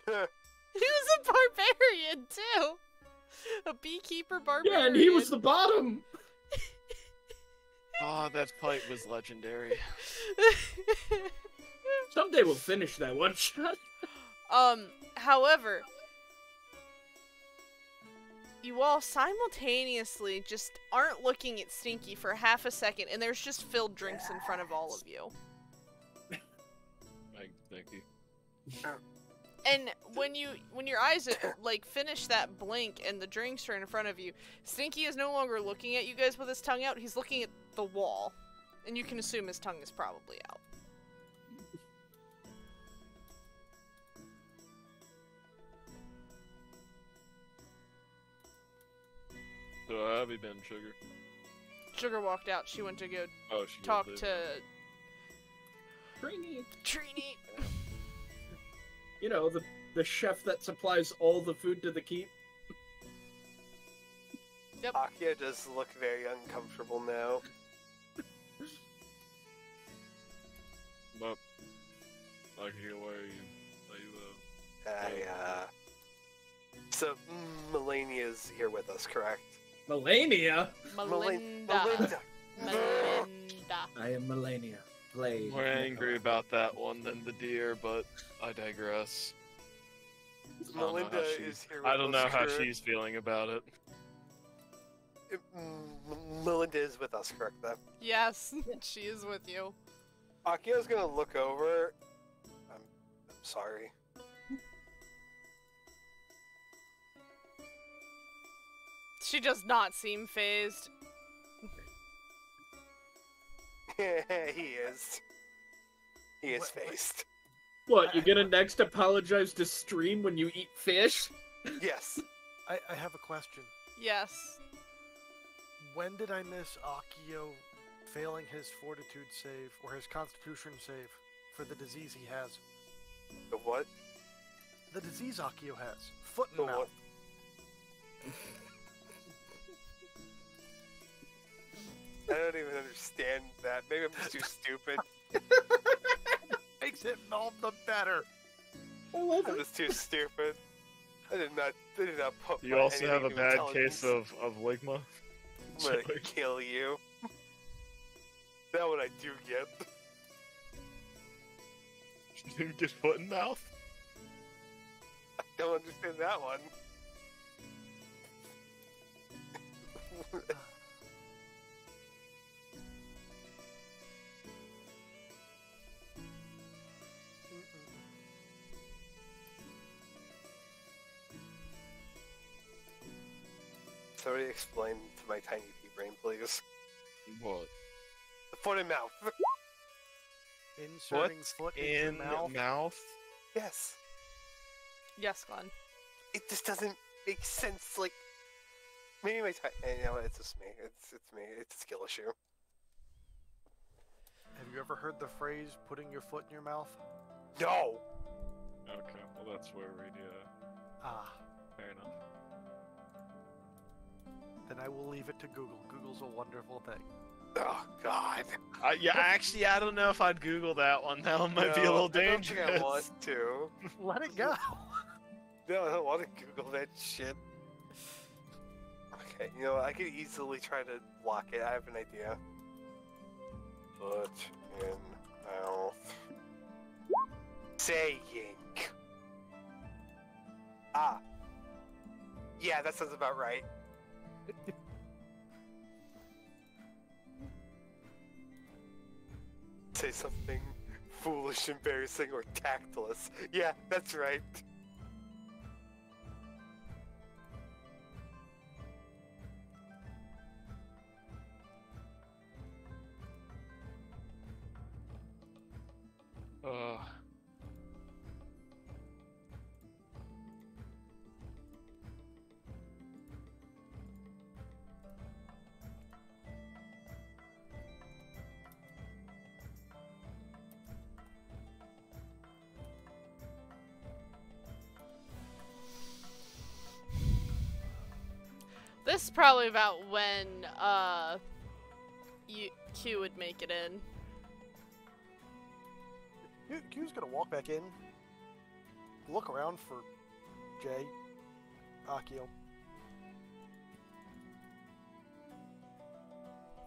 He was a barbarian too. A beekeeper barbarian.
yeah, and he was the bottom.
Oh, that fight was legendary.
Someday we'll finish that one shot.
um, however, you all simultaneously just aren't looking at Stinky for half a second, and there's just filled drinks in front of all of you.
Thank, thank you.
And when you when your eyes uh, like finish that blink and the drinks are in front of you, Stinky is no longer looking at you guys with his tongue out. He's looking at the wall, and you can assume his tongue is probably out.
So how have you been, Sugar?
Sugar walked out. She went to go
Oh, she
talk
did.
to
Trini.
Trini.
You know, the the chef that supplies all the food to the keep.
Yep. Akio does look very uncomfortable now.
But, like, here, why are you? Are you, uh...
I, uh... So, mm, Melania's here with us, correct?
Melania.
Melinda.
Melinda.
Melinda.
I am Melania. Play.
More angry about that one than the deer, but I digress. I don't know
Melinda
how she-
is here
I don't know how she's feeling about it.
Mm, Melinda is with us, correct, though?
Yes, she is with you.
Akio's gonna look over. I'm, I'm sorry.
She does not seem fazed.
he is. He is
What- what-
faced.
What? You're gonna next apologize to stream when you eat fish?
Yes.
I, I have a question.
Yes.
When did I miss Akio failing his fortitude save or his constitution save for the disease he has?
The what?
The disease Akio has. Foot
The
and mouth.
I don't even understand that. Maybe I'm just too stupid.
Makes it all the better.
I love
I'm just too stupid. I did not. I did not put.
You
my
also have a bad case of, of Ligma.
I'm gonna kill you. that one I do get.
You didn't get foot and mouth?
I don't understand that one. Uh, Somebody explain to my tiny pea brain, please.
What?
The foot and mouth.
Inserting foot into
In
mouth.
mouth?
yes.
Yes, Glenn.
It just doesn't make sense. Like maybe my ti- eh, you know it's just me. It's it's me. It's a skill issue.
Have you ever heard the phrase "putting your foot in your mouth"?
No.
Okay, well that's where we do.
Ah, then I will leave it to Google. Google's a wonderful thing.
Oh God.
Uh, yeah, actually, I don't know if I'd Google that one. That one might be a
No,
little
I don't think
dangerous.
I want to.
Let it go.
No, I don't want to Google that shit. Okay, you know I could easily try to block it. I have an idea. Foot in mouth. Saying. Ah. Yeah, that sounds about right. Say something foolish, embarrassing, or tactless. Yeah, that's right.
Uh,
probably about when uh you Q would make it in.
Q's gonna walk back in, look around for Jay, Akio,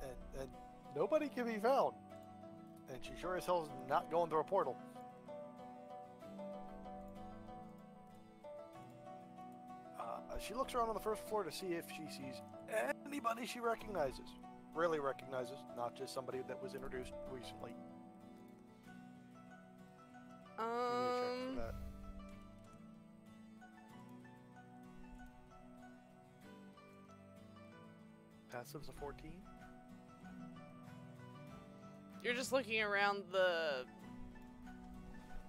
and and nobody can be found. And she sure as hell is not going through a portal. She looks around on the first floor to see if she sees anybody she recognizes. Really recognizes, not just somebody that was introduced recently. Give me a check
Um.
Passive's a 14.
you're just looking around the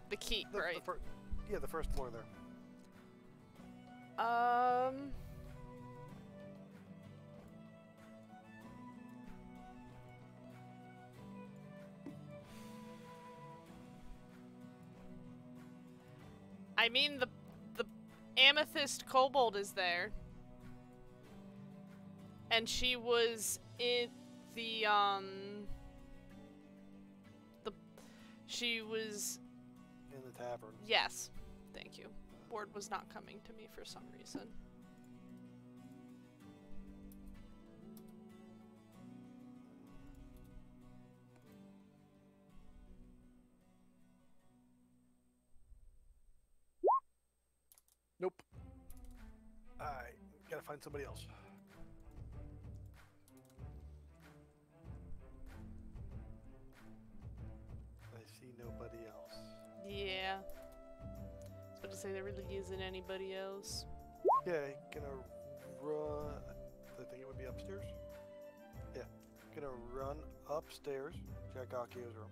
the keep,
The, the
right?
fir- yeah, the first floor there.
Um. I mean the the amethyst kobold is there. And she was in the um the she was
In the tavern.
yes. Thank you. Word was not coming to me for some reason.
Nope. I gotta find somebody else. I see nobody else.
Say there really isn't anybody else.
Okay, gonna run. I think it would be upstairs. Yeah, gonna run upstairs. Check Akio's room.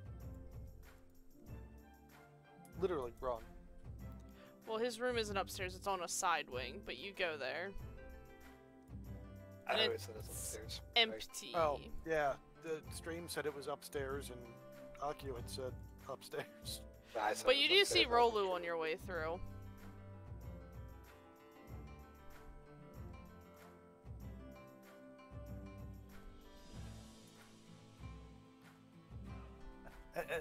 Literally run.
Well, his room isn't upstairs, it's on a side wing, but you go there.
I always said it's
it's
upstairs.
Empty.
Oh, yeah. The stream said it was upstairs, and Akio had said upstairs.
I
But you do see
upstairs, I wasn't
Rolu on your way through.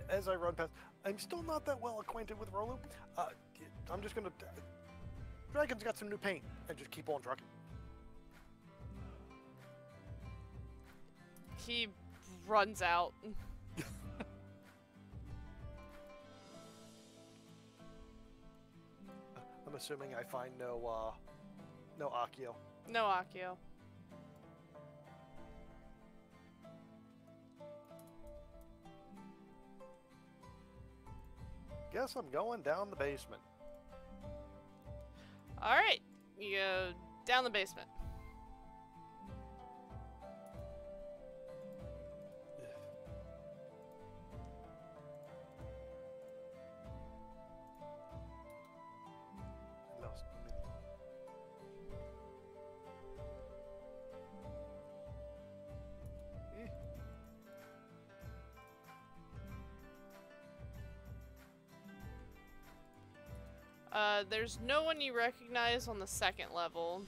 As I run past, I'm still not that well acquainted with Rolu. Uh, I'm just gonna. Dragon's got some new paint, and just keep on trucking.
He runs out.
I'm assuming I find no, uh, no Akio.
No Akio.
Guess I'm going down the basement.
Alright. You go down the basement. There's no one you recognize on the second level.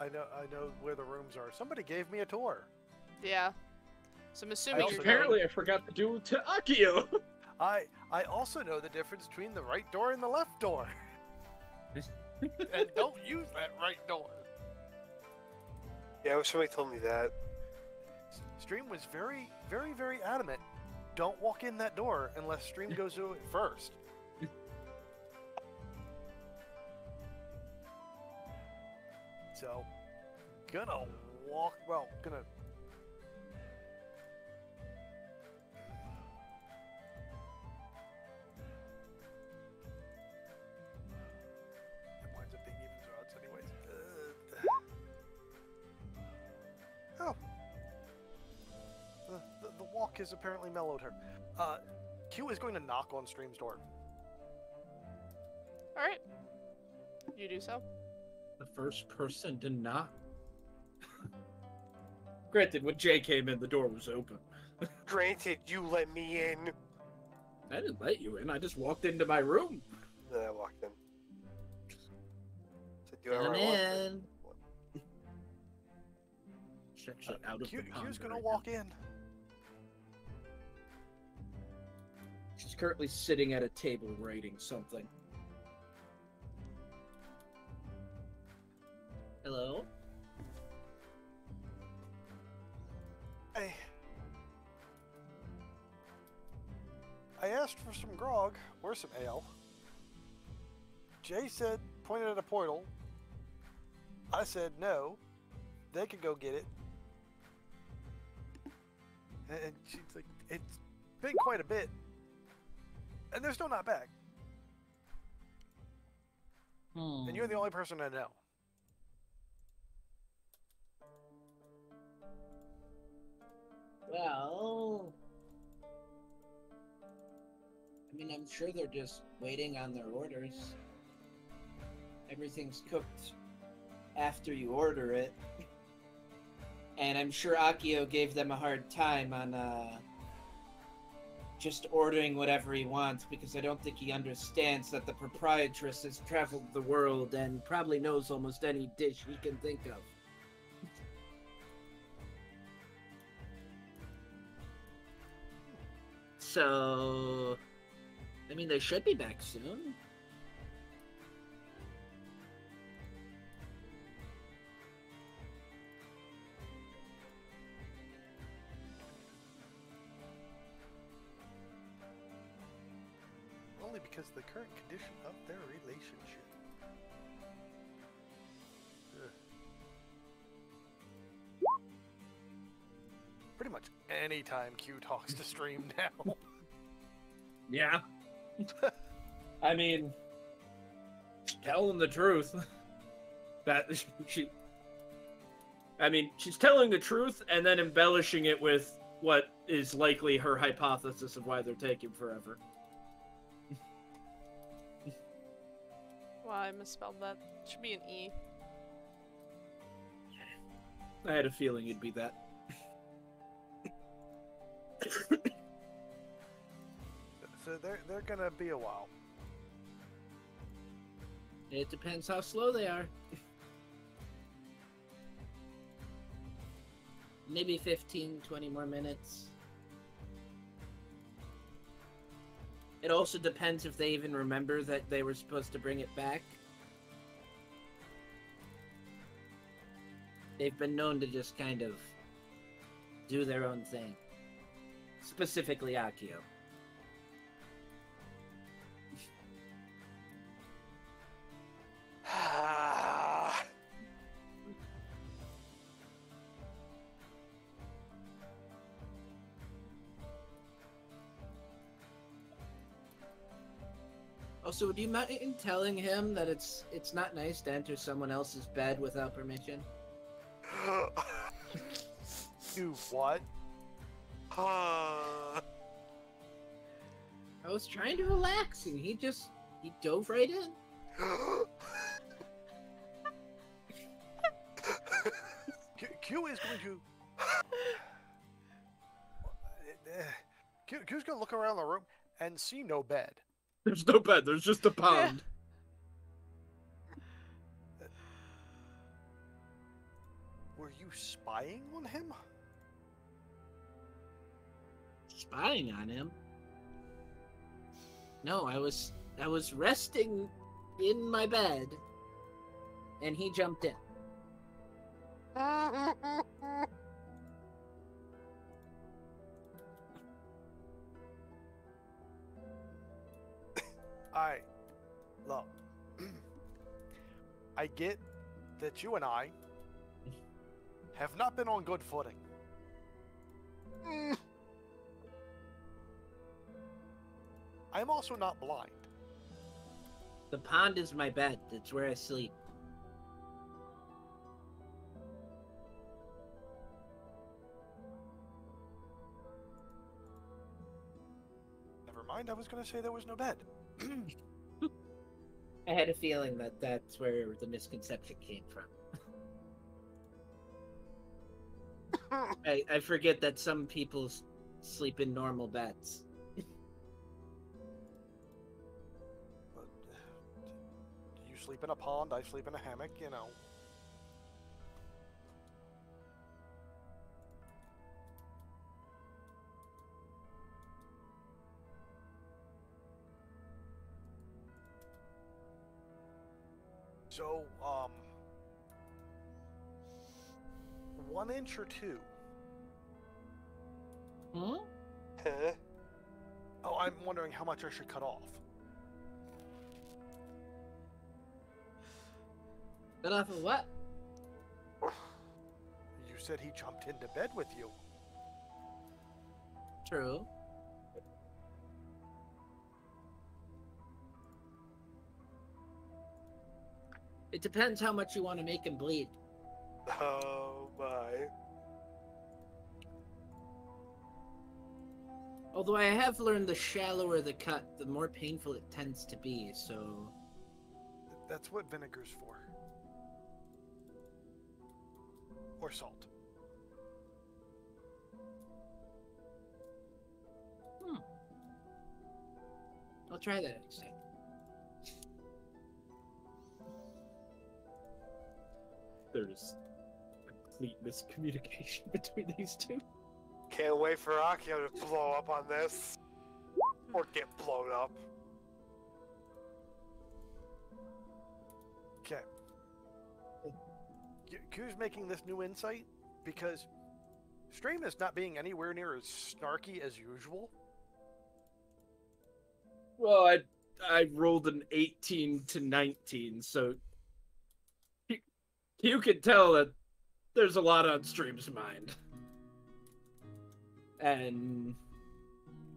I know, I know where the rooms are. Somebody gave me a tour.
Yeah. So I'm assuming
also
you're
know-
Apparently, I forgot to do to Akio.
I, I also know the difference between the right door and the left door. and don't use that right door.
Yeah, I wish somebody told me that.
Stream was very, very, very adamant. Don't walk in that door unless Stream goes to it first. So, gonna walk. Well, gonna. It winds up being evens or odds, anyways. Uh, oh, the, the, the walk has apparently mellowed her. Uh, Q is going to knock on Stream's door.
Alright. You do so.
The first person to knock. Granted, when Jay came in, the door was open.
Granted, you let me in.
I didn't let you in. I just walked into my room.
Then I walked in. Said, "Do
Come
whatever I want."
in.
She's actually out of
Q,
the pond.
Q's gonna
right
walk
now.
in.
She's currently sitting at a table writing something.
Hello.
Hey. I asked for some grog or some ale. Jay said, pointed at a portal. I said no. They could go get it. And and she's like, it's been quite a bit. And they're still not back. And you're the hmm. only person I know.
Well, I mean, I'm sure they're just waiting on their orders. Everything's cooked after you order it. And I'm sure Akio gave them a hard time on uh, just ordering whatever he wants because I don't think he understands that the proprietress has traveled the world and probably knows almost any dish he can think of. So, I mean, they should be back soon.
Only because the current condition of their relationship. Pretty much any time Q talks to Stream now.
Yeah. I mean, telling the truth. That she. I mean, she's telling the truth and then embellishing it with what is likely her hypothesis of why they're taking forever.
Wow, I misspelled that. Should be an E.
I had a feeling it'd be that.
so they're they're gonna be a while.
It depends how slow they are. Maybe 15, 20 more minutes. It also depends if they even remember that they were supposed to bring it back. They've been known to just kind of do their own thing. Specifically Akio. Also, would you mind telling him that it's it's not nice to enter someone else's bed without permission?
Do what?
Uh, I was trying to relax and he just he dove right in.
Q, Q is going to. Q, Q's gonna look around the room and see no bed.
There's no bed. There's just a pond.
Were you spying on him?
Spying on him. No, I was I was resting in my bed and he jumped in.
I look. I get that you and I have not been on good footing. I'm also not blind.
The pond is my bed. It's where I sleep.
Never mind, I was gonna say there was no bed.
I had a feeling that that's where the misconception came from. I, I forget that some people sleep in normal beds.
sleep in a pond, I sleep in a hammock, you know. So, um, one inch or two?
Hmm?
Huh?
oh, I'm wondering how much I should cut off.
Cut off of what?
You said he jumped into bed with you.
True. It depends how much you want to make him bleed.
Oh my.
Although I have learned the shallower the cut, the more painful it tends to be, so.
That's what vinegar's for. Or salt. Hmm.
I'll try that next time.
There's complete miscommunication between these two.
Can't wait for Akio to blow up on this. Hmm. Or get blown up.
Okay. Who's making this new insight? Because Stream is not being anywhere near as snarky as usual.
Well, I I rolled an 18 to 19, so you, you can tell that there's a lot on Stream's mind. And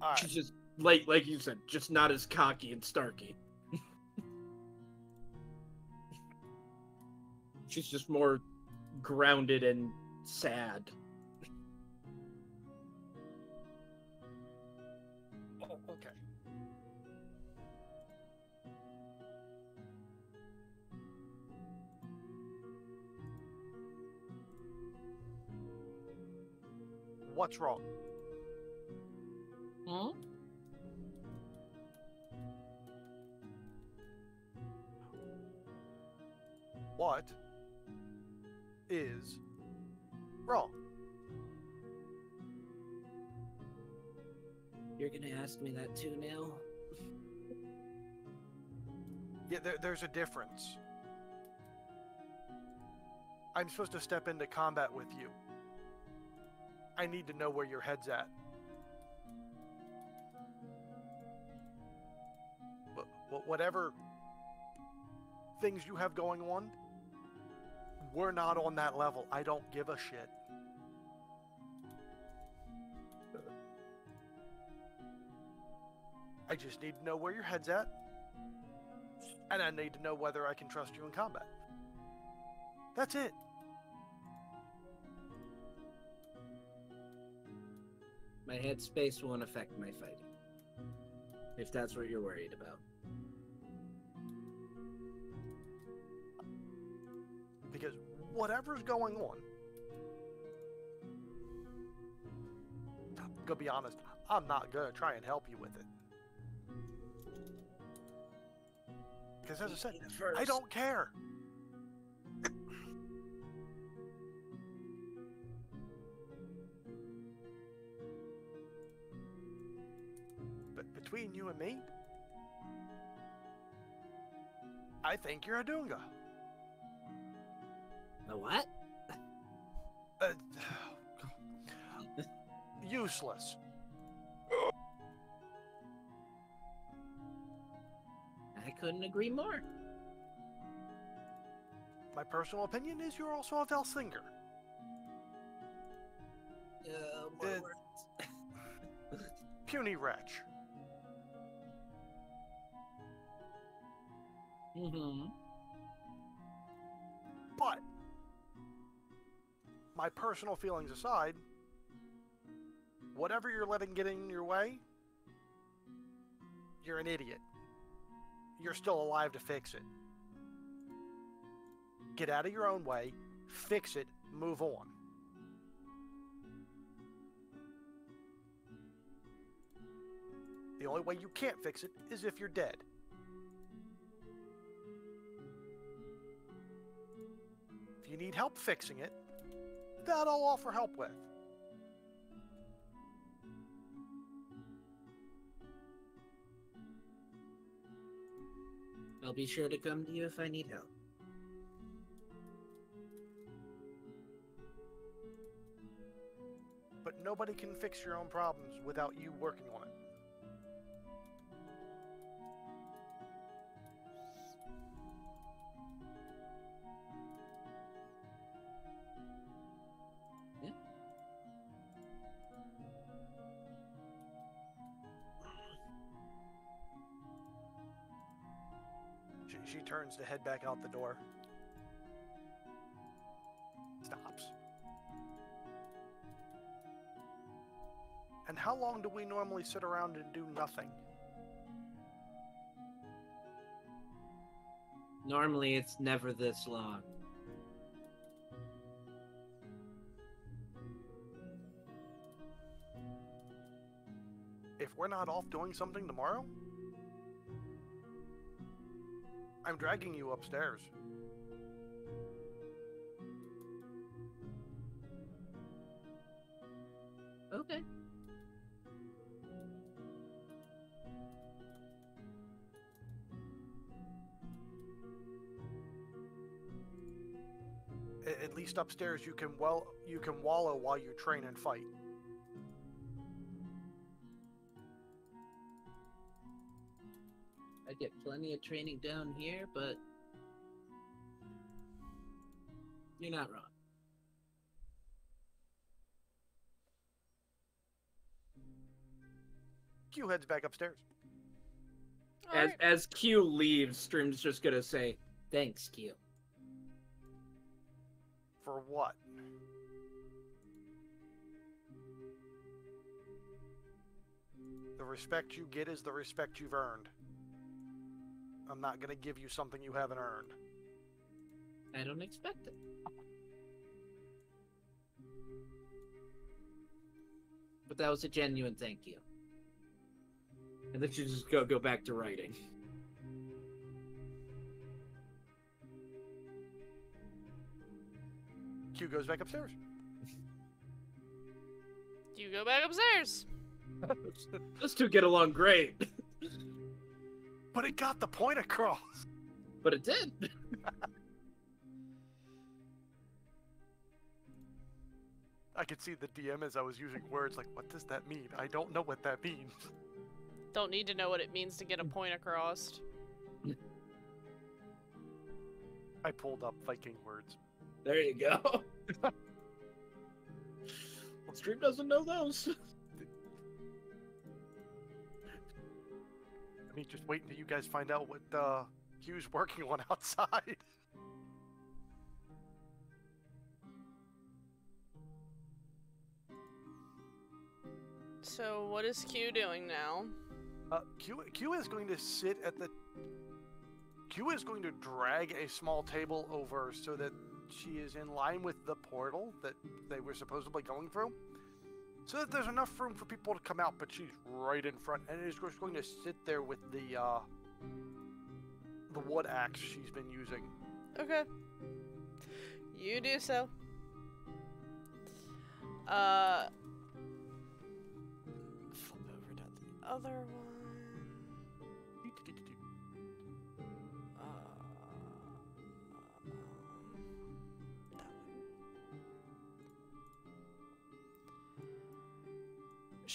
Alright.
she's just like like you said, just not as cocky and starky. she's just more grounded and sad.
Oh, okay. What's wrong?
Hmm?
What is wrong?
You're gonna ask me that too now?
Yeah, there, there's a difference. I'm supposed to step into combat with you. I need to know where your head's at. But, whatever things you have going on, we're not on that level. I don't give a shit. I just need to know where your head's at, and I need to know whether I can trust you in combat. That's it.
My headspace won't affect my fighting. If that's what you're worried about.
Because whatever's going on, I'm gonna be honest, I'm not gonna try and help you with it. Because as I said, I don't care. But between you and me, I think you're a Dunga.
A what?
Uh, useless.
I couldn't agree more.
My personal opinion is you're also a Velsinger.
Uh,
more Uh, Puny wretch.
mm-hmm.
My personal feelings aside, whatever you're letting get in your way, you're an idiot. You're still alive to fix it. Get out of your own way, fix it, move on. The only way you can't fix it is if you're dead. If you need help fixing it, that I'll offer help with.
I'll be sure to come to you if I need help.
But nobody can fix your own problems without you working on it. Turns to head back out the door. Stops. And how long do we normally sit around and do nothing?
Normally, it's never this long.
If we're not off doing something tomorrow? I'm dragging you upstairs.
Okay.
At least upstairs you can well you can wallow while you train and fight.
Plenty of training down here, but you're not wrong.
Q heads back upstairs.
As
Alright.
as Q leaves, Stream's just gonna say,
Thanks, Q.
For what? The respect you get is the respect you've earned. I'm not going to give you something you haven't earned.
I don't expect it. But that was a genuine thank you.
and then she just go go back to writing.
Q goes back upstairs.
You go back upstairs.
Those two get along great,
But it got the point across.
but it did.
I could see the DM as I was using words like, what does that mean? I don't know what that means.
Don't need to know what it means to get a point across.
I pulled up Viking words.
There you go. well, Stream doesn't know those.
I mean, just wait until you guys find out what uh, Q's working on outside.
So what is Q doing now?
Uh, Q, Q is going to sit at the. Q is going to drag a small table over so that she is in line with the portal that they were supposedly going through. So that there's enough room for people to come out, but she's right in front and is just going to sit there with the uh, the wood axe she's been using.
Okay. You do so. Uh. Flip over to the other one.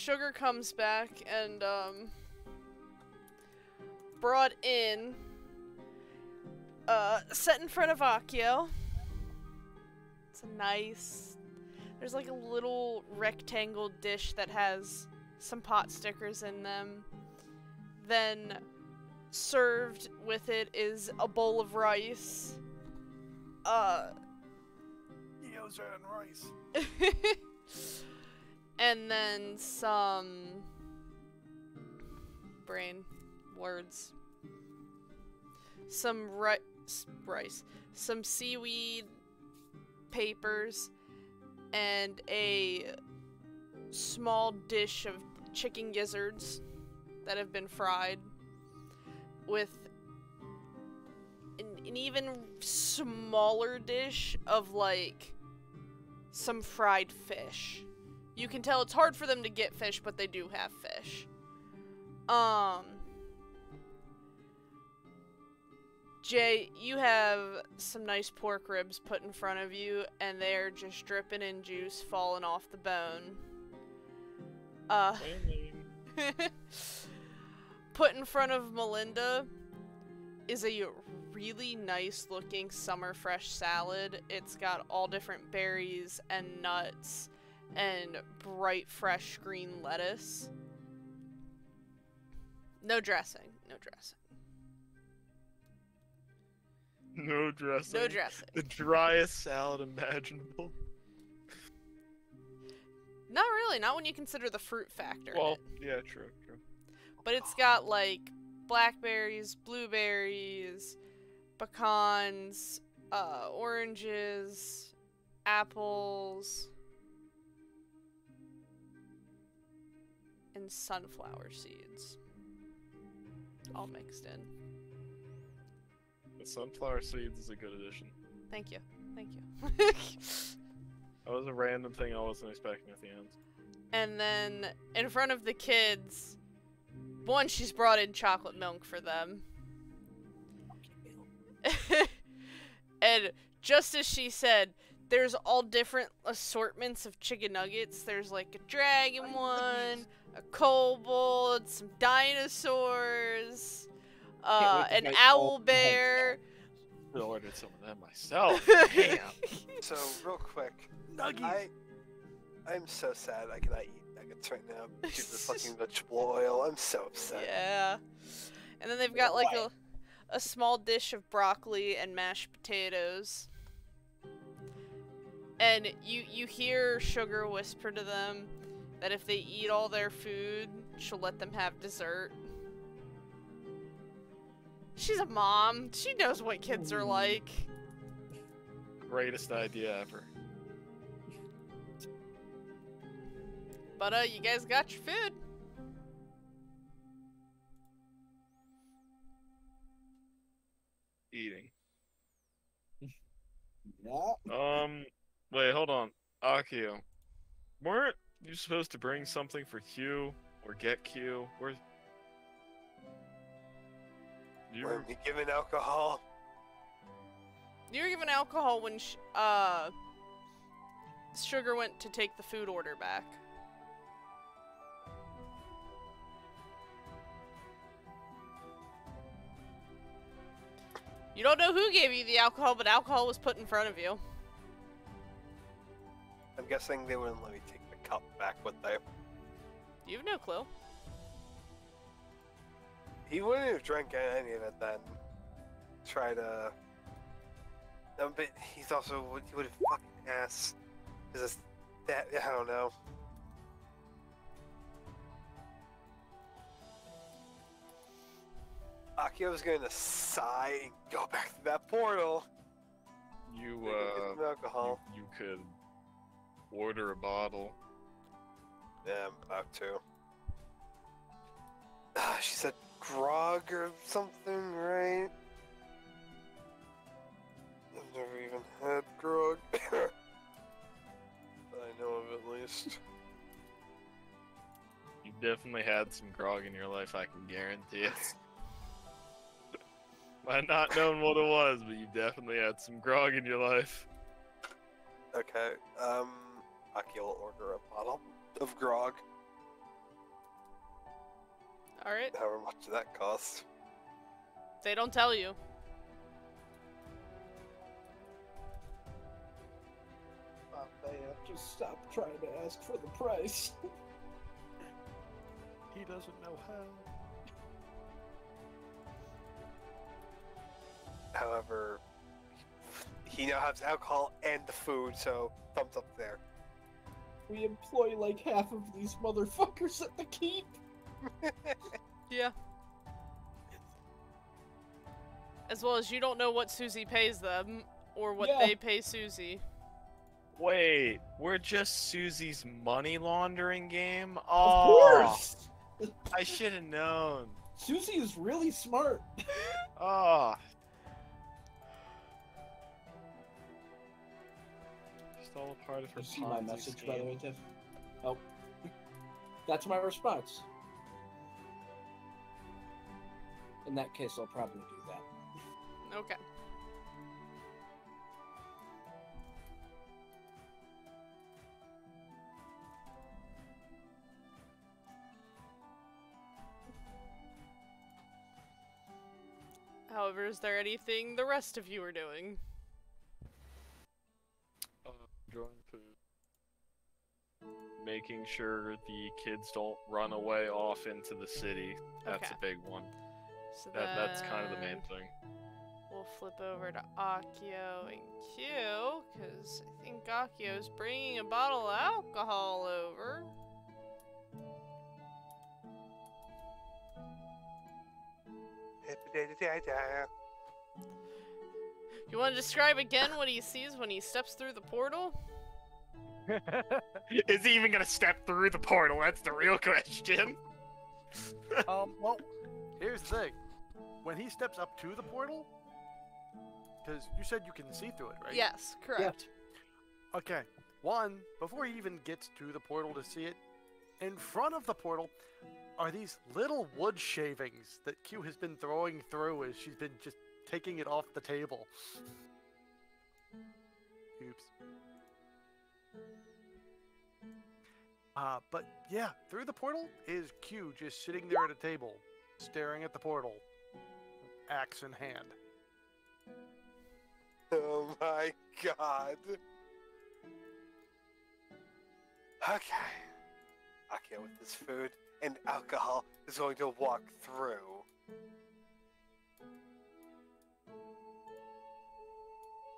Sugar comes back and um brought in uh set in front of Akio. It's a nice there's like a little rectangle dish that has some pot stickers in them. Then served with it is a bowl of rice. Uh
Gyoza and rice.
and then some brain words. Some ri- rice, some seaweed papers, and a small dish of chicken gizzards that have been fried with an, an even smaller dish of like some fried fish. You can tell it's hard for them to get fish, but they do have fish. Um Jay, you have some nice pork ribs put in front of you, and they're just dripping in juice falling off the bone. Uh, put in front of Melinda is a really nice looking summer fresh salad. It's got all different berries and nuts and bright fresh green lettuce. No dressing. No dressing.
No dressing.
No dressing.
The driest salad imaginable.
Not really. Not when you consider the fruit factor.
Well, yeah, true, true.
But it's got like blackberries, blueberries, pecans, uh, oranges, apples, and sunflower seeds. All mixed in.
The sunflower seeds is a good addition.
Thank you. Thank you.
That was a random thing I wasn't expecting at the end.
and then in front of the kids, one, she's brought in chocolate milk for them. and just as she said, there's all different assortments of chicken nuggets. There's like a dragon one, a kobold, some dinosaurs, uh, an owl bear.
I ordered some of them myself. Damn.
So real quick,
Nuggies.
I I'm so sad I cannot eat nuggets right now due to the fucking vegetable oil. I'm so upset.
Yeah. And then they've got like a a small dish of broccoli and mashed potatoes. And you you hear Sugar whisper to them that if they eat all their food, she'll let them have dessert. She's a mom. She knows what kids are like.
Greatest idea ever.
But uh you guys got your food.
Eating.
Yeah.
Um, wait, hold on. Akio. Weren't you supposed to bring something for Q or get Q? Where's. Do you
Were we given alcohol?
You were given alcohol when sh- uh Sugar went to take the food order back. You don't know who gave you the alcohol, but alcohol was put in front of you.
I'm guessing they wouldn't let me take the cup back, would they?
You have no clue.
He wouldn't have drank any of it then. Try to. No, but he's also he would have fucking asked. Is this that? I don't know. Akio's going to sigh and go back to that portal.
You, uh.
alcohol.
You, you could order a bottle.
Yeah, I'm about too. Ah, she said grog or something, right? I've never even had grog. I know of at least.
You've definitely had some grog in your life, I can guarantee it. Might not known what it was, but you definitely had some grog in your life.
Okay, um, Aki will order a bottle of grog.
Alright.
However much that costs.
They don't tell you.
Oh, man, just stop trying to ask for the price.
He doesn't know how.
However, he now has alcohol and the food, so thumbs up there.
We employ like half of these motherfuckers at the keep.
Yeah. As well as you don't know what Susie pays them or what
Yeah.
they pay Susie.
Wait, we're just Susie's money laundering game?
Of
Oh,
course!
I should have known.
Susie is really smart.
Oh. all a part of her.
You see my message, by the way, Tiff. Oh, that's my response. In that case, I'll probably do that.
Okay. However, is there anything the rest of you are doing?
Making sure the kids don't run away off into the city. That's
Okay.
a big one.
So
That, that's kind of the main thing.
We'll flip over to Akio and Q, because I think Akio's bringing a bottle of alcohol over. You want to describe again what he sees when he steps through the portal?
Is he even gonna step through the portal? That's the real question.
Um, well, here's the thing. When he steps up to the portal, because you said you can see through it, right?
Yes, correct.
Okay. One, before he even gets to the portal to see it, in front of the portal are these little wood shavings that Q has been throwing through as she's been just taking it off the table. Oops. Uh, but yeah, through the portal is Q just sitting there at a table, staring at the portal, axe in hand.
Oh my god. Okay. Akio with this food and alcohol is going to walk through.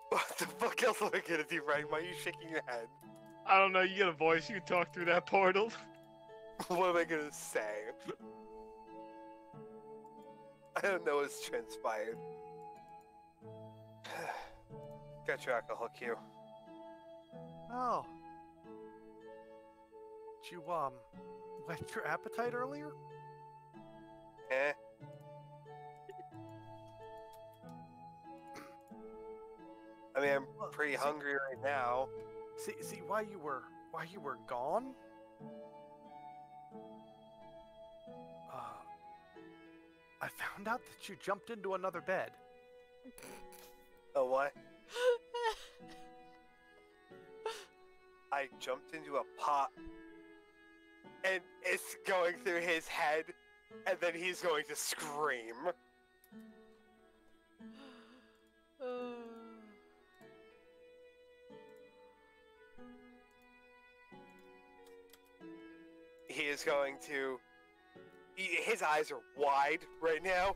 What the fuck else am I gonna do right? Why are you shaking your head?
I don't know. You get a voice. You can talk through that portal.
What am I gonna say? I don't know what's transpired. Got your alcohol Q.
Oh. Did you, um, whet your appetite earlier?
Eh? I mean, I'm pretty hungry right now.
See, see, while you were, why you were gone, uh, I found out that you jumped into another bed.
Oh, what? I jumped into a pot, and it's going through his head, and then he's going to scream. He is going to. he- His eyes are wide right now.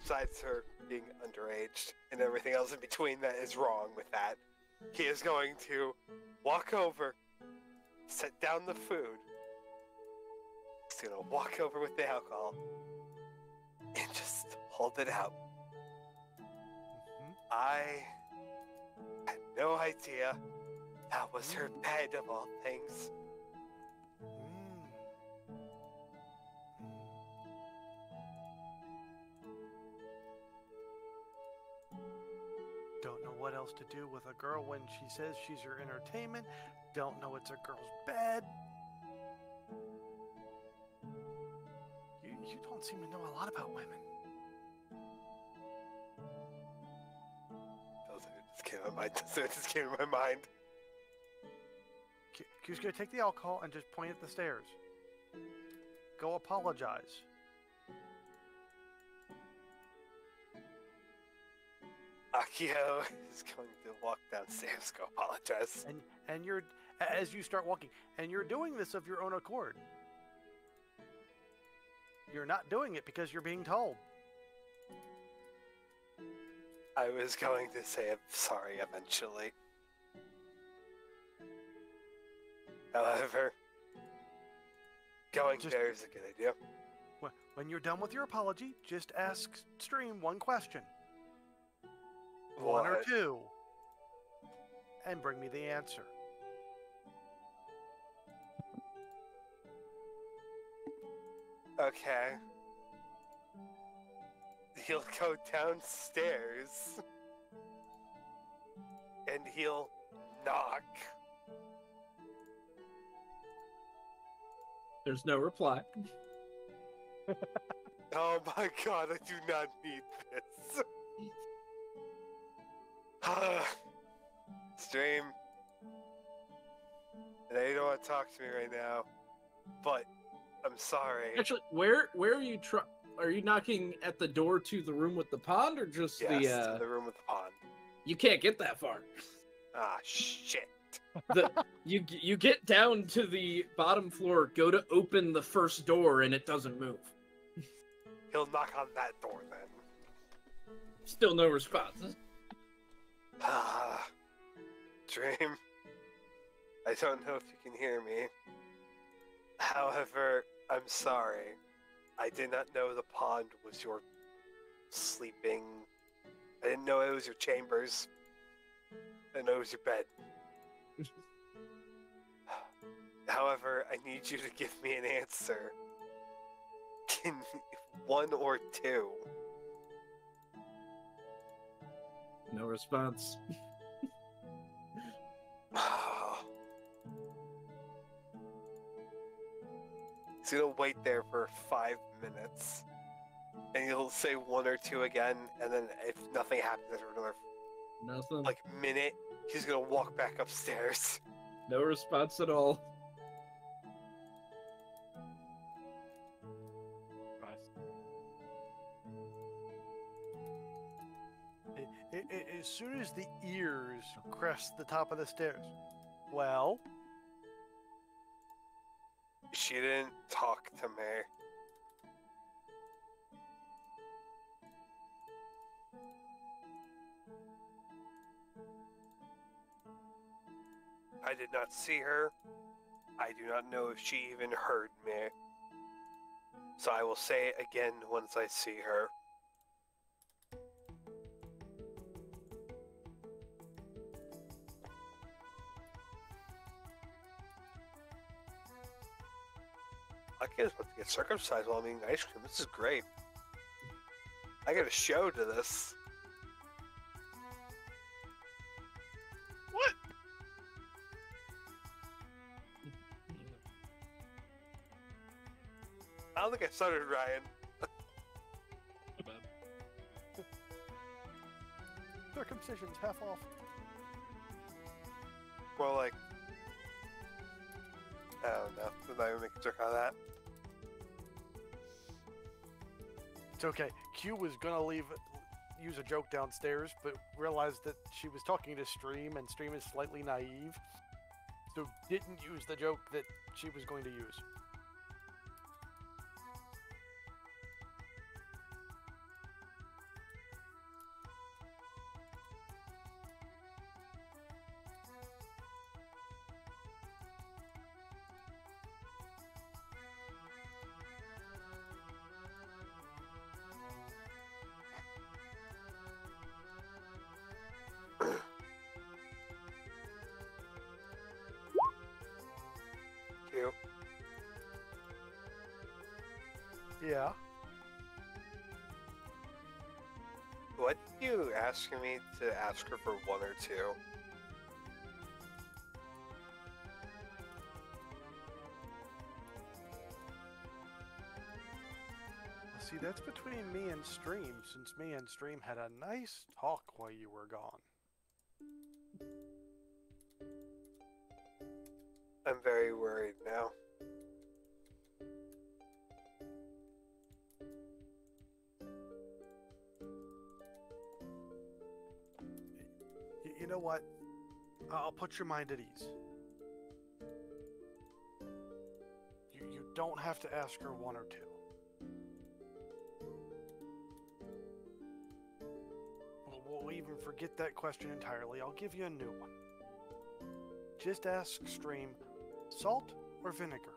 Besides her being underage and everything else in between that is wrong with that. He is going to walk over, set down the food. He's gonna walk over with the alcohol and just hold it out.
Mhm.
I had no idea that was her bed of all things.
Else to do with a girl when she says she's your entertainment. Don't know it's a girl's bed. You, you don't seem to know a lot about women.
Those just came to my mind. Just came to my mind.
Q's gonna take the alcohol and just point at the stairs. Go apologize.
Akio is going to walk downstairs, go apologize.
and and you're as you start walking and you're doing this of your own accord you're not doing it because you're being told
I was going to say I'm sorry eventually. However, going
Just-
there is a good idea.
Wh- when you're done with your apology just ask Stream one question one or two and bring me the answer
Okay. He'll go downstairs. And he'll knock.
There's no reply.
Oh my god, I do not need this. Stream. And I don't want to talk to me right now, but I'm sorry.
Actually, where where are you are you knocking at the door to the room with the pond, or just
Yes,
the?
to
uh
the room with the pond.
You can't get that far.
Ah, shit.
the you you get down to the bottom floor, go to open the first door, and it doesn't move.
He'll knock on that door then.
Still no response.
Ah, Dream. I don't know if you can hear me. However, I'm sorry. I did not know the pond was your sleeping. I didn't know it was your chambers. I didn't know it was your bed. However, I need you to give me an answer. Can one or two?
No response.
He's gonna wait there for five minutes, and you'll say one or two again, and then if nothing happens for another
Nothing.
like minute, he's gonna walk back upstairs.
no response at all.
As soon as the ears crest the top of the stairs. Well,
She didn't talk to me. I did not see her. I do not know if she even heard me. So I will say it again once I see her. I can't about to get circumcised while I'm eating ice cream. This is great. I got a show to this.
What?
I don't think I started Ryan.
circumcision's half off.
Well, like I don't know. I'm not even make a joke out of that.
It's okay. Q was gonna leave, use a joke downstairs, but realized that she was talking to Stream, and Stream is slightly naive, so didn't use the joke that she was going to use.
Asking me to ask her for one or two?
See, that's between me and Stream, since me and Stream had a nice talk while you were gone.
I'm very worried now.
Know what? I'll put your mind at ease. You, you don't have to ask her one or two. We'll, we'll even forget that question entirely. I'll give you a new one. Just ask Stream salt or vinegar?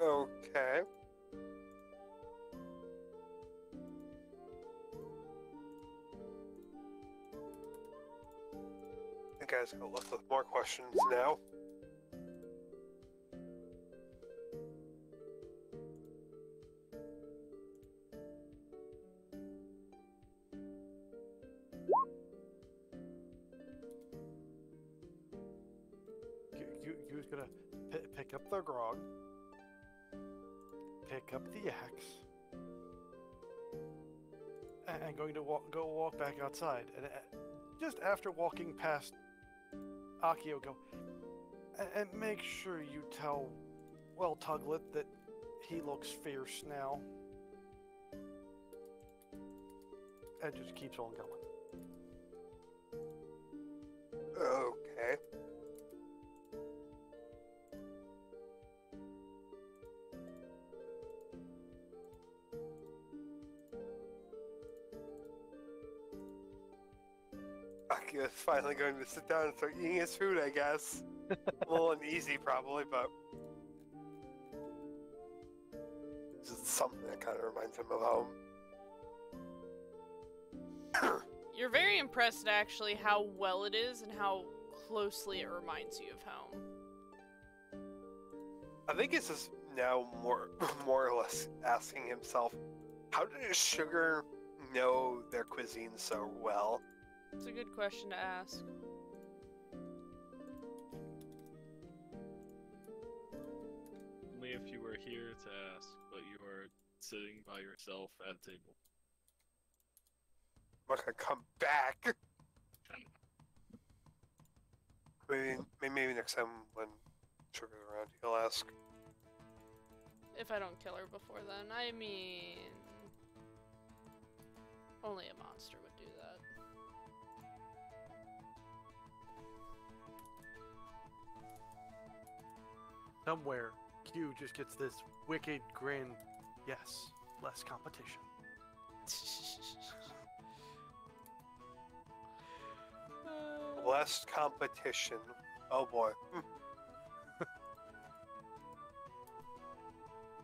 Okay. Just got left with more questions now.
You, you, you was gonna pick up the grog, pick up the axe, and going to walk, go walk back outside. And uh, just after walking past Akio, go and make sure you tell, well, Tuglet, that he looks fierce now. And just keeps on going.
Okay. Finally going to sit down and start eating his food, I guess. A little uneasy, probably, but. Just something that kind of reminds him of home.
You're very impressed actually how well it is and how closely it reminds you of home.
I think it's just now more, more or less asking himself, how does Sugar know their cuisine so well?
It's a good question to ask.
Only if you were here to ask, but you are sitting by yourself at a table.
I'm not gonna come back. Maybe, maybe maybe next time when Sugar's around, he'll ask.
If I don't kill her before then. I mean. Only a monster would
Somewhere, Q just gets this wicked grin. Yes, less competition.
Less competition. Oh boy.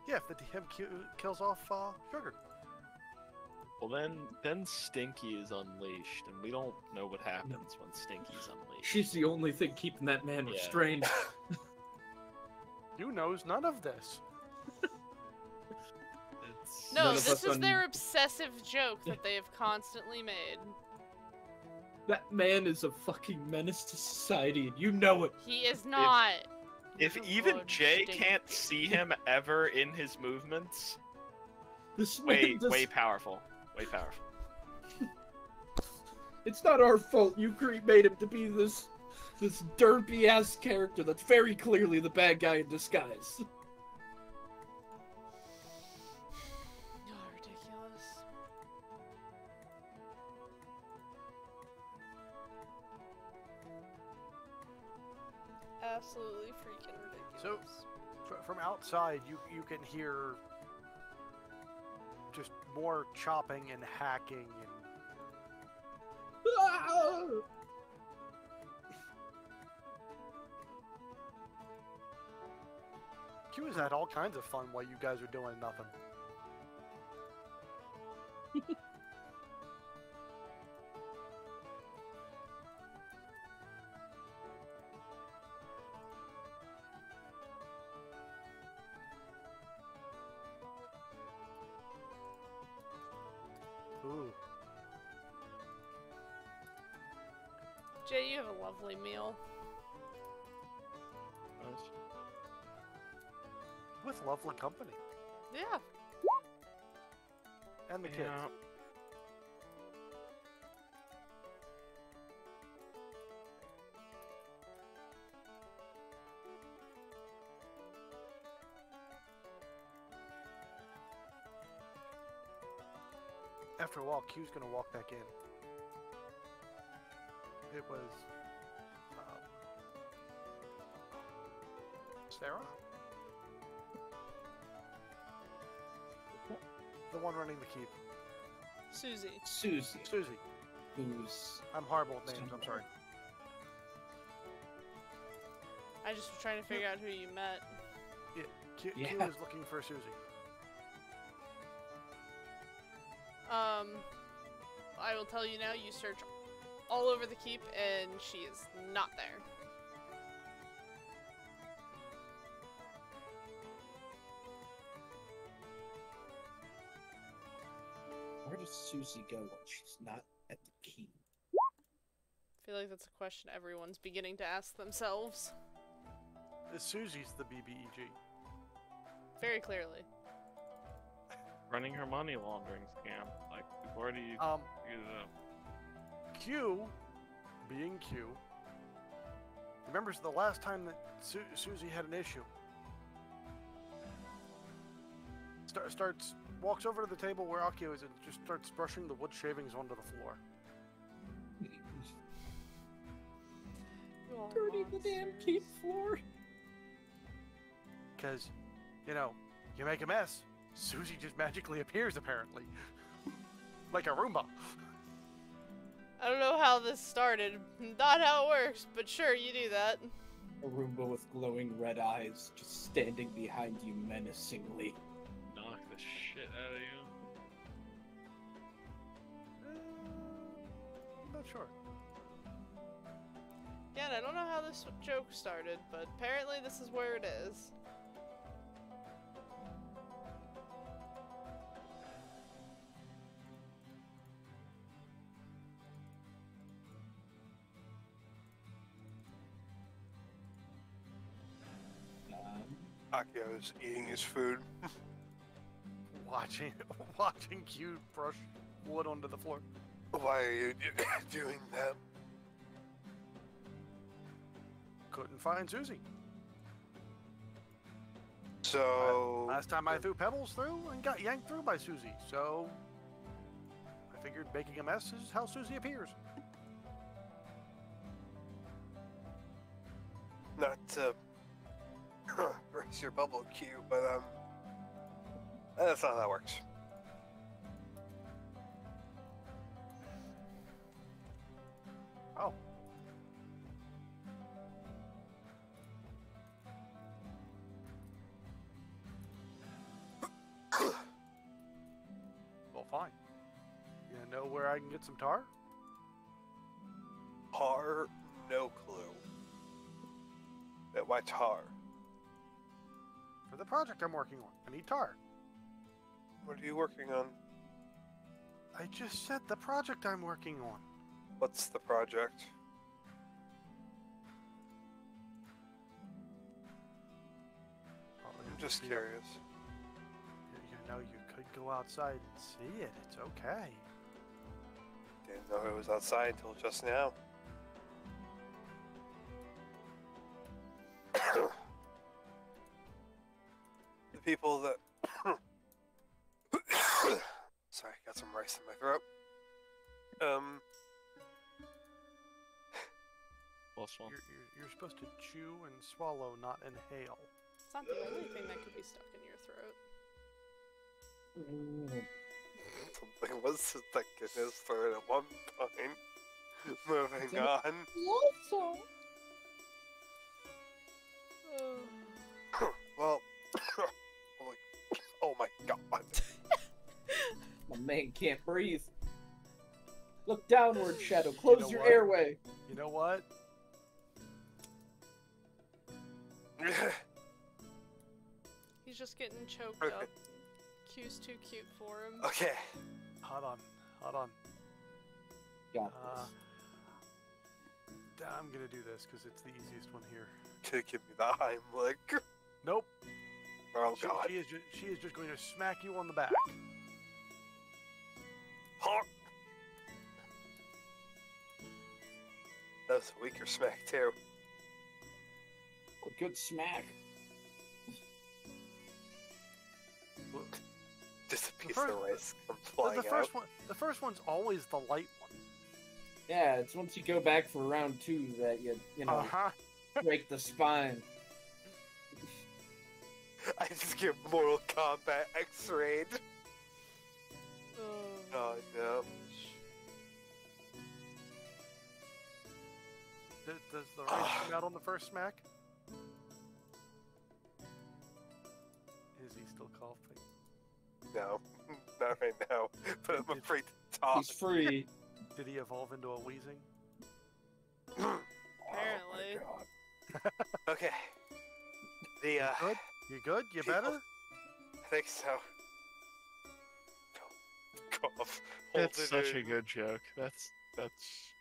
Yeah, if the DM Q kills off uh, Sugar.
Well, then, then Stinky is unleashed, and we don't know what happens when Stinky's unleashed.
She's the only thing keeping that man
Yeah.
restrained.
You knows none of this.
It's...
no,
None
this is
un-
their obsessive joke that they have constantly made.
that man is a fucking menace to society, and you know it.
He is not.
If
Good
even
lord,
Jay
Stinky.
can't see him ever in his movements,
This
way
does-
way powerful, way powerful.
It's not our fault. You cre- made him to be this, this derpy ass character that's very clearly the bad guy in disguise.
Ridiculous. Absolutely freaking ridiculous.
Fr- from outside, you you can hear just more chopping and hacking and ah! Q has had all kinds of fun while you guys are doing nothing. Ooh,
Jay, you have a lovely meal.
Lovely company
Yeah.
and the kids. After a while, Q's gonna walk back in. It was um, Sarah, the one running the keep.
Susie.
Susie,
Susie.
who's
I'm horrible with names. I'm sorry.
I just was trying to figure out who you met.
Q, Q
Yeah.
is looking for Susie.
Um, I will tell you now, you search all over the keep and she is not there.
Susie go when she's not at the key?
I feel like that's a question everyone's beginning to ask themselves.
Susie's the BBEG.
Very clearly.
Running her money laundering scam. Like, we've already
Um,
figured it out.
Q, being Q, remembers the last time that Su- Susie had an issue. Start, starts walks over to the table where Akio is and just starts brushing the wood shavings onto the floor.
Oh,
Dirty the damn keep floor.
Because, you know, you make a mess, Susie just magically appears apparently. like a Roomba.
I don't know how this started. Not how it works, but sure, you do that.
A Roomba with glowing red eyes just standing behind you menacingly.
Knock the shit out of you.
Uh, I'm not sure.
Again, I don't know how this joke started, but apparently this is where it is.
Um,
Akio is eating his food.
Watching, watching Q brush wood onto the floor.
Why are you doing that?
Couldn't find Susie.
So
Last time I threw pebbles through and got yanked through by Susie, so I figured making a mess is how Susie appears.
not to burst your bubble Q, but um, that's not how that works.
Oh. well, fine. You know where I can get some tar?
Tar, no clue. But why tar?
For the project I'm working on. I need tar.
What are you working on?
I just said the project I'm working on.
What's the project?
Oh,
I'm just curious.
You, you know, you could go outside and see it. It's okay.
Didn't know it was outside until just now. the people that. Some rice in my throat. Um,
Plus one.
You're, you're, you're supposed to chew and swallow, not inhale.
It's not the only thing that could be stuck in your throat.
something was stuck in his throat at one point. Moving
Damn it.
on. Well,
man can't breathe. Look downward, Shadow. Close
know
your
what?
airway.
You know what?
He's just getting choked
Okay.
up. Q's too cute for him.
okay.
Hold on. Hold on.
Got
Uh. I'm gonna do this because it's the easiest one here.
Could give me the Heimlich.
Nope.
Oh
She,
god.
she is ju- she is just going to smack you on the back.
Huh. That was a weaker smack too.
A good smack.
Just a piece
first-
of rice come
The,
flying
the first
out.
one, the first one's always the light one.
Yeah, it's once you go back for round two that you you know
Uh huh.
break the spine.
I just get Mortal Kombat X-rayed. Oh no.
Does, does the rice come out on the first smack? Is he still coughing?
No. Not right now. But I'm afraid to talk.
He's free.
Did he evolve into a wheezing?
Apparently.
Oh my god.
Okay. The uh
Good? You good? You
People-
better?
I think so. Cough. Hold
That's
it
such a good joke. That's that's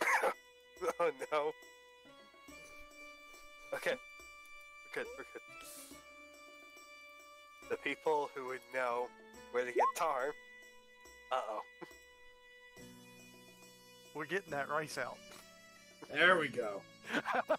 Oh no. Okay. We're good, we're good. The people who would know where to get tar. Uh oh.
We're getting that rice out.
There we go.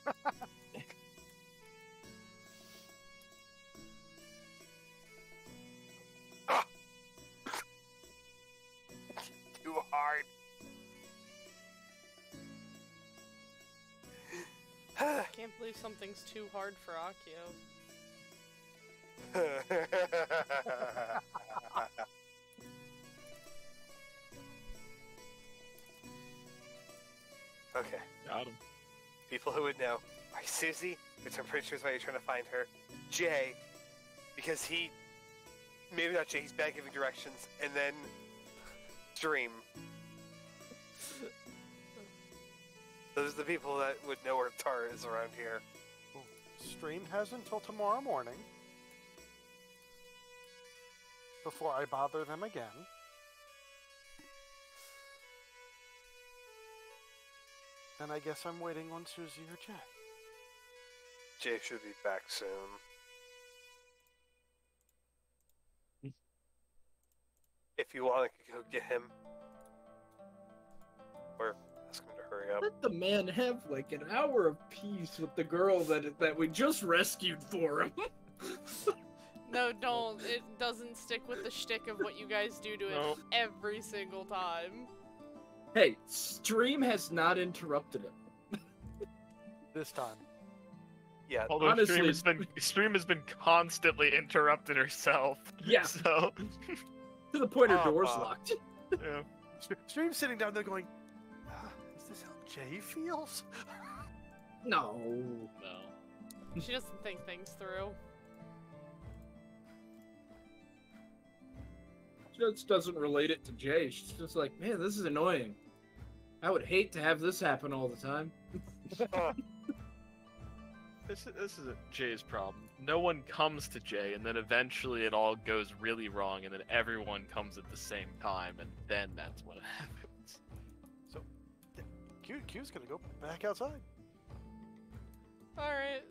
I can't believe something's too hard for Akio.
okay.
Got him.
People who would know are Susie, which I'm pretty sure is why you're trying to find her. Jay, because he, maybe not Jay, he's bad giving directions, and then Stream. Those are the people that would know where Tar is around here.
Stream has until tomorrow morning before I bother them again. And I guess I'm waiting on Susie or Jay.
Jay should be back soon. If you want, I could go get him. Or ask him to hurry up.
Let the man have like an hour of peace with the girl that that we just rescued for him.
No, don't. It doesn't stick with the shtick of what you guys do to it
No.
every single time.
hey, stream has not interrupted it.
This time.
Yeah,
Although
Honestly-
Stream has been Stream has been constantly interrupting herself.
Yeah,
So
to the point her
Oh,
door's
wow.
locked.
yeah.
Stream's sitting down there going, Jay feels?
No.
No.
She doesn't think things through.
She just doesn't relate it to Jay. She's just like, man, this is annoying. I would hate to have this happen all the time.
This is, this is Jay's problem. No one comes to Jay, and then eventually it all goes really wrong, and then everyone comes at the same time, and then that's what happens.
Q, Q's gonna go back outside.
Alright.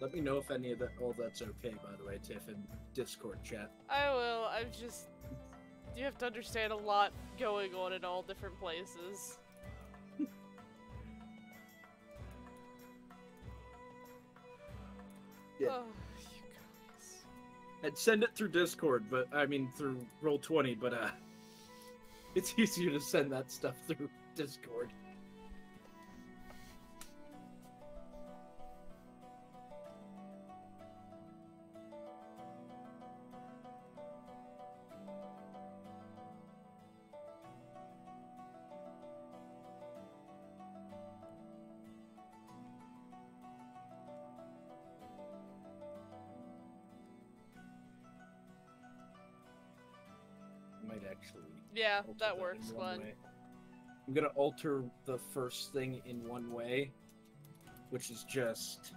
Let me know if any of that all that's okay, by the way, Tiff, in Discord chat.
I will. I'm just. You have to understand a lot going on in all different places.
Yeah.
Oh, you guys.
I'd send it through Discord, but I mean through Roll Twenty, but uh, it's easier to send that stuff through Discord.
Yeah,
alter
that works fine.
way. I'm gonna alter the first thing in one way, which is just.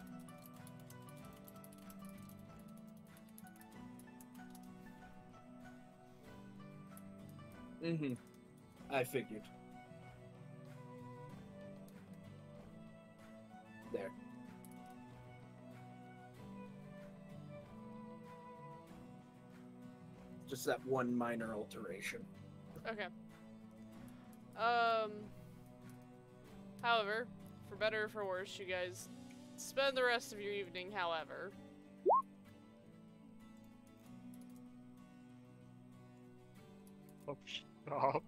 Mm-hmm. I figured. There. Just that one minor alteration.
Okay. Um. However, for better or for worse, you guys spend the rest of your evening, however.
Oh, stop.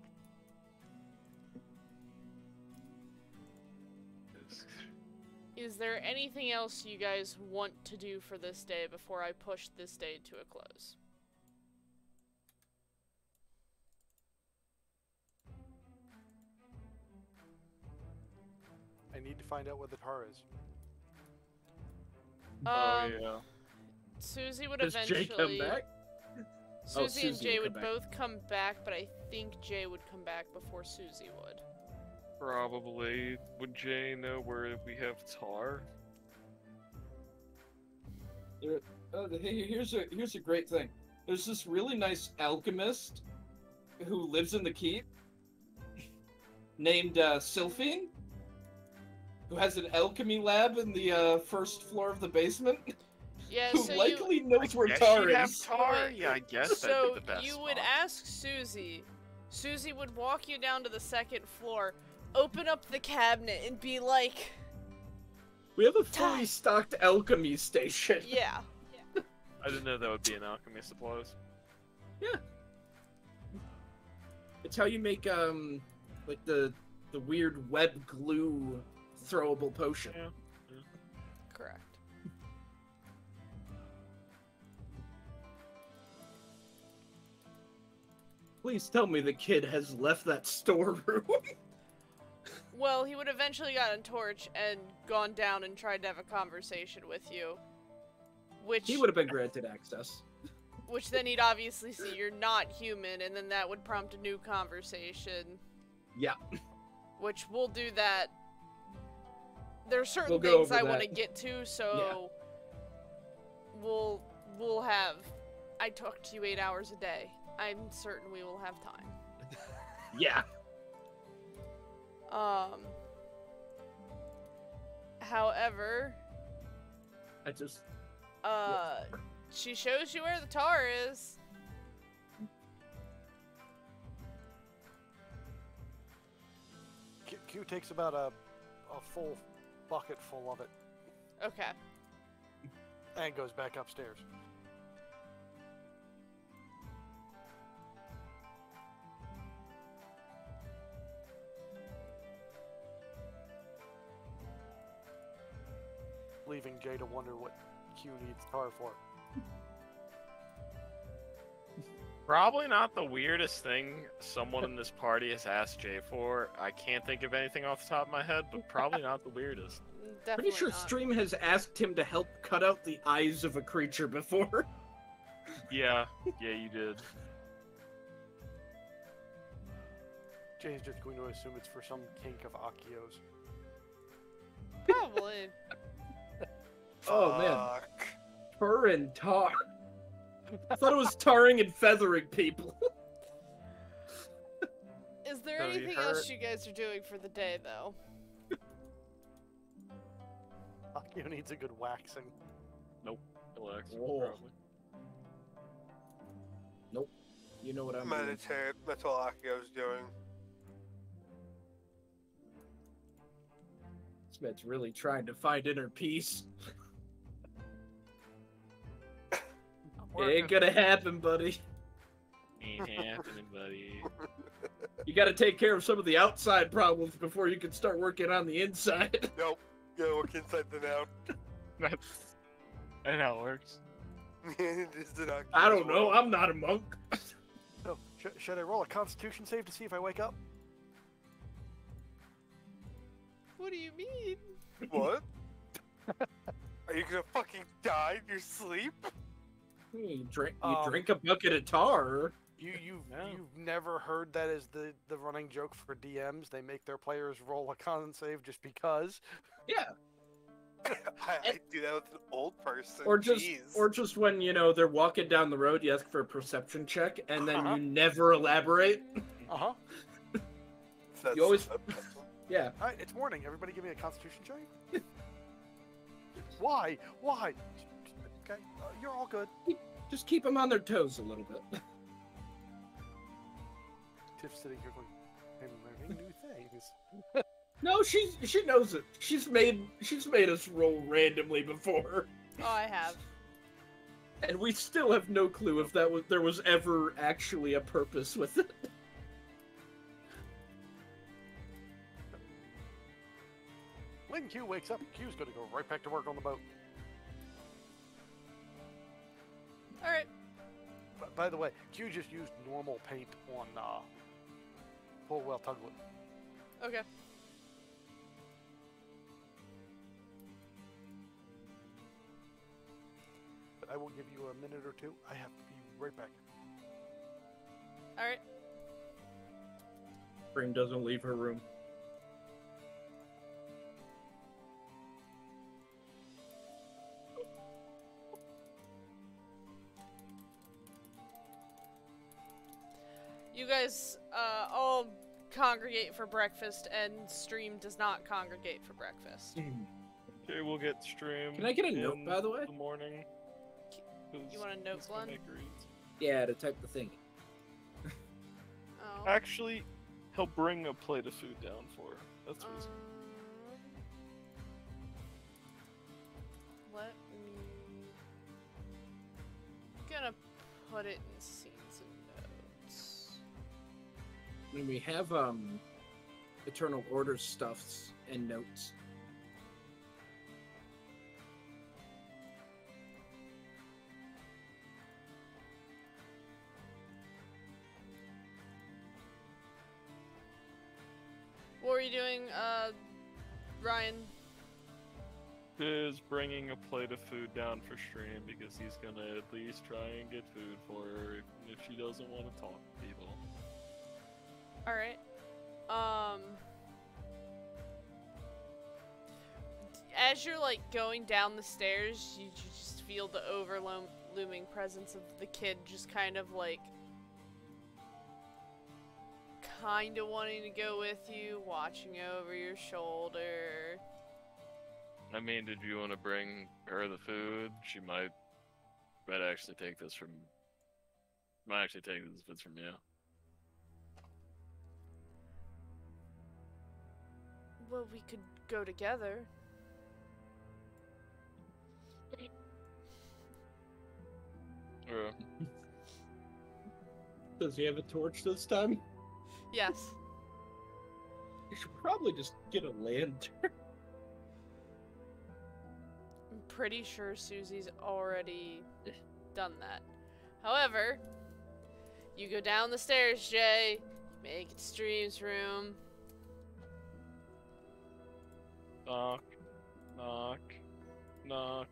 Is there anything else you guys want to do for this day before I push this day to a close?
Need to find out where the tar is.
oh
Um,
yeah.
Susie would
Does
eventually.
Jay come back? Oh,
Susie and Jay
would
would
back.
both come back, but I think Jay would come back before Susie would.
Probably. Would Jay know where we have tar?
Oh, the- hey, here's a here's a great thing. There's this really nice alchemist who lives in the keep, named uh, Sylphine, who has an alchemy lab in the uh, first floor of the basement.
Yeah,
who
so you.
likely knows where
Guess
Tar
she'd have
is.
tar. Yeah, I guess
so
that'd be the best
you would
spot.
ask Susie. Susie would walk you down to the second floor, open up the cabinet, and be like,
We have a
Tar.
fully stocked alchemy station.
"Yeah."
I didn't know that would be an alchemy supplies. Yeah.
It's how you make um like the the weird web glue throwable potion.
Yeah.
Correct.
Please tell me the kid has left that storeroom.
Well, he would eventually gotten torch and gone down and tried to have a conversation with you. Which
he would have been granted access.
which then he'd obviously see you're not human and then that would prompt a new conversation.
Yeah.
Which we'll do that. There are certain
We'll
things I want to get to, so we'll we'll have I talk to you 8 hours a day. I'm certain we will have time.
Yeah.
Um However,
I just
uh she shows you where the tar is.
Q, Q takes about a, a full bucket full of it
Okay.
and goes back upstairs. Leaving Jay to wonder what Q needs tar for.
Probably not the weirdest thing someone in this party has asked Jay for. I can't think of anything off the top of my head, but probably not the weirdest.
Definitely
pretty sure
not.
Stream has asked him to help cut out the eyes of a creature before.
Yeah, yeah, you did.
Jay's just going to assume it's for some kink of Akio's.
Probably.
Oh, man. Fur and tar. I thought it was tarring and feathering people.
Is there
Have you
anything else you guys are doing for the day, though?
Akio needs a good waxing.
Relax. Nope.
you know what I'm doing.
Meditate. That's all Akio's doing.
Smith's really trying to find inner peace. It ain't gonna happen, buddy.
Ain't happening, buddy.
You gotta take care of some of the outside problems before you can start working on the inside.
Nope. Gotta work inside the out.
That's and how it works.
this
I don't know, I'm not a monk.
So, sh- should I roll a Constitution save to see if I wake up?
What do you mean?
What? Are you gonna fucking die in your sleep?
You drink, you
Um,
drink a bucket of tar.
You you've you've never heard that as the the running joke for DMs. They make their players roll a con save just because.
Yeah,
I, I do that with an old person.
or just,
Jeez.
or just when you know they're walking down the road, you ask for a perception check, and then
Uh-huh.
you never elaborate.
Uh huh.
That's-
you always- Yeah,
All right, it's morning. Everybody, give me a Constitution check. Why? Why? Okay, uh, you're all good.
Just keep them on their toes a little bit.
Tiff's sitting here going, "I'm learning new things."
No, she's she knows it. She's made she's made us roll randomly before,
Oh, I have.
and we still have no clue if that was there was ever actually a purpose with it.
When Q wakes up, Q's gonna go right back to work on the boat.
All right.
But by the way, Q just used normal paint on uh, Pullwell Tuglet.
Okay.
But I will give you a minute or two. I have to be right back.
All right.
Stream doesn't leave her room.
Guys uh, all congregate for breakfast, and Stream does not congregate for breakfast.
Okay, we'll get stream.
Can I get a note, by the way?
The morning.
You want a note,
He's gonna
Glenn?
Yeah, to type the thing.
Oh.
Actually, he'll bring a plate of food down for her. That's what he's
Um, let me. Gonna put it in
when we have um Eternal Order stuffs and notes.
What were you doing, uh, Ryan?
Is bringing a plate of food down for stream because he's gonna at least try and get food for her if, if she doesn't want to talk to people.
All right. Um. As you're like going down the stairs, you ju- just feel the overlooming presence of the kid, just kind of like, kind of wanting to go with you, watching over your shoulder.
I mean, did you want to bring her the food? She might, might actually take this from, might actually take this if it's from you.
Well, we could go together.
Or,
Does he have a torch this time?
Yes.
You should probably just get a lantern.
I'm pretty sure Susie's already done that. However, you go down the stairs, Jay, make it to Stream's room.
Knock, knock, knock.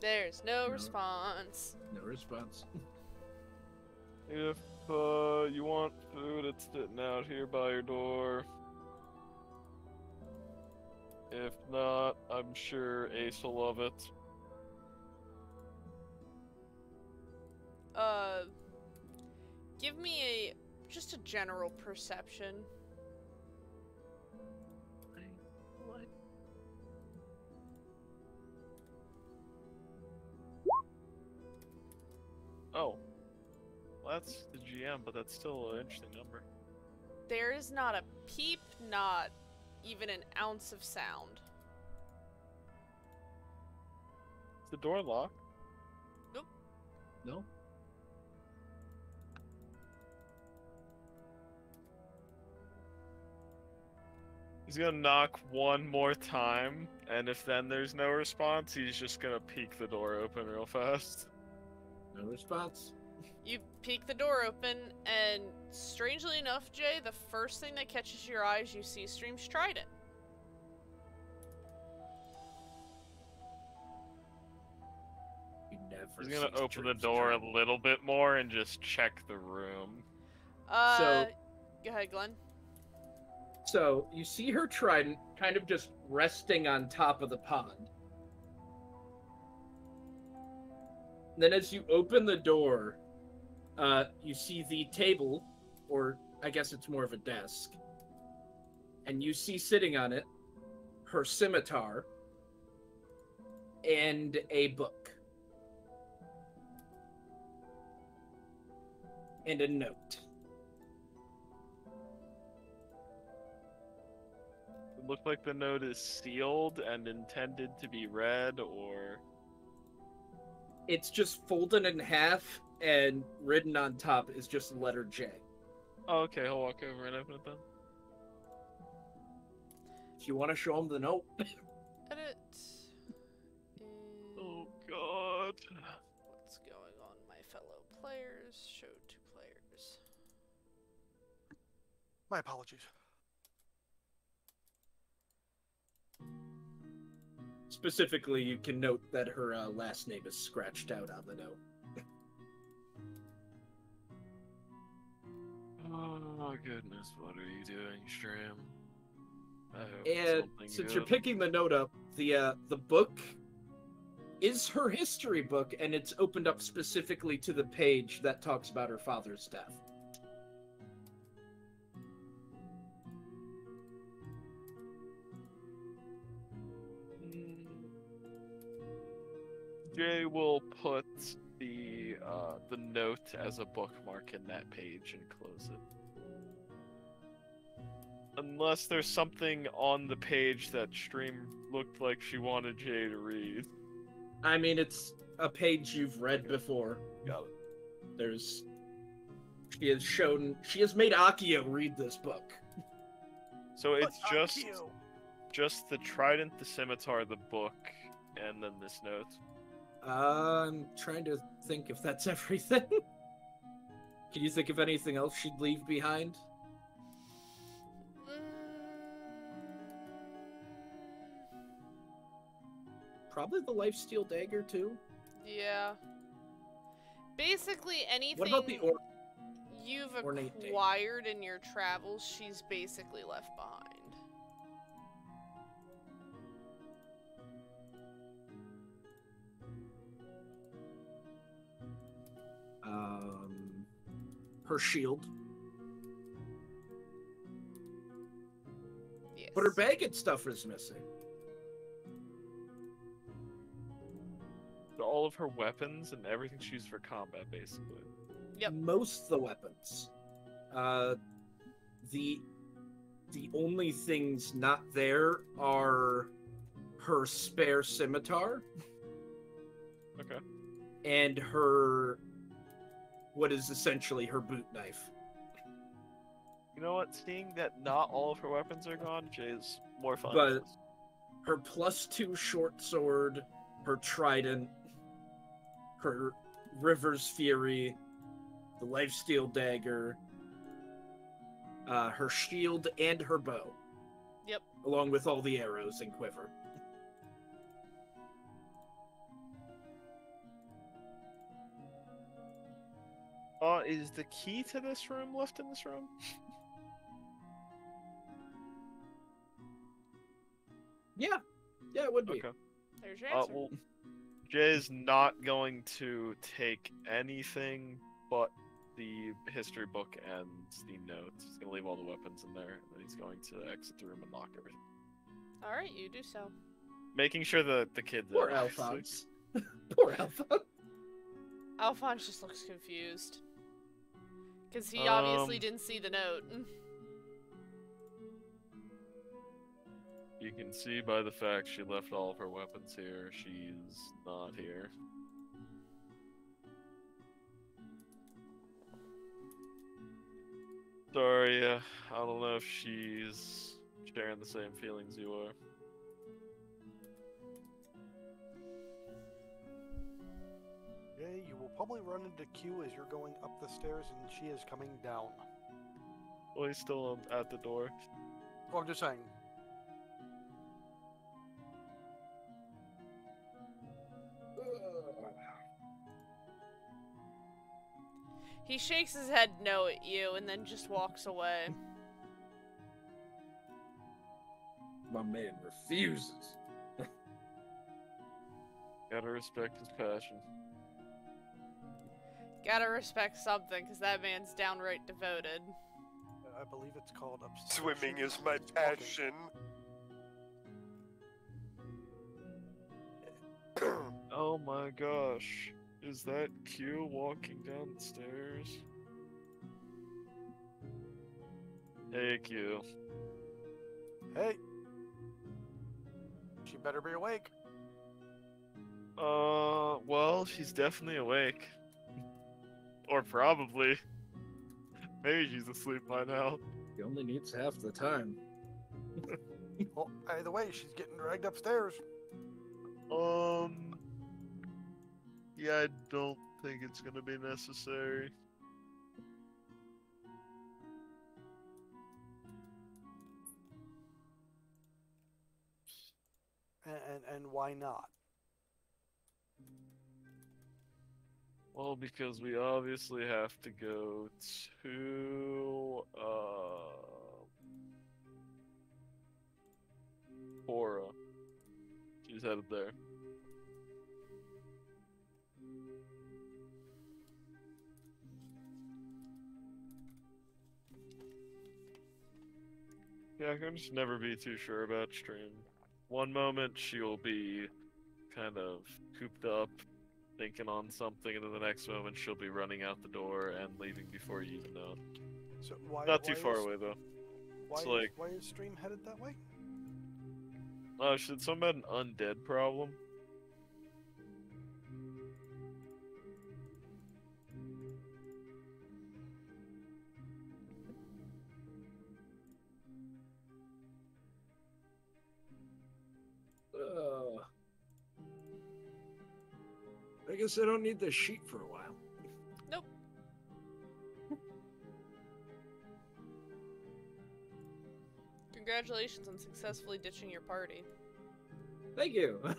There's no
No.
response.
No response.
If uh, you want food, it's sitting out here by your door. If not, I'm sure Ace will love it.
Uh, give me a just a general perception.
Oh. Well, that's the GM, but that's still an interesting number.
There is not a peep, not even an ounce of sound.
Is the door locked? Nope.
No?
He's gonna knock one more time, and if then there's no response, he's just gonna peek the door open real fast.
No response.
You peek the door open, and strangely enough, Jay, the first thing that catches your eyes, you see Stream's Trident.
You never
He's gonna open the
dreams of
door a little bit more and just check the room.
Uh,
So-
go ahead, Glenn.
So you see her trident kind of just resting on top of the pond. Then, as you open the door, uh, you see the table, or I guess it's more of a desk, and you see sitting on it her scimitar and a book and a note.
It looked like the note is sealed and intended to be read, or
it's just folded in half and written on top is just the letter J.
oh, okay, I'll walk over and open it then.
If you want to show him the note,
Edit.
Oh God.
What's going on, my fellow players? Show to players.
My apologies.
Specifically, you can note that her uh, last name is scratched out on the note.
Oh my goodness, what are you doing, Stream? I hope it's
And since you're picking the note up, the uh, the book is her history book, and it's opened up specifically to the page that talks about her father's death.
Jay will put the uh, the note as a bookmark in that page and close it. Unless there's something on the page that Stream looked like she wanted Jay to read.
I mean, it's a page you've read before.
Got it.
There's She has shown. She has made Akio read this book.
So it's
But
just
Akio-
just the trident, the scimitar, the book, and then this note.
I'm trying to think if that's everything. Can you think of anything else she'd leave behind? Uh, Probably the lifesteal dagger too.
Yeah. Basically, anything
What about the or-
you've acquired in your travels, she's basically left behind.
Um, her shield?
Yes.
But her bag and stuff is missing.
All of her weapons and everything she used for combat, basically.
Yep.
Most of the weapons. Uh, the the only things not there are her spare scimitar
Okay.
and her what is essentially her boot knife.
You know what? Seeing that not all of her weapons are gone, Jay's more fun.
But- Her plus two short sword, her trident, her River's Fury, the lifesteal dagger, uh, her shield, and her bow.
Yep.
Along with all the arrows and quiver.
Uh, is the key to this room left in this room?
Yeah, yeah, it would be.
Okay.
There's your
Uh,
answer.
well, Jay's not going to take anything but the history book and the notes. He's gonna leave all the weapons in there, and then he's going to exit the room and lock everything,
All right, you do so.
making sure that the kids.
Poor
are obviously-
Alphonse. Poor Alphonse.
Alphonse just looks confused. Because he obviously
Um,
didn't see the note.
You can see by the fact she left all of her weapons here. She's not here. Sorry, uh, I don't know if she's sharing the same feelings you are.
Yeah, you will probably run into Q as you're going up the stairs, and she is coming down.
Well, he's still um, at the door.
Oh, I'm just saying.
He shakes his head no at you and then just walks away.
My man refuses.
Gotta respect his passion.
Gotta respect something, because that man's downright devoted.
I believe it's called upstairs.
Swimming is my passion.
Oh my gosh. Is that Q walking down the stairs? Hey Q.
Hey. She better be awake.
Uh, well, she's definitely awake. Or probably. Maybe she's asleep by now.
He only needs half the time.
Well, either way, she's getting dragged upstairs.
Um. Yeah, I don't think it's gonna be necessary.
And, and, and why not?
Well, because we obviously have to go to uh Bora. She's headed there. Yeah, I can just never be too sure about Stream. One moment she'll be kind of cooped up, thinking on something, and then the next moment she'll be running out the door and leaving before you even know.
So why?
Not too
why
far
is,
away though.
Why,
It's like-
why is Stream headed that way?
Oh, should someone had an undead problem?
Guess I don't need this sheet for a while. Nope.
Congratulations on successfully ditching your party.
Thank you.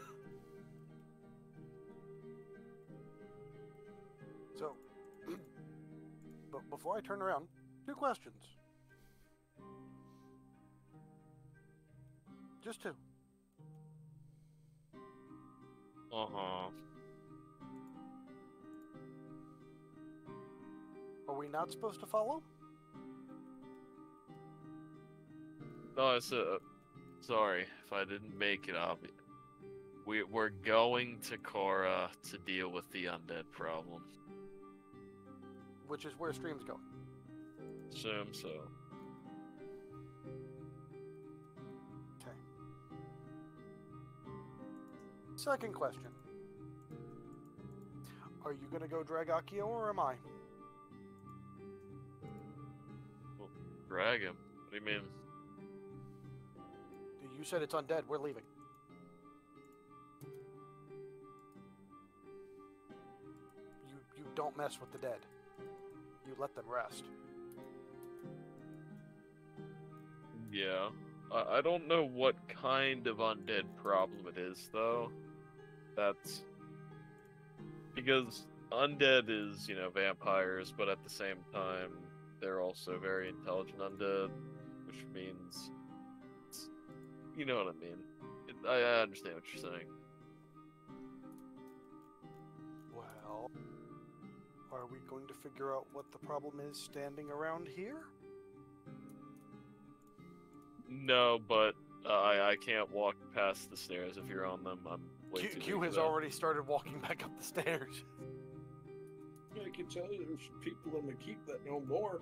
So, but before I turn around, two questions. Just two.
Uh huh.
Are we not supposed to follow?
No, it's uh, sorry if I didn't make it obvious. We we're going to Cora to deal with the undead problem.
Which is where Stream's going.
Assume so.
Okay. Second question. Are you gonna go drag Akio or am I?
Drag him. What do you mean?
You said it's undead. We're leaving. You you don't mess with the dead. You let them rest.
Yeah. I, I don't know what kind of undead problem it is, though. That's. Because undead is, you know, vampires, but at the same time, they're also very intelligent undead, which means. it's- You know what I mean. It, I, I understand what you're saying.
Well, are we going to figure out what the problem is standing around here?
No, but uh, I, I can't walk past the stairs if you're on them. I'm way
Q, Q has already started walking back up the stairs.
I can tell you there's people in the keep that know more.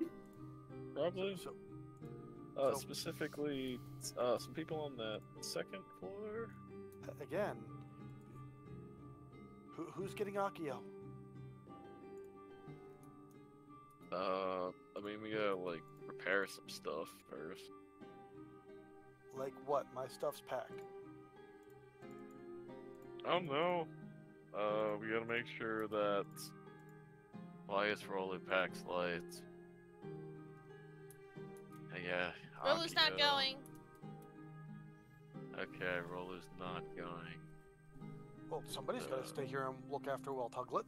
Probably.
So,
Uh,
So-
specifically, uh, some people on that second floor.
again, who, who's getting Akio?
Uh, I mean, we gotta like prepare some stuff first.
Like what? My stuff's packed.
I don't know. Uh, we gotta make sure that Elias Rolling packs lights. Uh, yeah.
Rolo's not going.
Okay, Roller's not going.
Well, somebody's got
Uh.
to stay here and look after Well Tuglet.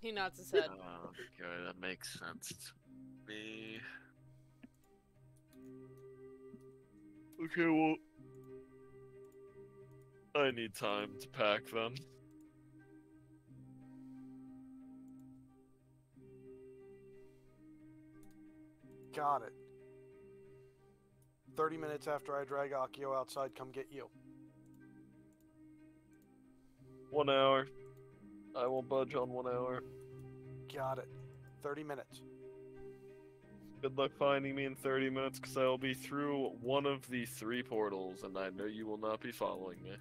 He nods his head.
Oh, okay, that makes sense to me. Okay, well, I need time to pack then.
Got it. 30 minutes after I drag Akio outside, come get you.
One hour. I will budge on one hour.
Got it. 30 minutes.
Good luck finding me in 30 minutes, because I will be through one of the three portals, and I know you will not be following me.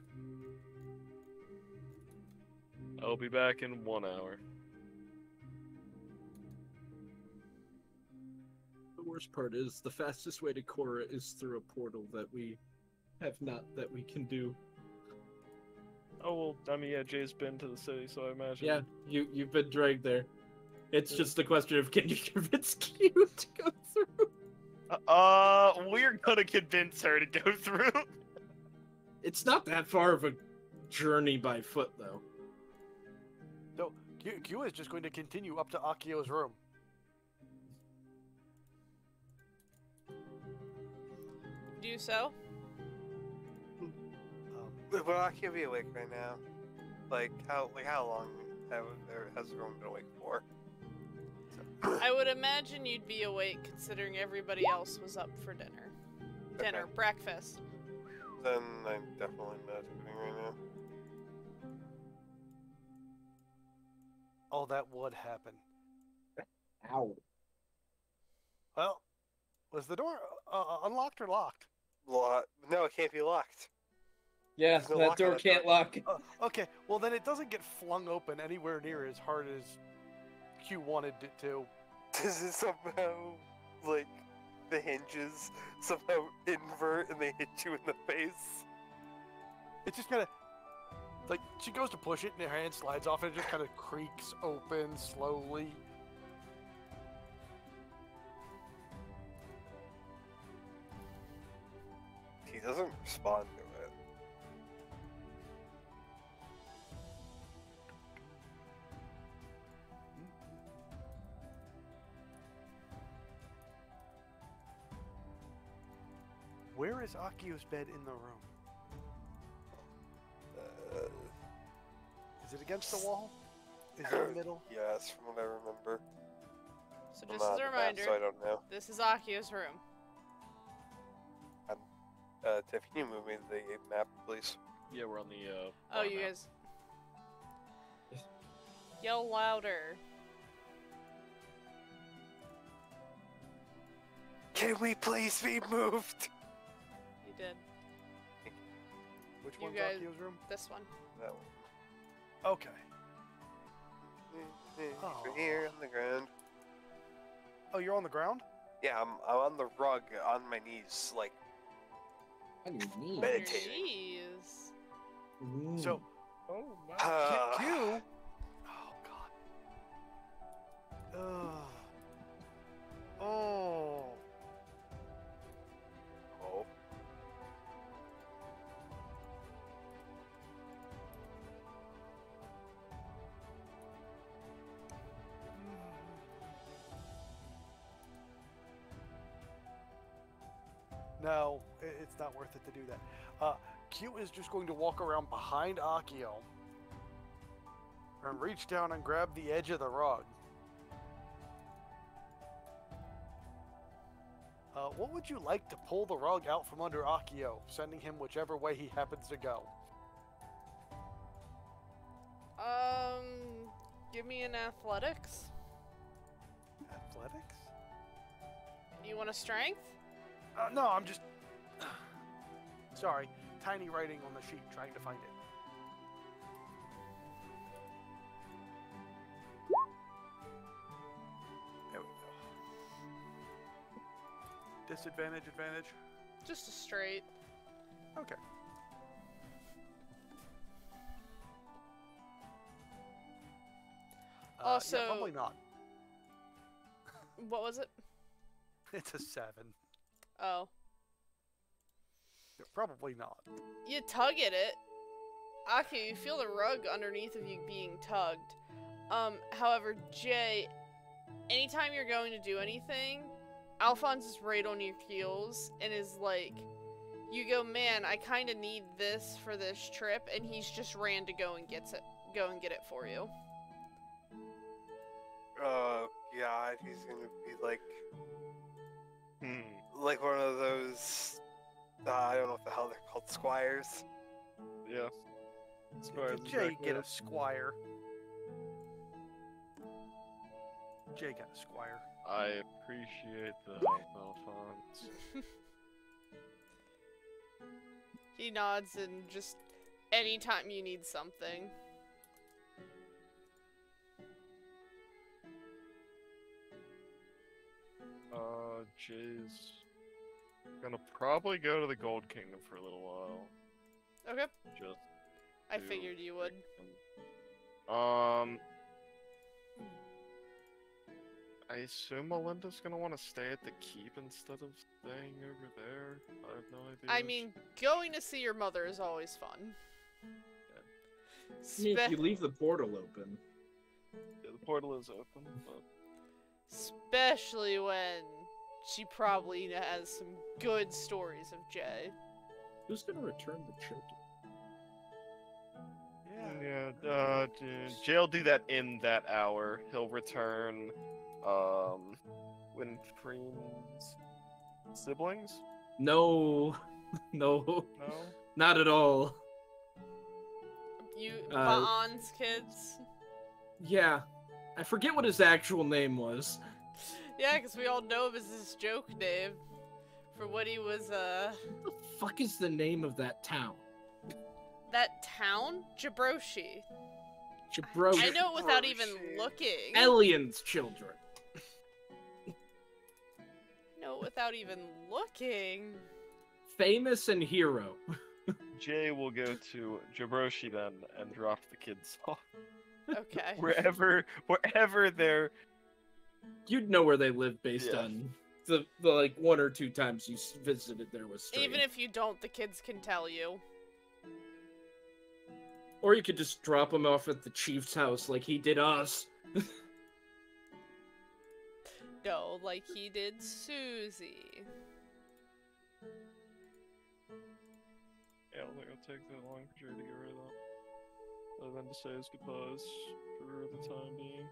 I'll be back in one hour.
The worst part is the fastest way to Korra is through a portal that we have not that we can do.
Oh well, I mean, yeah, Jay's been to the city, so I imagine.
Yeah, you you've been dragged there. It's just a question of can you convince Q to go through?
Uh, we're gonna convince her to go through.
It's not that far of a journey by foot though.
So, Q, Q is just going to continue up to Akio's room.
Do so.
Um, but I can't be awake right now. Like how like how long have, or has everyone been awake for?
I would imagine you'd be awake considering everybody else was up for dinner. Dinner,
Okay.
breakfast.
Then I'm definitely meditating right now.
Oh, that would happen.
Ow.
Well, was the door uh, unlocked or locked?
Lo- no, it can't be locked.
Yeah,
no
that
lock
door can't
door.
lock.
Uh, okay, well then it doesn't get flung open anywhere near as hard as Q wanted it to.
Does it somehow like the hinges somehow invert and they hit you in the face?
It just kind of Like she goes to push it, and her hand slides off, and it just kind of creaks open slowly.
Doesn't respond to it.
Where is Akio's bed in the room?
Uh,
Is it against the wall? Is it in the middle?
yes, from what I remember.
So
I'm
just as a
on the map,
reminder,
so I don't know.
this is Akio's room.
Uh, Tiff, can you move me to the map, please?
Yeah, we're on the. Uh,
Oh, you
map.
guys. Yell louder.
Can we please be moved?
You did.
Which
You
one's
guys-
Akio's room?
This one.
That one.
Okay.
Over Here on the ground.
Oh, you're on the ground?
Yeah, I'm, I'm on the rug on my knees, like
On your knee.
On your
Meditating.
knees.
Ooh.
So,
Oh my.
uh,
Q. Q. Oh God. Ugh. Oh.
Oh.
No, it's not worth it to do that. Uh, Q is just going to walk around behind Akio and reach down and grab the edge of the rug. Uh, what would you like to pull the rug out from under Akio, sending him whichever way he happens to go?
Um, give me an athletics.
Athletics?
You want a strength?
Uh, no, I'm just. Sorry, tiny writing on the sheet, trying to find it. There we go. Disadvantage, advantage.
Just a straight.
Okay. Uh, yeah,
Also-
probably not.
What was it?
It's a seven.
Oh.
Yeah, Probably not.
You tug at it. Aki, you feel the rug underneath of you being tugged. Um, however, Jay, anytime you're going to do anything, Alphonse is right on your heels and is like, you go, man, I kind of need this for this trip, and he's just ran to go and gets it, go and get it for you.
Oh god, he's gonna be like. Like one of those uh, I don't know what the hell they're called, squires.
Yeah. Squires
Did Jay get a squire? Jay got a squire.
I appreciate the Alphonse.
He nods and just anytime you need something.
Uh, Jay's gonna probably go to the Gold Kingdom for a little while.
Okay,
Just.
I figured you would.
Um. I assume Melinda's gonna want to stay at the keep instead of staying over there. I have no idea.
I mean, going to see your mother is always fun.
I mean, if
Spe-
you leave the portal open.
Yeah, the portal is open, but
especially when she probably has some good stories of Jay.
Who's gonna return the chicken?
Yeah.
yeah, uh, Jay'll do that in that hour. He'll return, um, Winfrey's siblings.
No, no,
No.
not at all.
You,
Uh,
Baan's kids.
Yeah, I forget what his actual name was.
Yeah, because we all know him as his joke name for what he was, uh,
What the fuck is the name of that town?
that town? Jabroshi.
Jabro.
I know it without even looking.
Elian's children.
I know it without even looking.
Famous and hero.
Jay will go to Jabroshi then and drop the kids off
Okay.
wherever wherever they're.
You'd know where they live based
Yeah.
on the, the like one or two times you visited there with Stream.
Even if you don't, the kids can tell you.
Or you could just drop them off at the chief's house like he did us.
No, like he did Susie.
Yeah, I don't think it'll take that long for Jay to get rid of that. Other than to say his goodbyes for the time being.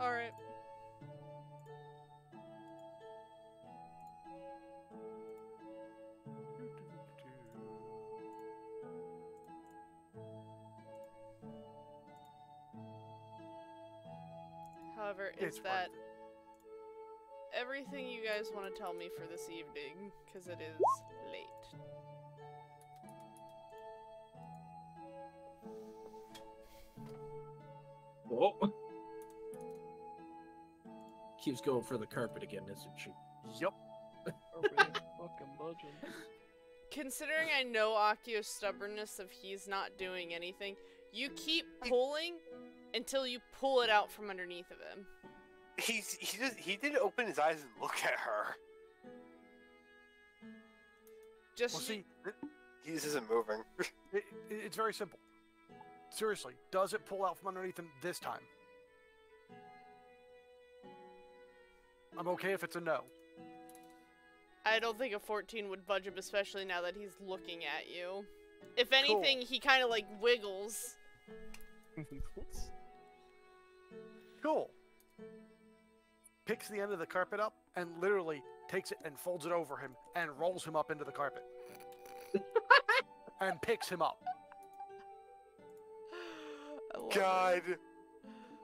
Alright. However, is
It's
that everything you guys want to tell me for this evening? Because it is late.
Oh. Keeps going for the carpet again, isn't she?
Yup.
Considering I know Akio's stubbornness of he's not doing anything, you keep pulling until you pull it out from underneath of him.
He's he just he didn't open his eyes and look at her.
Just
Well, see, he just isn't moving.
It, it, it's very simple. Seriously, does it pull out from underneath him this time? I'm okay if it's a no.
I don't think a 14 would budge him, especially now that he's looking at you. If anything, he kind of like wiggles.
Cool. Picks the end of the carpet up and literally takes it and folds it over him and rolls him up into the carpet. and picks him up.
I love
God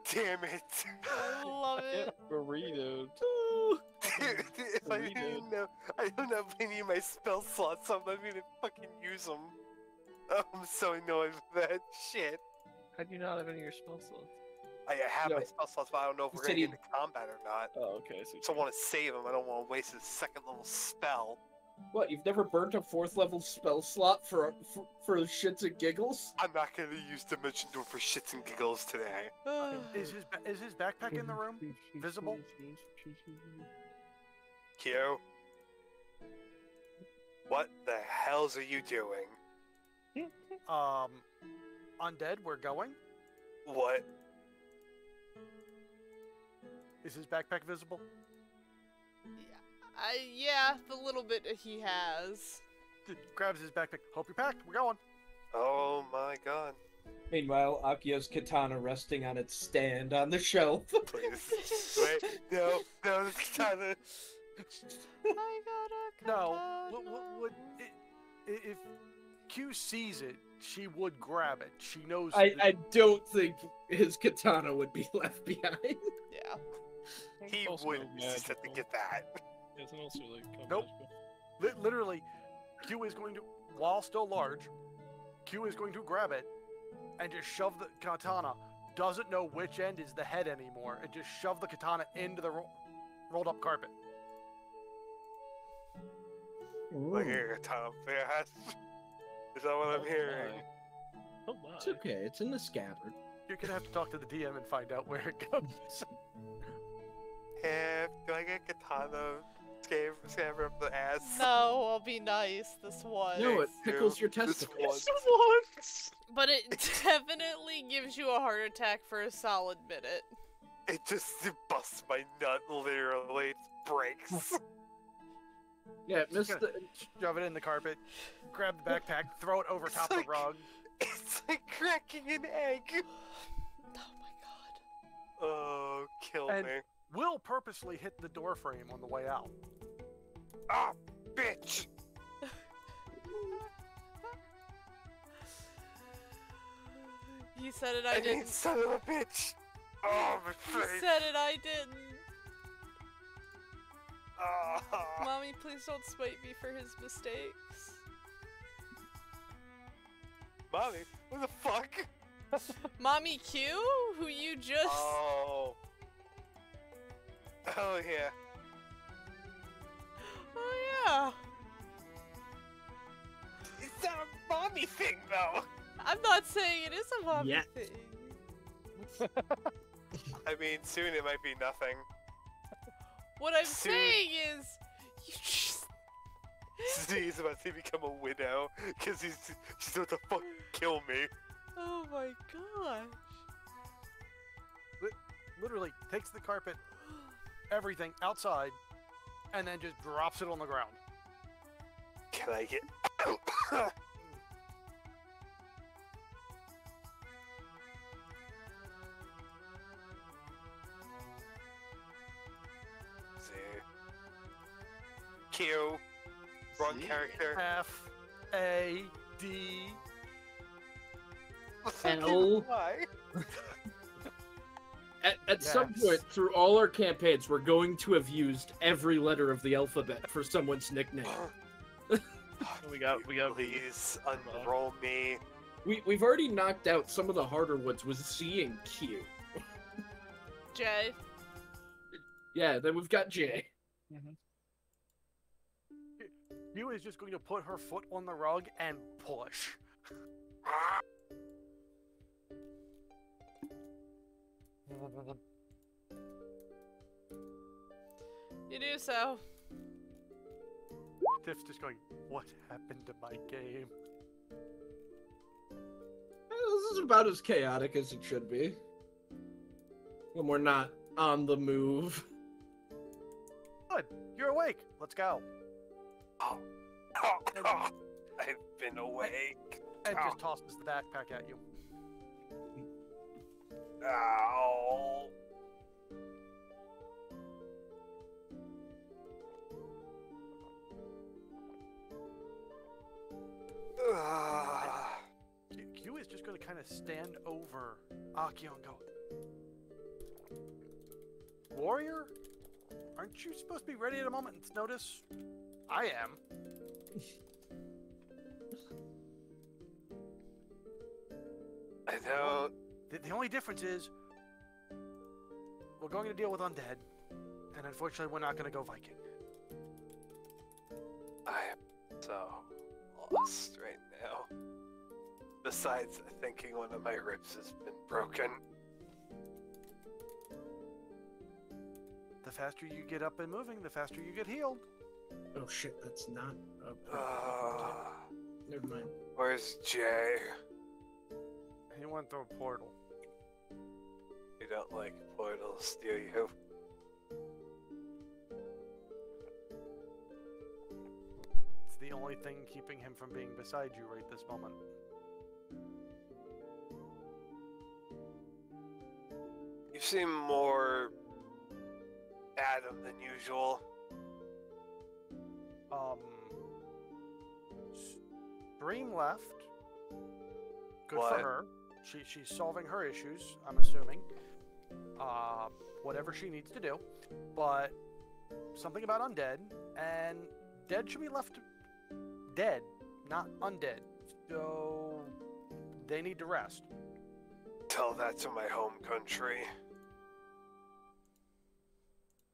damn it!
It. I love it.
Burrito.
Dude, if I didn't know, I don't have any of my spell slots, so I'm not gonna fucking use them. I'm so annoyed with that shit.
How do you not have any of your spell slots?
I have my spell slots, but I don't know if we're
said
gonna
he-
get into combat or not.
Oh, okay. So,
So I want to save him. I don't want to waste his second level spell.
What? You've never burnt a fourth level spell slot for for, for shits and giggles?
I'm not gonna use Dimension Door for shits and giggles today.
Is his is his backpack in the room? Visible?
Q. What the hells are you doing?
Um, undead, we're going.
What?
Is his backpack visible?
I, yeah, the little bit he has.
D- grabs his backpack. Hope you're packed. We're going.
Oh my god.
Meanwhile, Akio's katana resting on its stand on the shelf.
Please. Wait. No. No. This katana.
I got a
No.
katana.
Would, would, i- i- if Q sees it, she would grab it. She knows.
I,
that-
I don't think his katana would be left behind.
Yeah.
He wouldn't just to
magical.
get that.
It's also like
Nope.
magical.
li- literally, Q is going to, while still large, Q is going to grab it and just shove the katana. Doesn't know which end is the head anymore, and just shove the katana into the ro- rolled up carpet.
Like here, Tom. Yes. Is that what I'm hearing?
my. Oh my.
It's okay. It's in the scabbard.
You're gonna have to talk to the DM and find out where it goes.
Have do I get katana scab scabber up the ass?
No, I'll be nice this one.
No, it
Thank
pickles
you.
your
This
testicles.
once.
But it definitely gives you a heart attack for a solid minute.
It just it busts my nut literally. It breaks.
Yeah, missed
gonna-
the.
Shove it in the carpet, grab the backpack, throw it over
It's
top
like-
the rug.
it's like cracking an egg.
Oh my god.
Oh, kill
And-
me.
Will purposely hit the door frame on the way out.
Ah, bitch.
He said it, I
I
didn't.
son of a bitch. Oh, my
He
face.
said it, I didn't.
Ah.
Mommy, please don't spite me for his mistakes.
Mommy, what the fuck?
Mommy Q, who you just.
Oh. Oh yeah.
Oh, yeah.
You son a mommy thing, though.
I'm not saying it is a mommy
Yeah.
thing.
I mean, soon it might be nothing.
What I'm
Soon-
saying is, you just
He's about to become a widow because he's he's about to fucking kill me.
Oh my gosh.
Literally takes the carpet, everything outside, and then just drops it on the ground.
Can I get? See. Q. Wrong
See?
character.
F A D.
L.
Why?
At, at some point through all our campaigns, we're going to have used every letter of the alphabet for someone's nickname.
We got we got
Please unroll me.
We we've already knocked out some of the harder ones with C and Q.
J.
Yeah, then we've got J. Mm-hmm.
You is just going to put her foot on the rug and push. Ah.
You do so.
Tiff's just going, What happened to my game?
This is about as chaotic as it should be. When we're not on the move.
Good. You're awake. Let's go.
Oh, oh, oh. I've been awake.
And just tosses the backpack at you.
Ow. Ah.
Q, Q is just going to kind of stand over Akio and go, Warrior? Aren't you supposed to be ready at a moment's notice? I am.
I don't.
The, the only difference is we're going to deal with undead, and unfortunately, we're not going to go Viking.
I am so lost right now. Besides thinking one of my ribs has been broken.
The faster you get up and moving, the faster you get healed.
Oh shit, that's not. Uh,
Ah,
never mind.
where's Jay?
He went through a portal.
You don't like portals, do you?
It's the only thing keeping him from being beside you right this moment.
You seem more Adam than usual.
Um, Stream left. Good
What?
for her. She she's solving her issues. I'm assuming. Uh, whatever she needs to do, but something about undead and dead should be left dead, not undead. So they need to rest.
Tell that to my home country.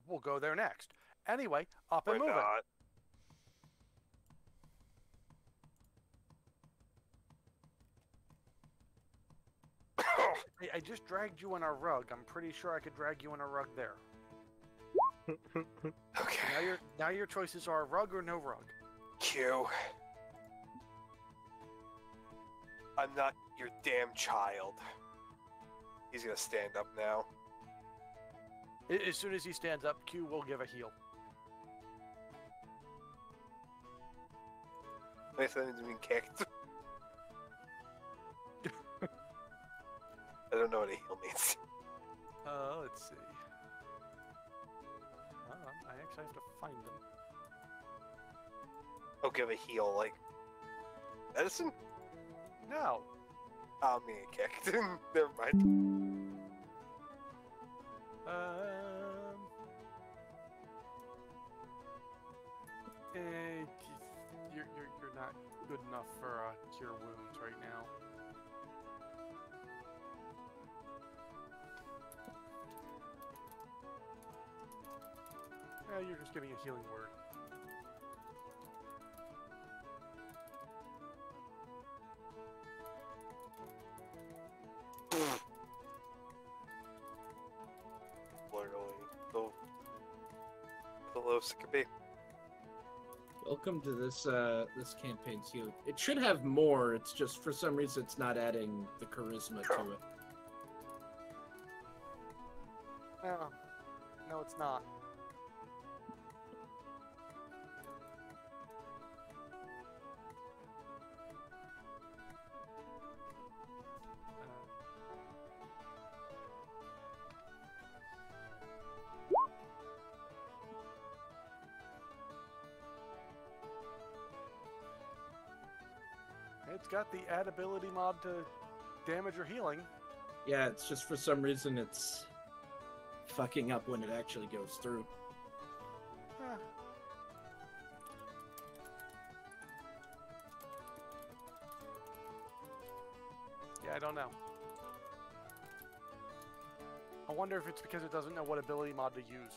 We'll go there next. Anyway, up and moving.
not.
I, I just dragged you in a rug. I'm pretty sure I could drag you in a rug there.
okay.
Now your now your choices are rug or no rug.
Q. I'm not your damn child. He's gonna stand up now.
As soon as he stands up, Q will give a heal.
That means being kicked. I don't know what a heal means.
Uh, let's see. On, I actually have to find them.
I'll give a heal, like medicine.
No.
I'm being kicked. Never mind.
Um. Eh, you're, you're, you're not good enough for uh, cure wounds right now. Yeah, you're just giving a healing word.
Welcome to this uh, this campaign too. It should have more. It's just for some reason it's not adding the charisma to it.
No, no, it's not. It's got the add ability mod to damage or healing.
Yeah, it's just for some reason it's fucking up when it actually goes through.
Huh. Yeah, I don't know. I wonder if it's because it doesn't know what ability mod to use.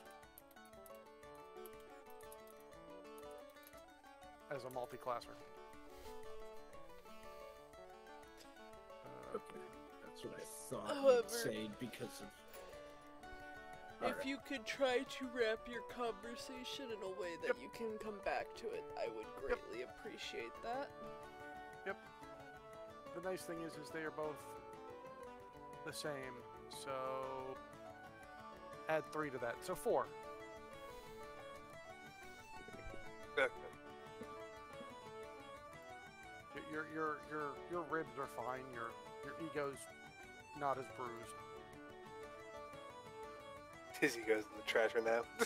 As a multi-classer.
Okay, that's what I thought
However-
you'd say because of.
If
Alright.
you could try to wrap your conversation in a way that
Yep.
you can come back to it, I would greatly appreciate that. Yep.
The nice thing is, is they are both the same. So add three to that. So four. Your your your your ribs are fine. Your your ego's not as bruised.
Tizzy goes in the trash right now.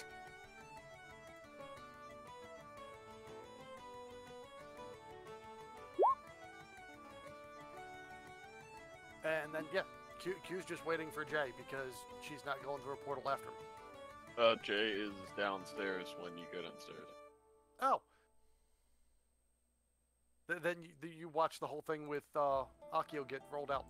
And then yeah, Q, Q's just waiting for Jay because she's not going through a portal after him.
Uh, Jay is downstairs when you go downstairs.
Oh. Th- then you, you watch the whole thing with uh, Akio get rolled out.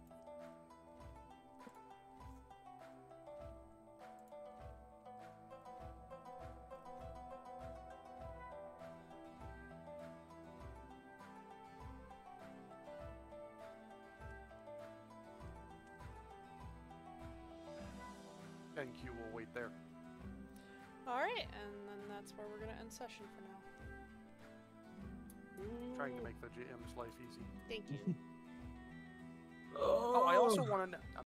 Trying to make the GM's life easy.
Thank you.
Oh, I also oh. want to.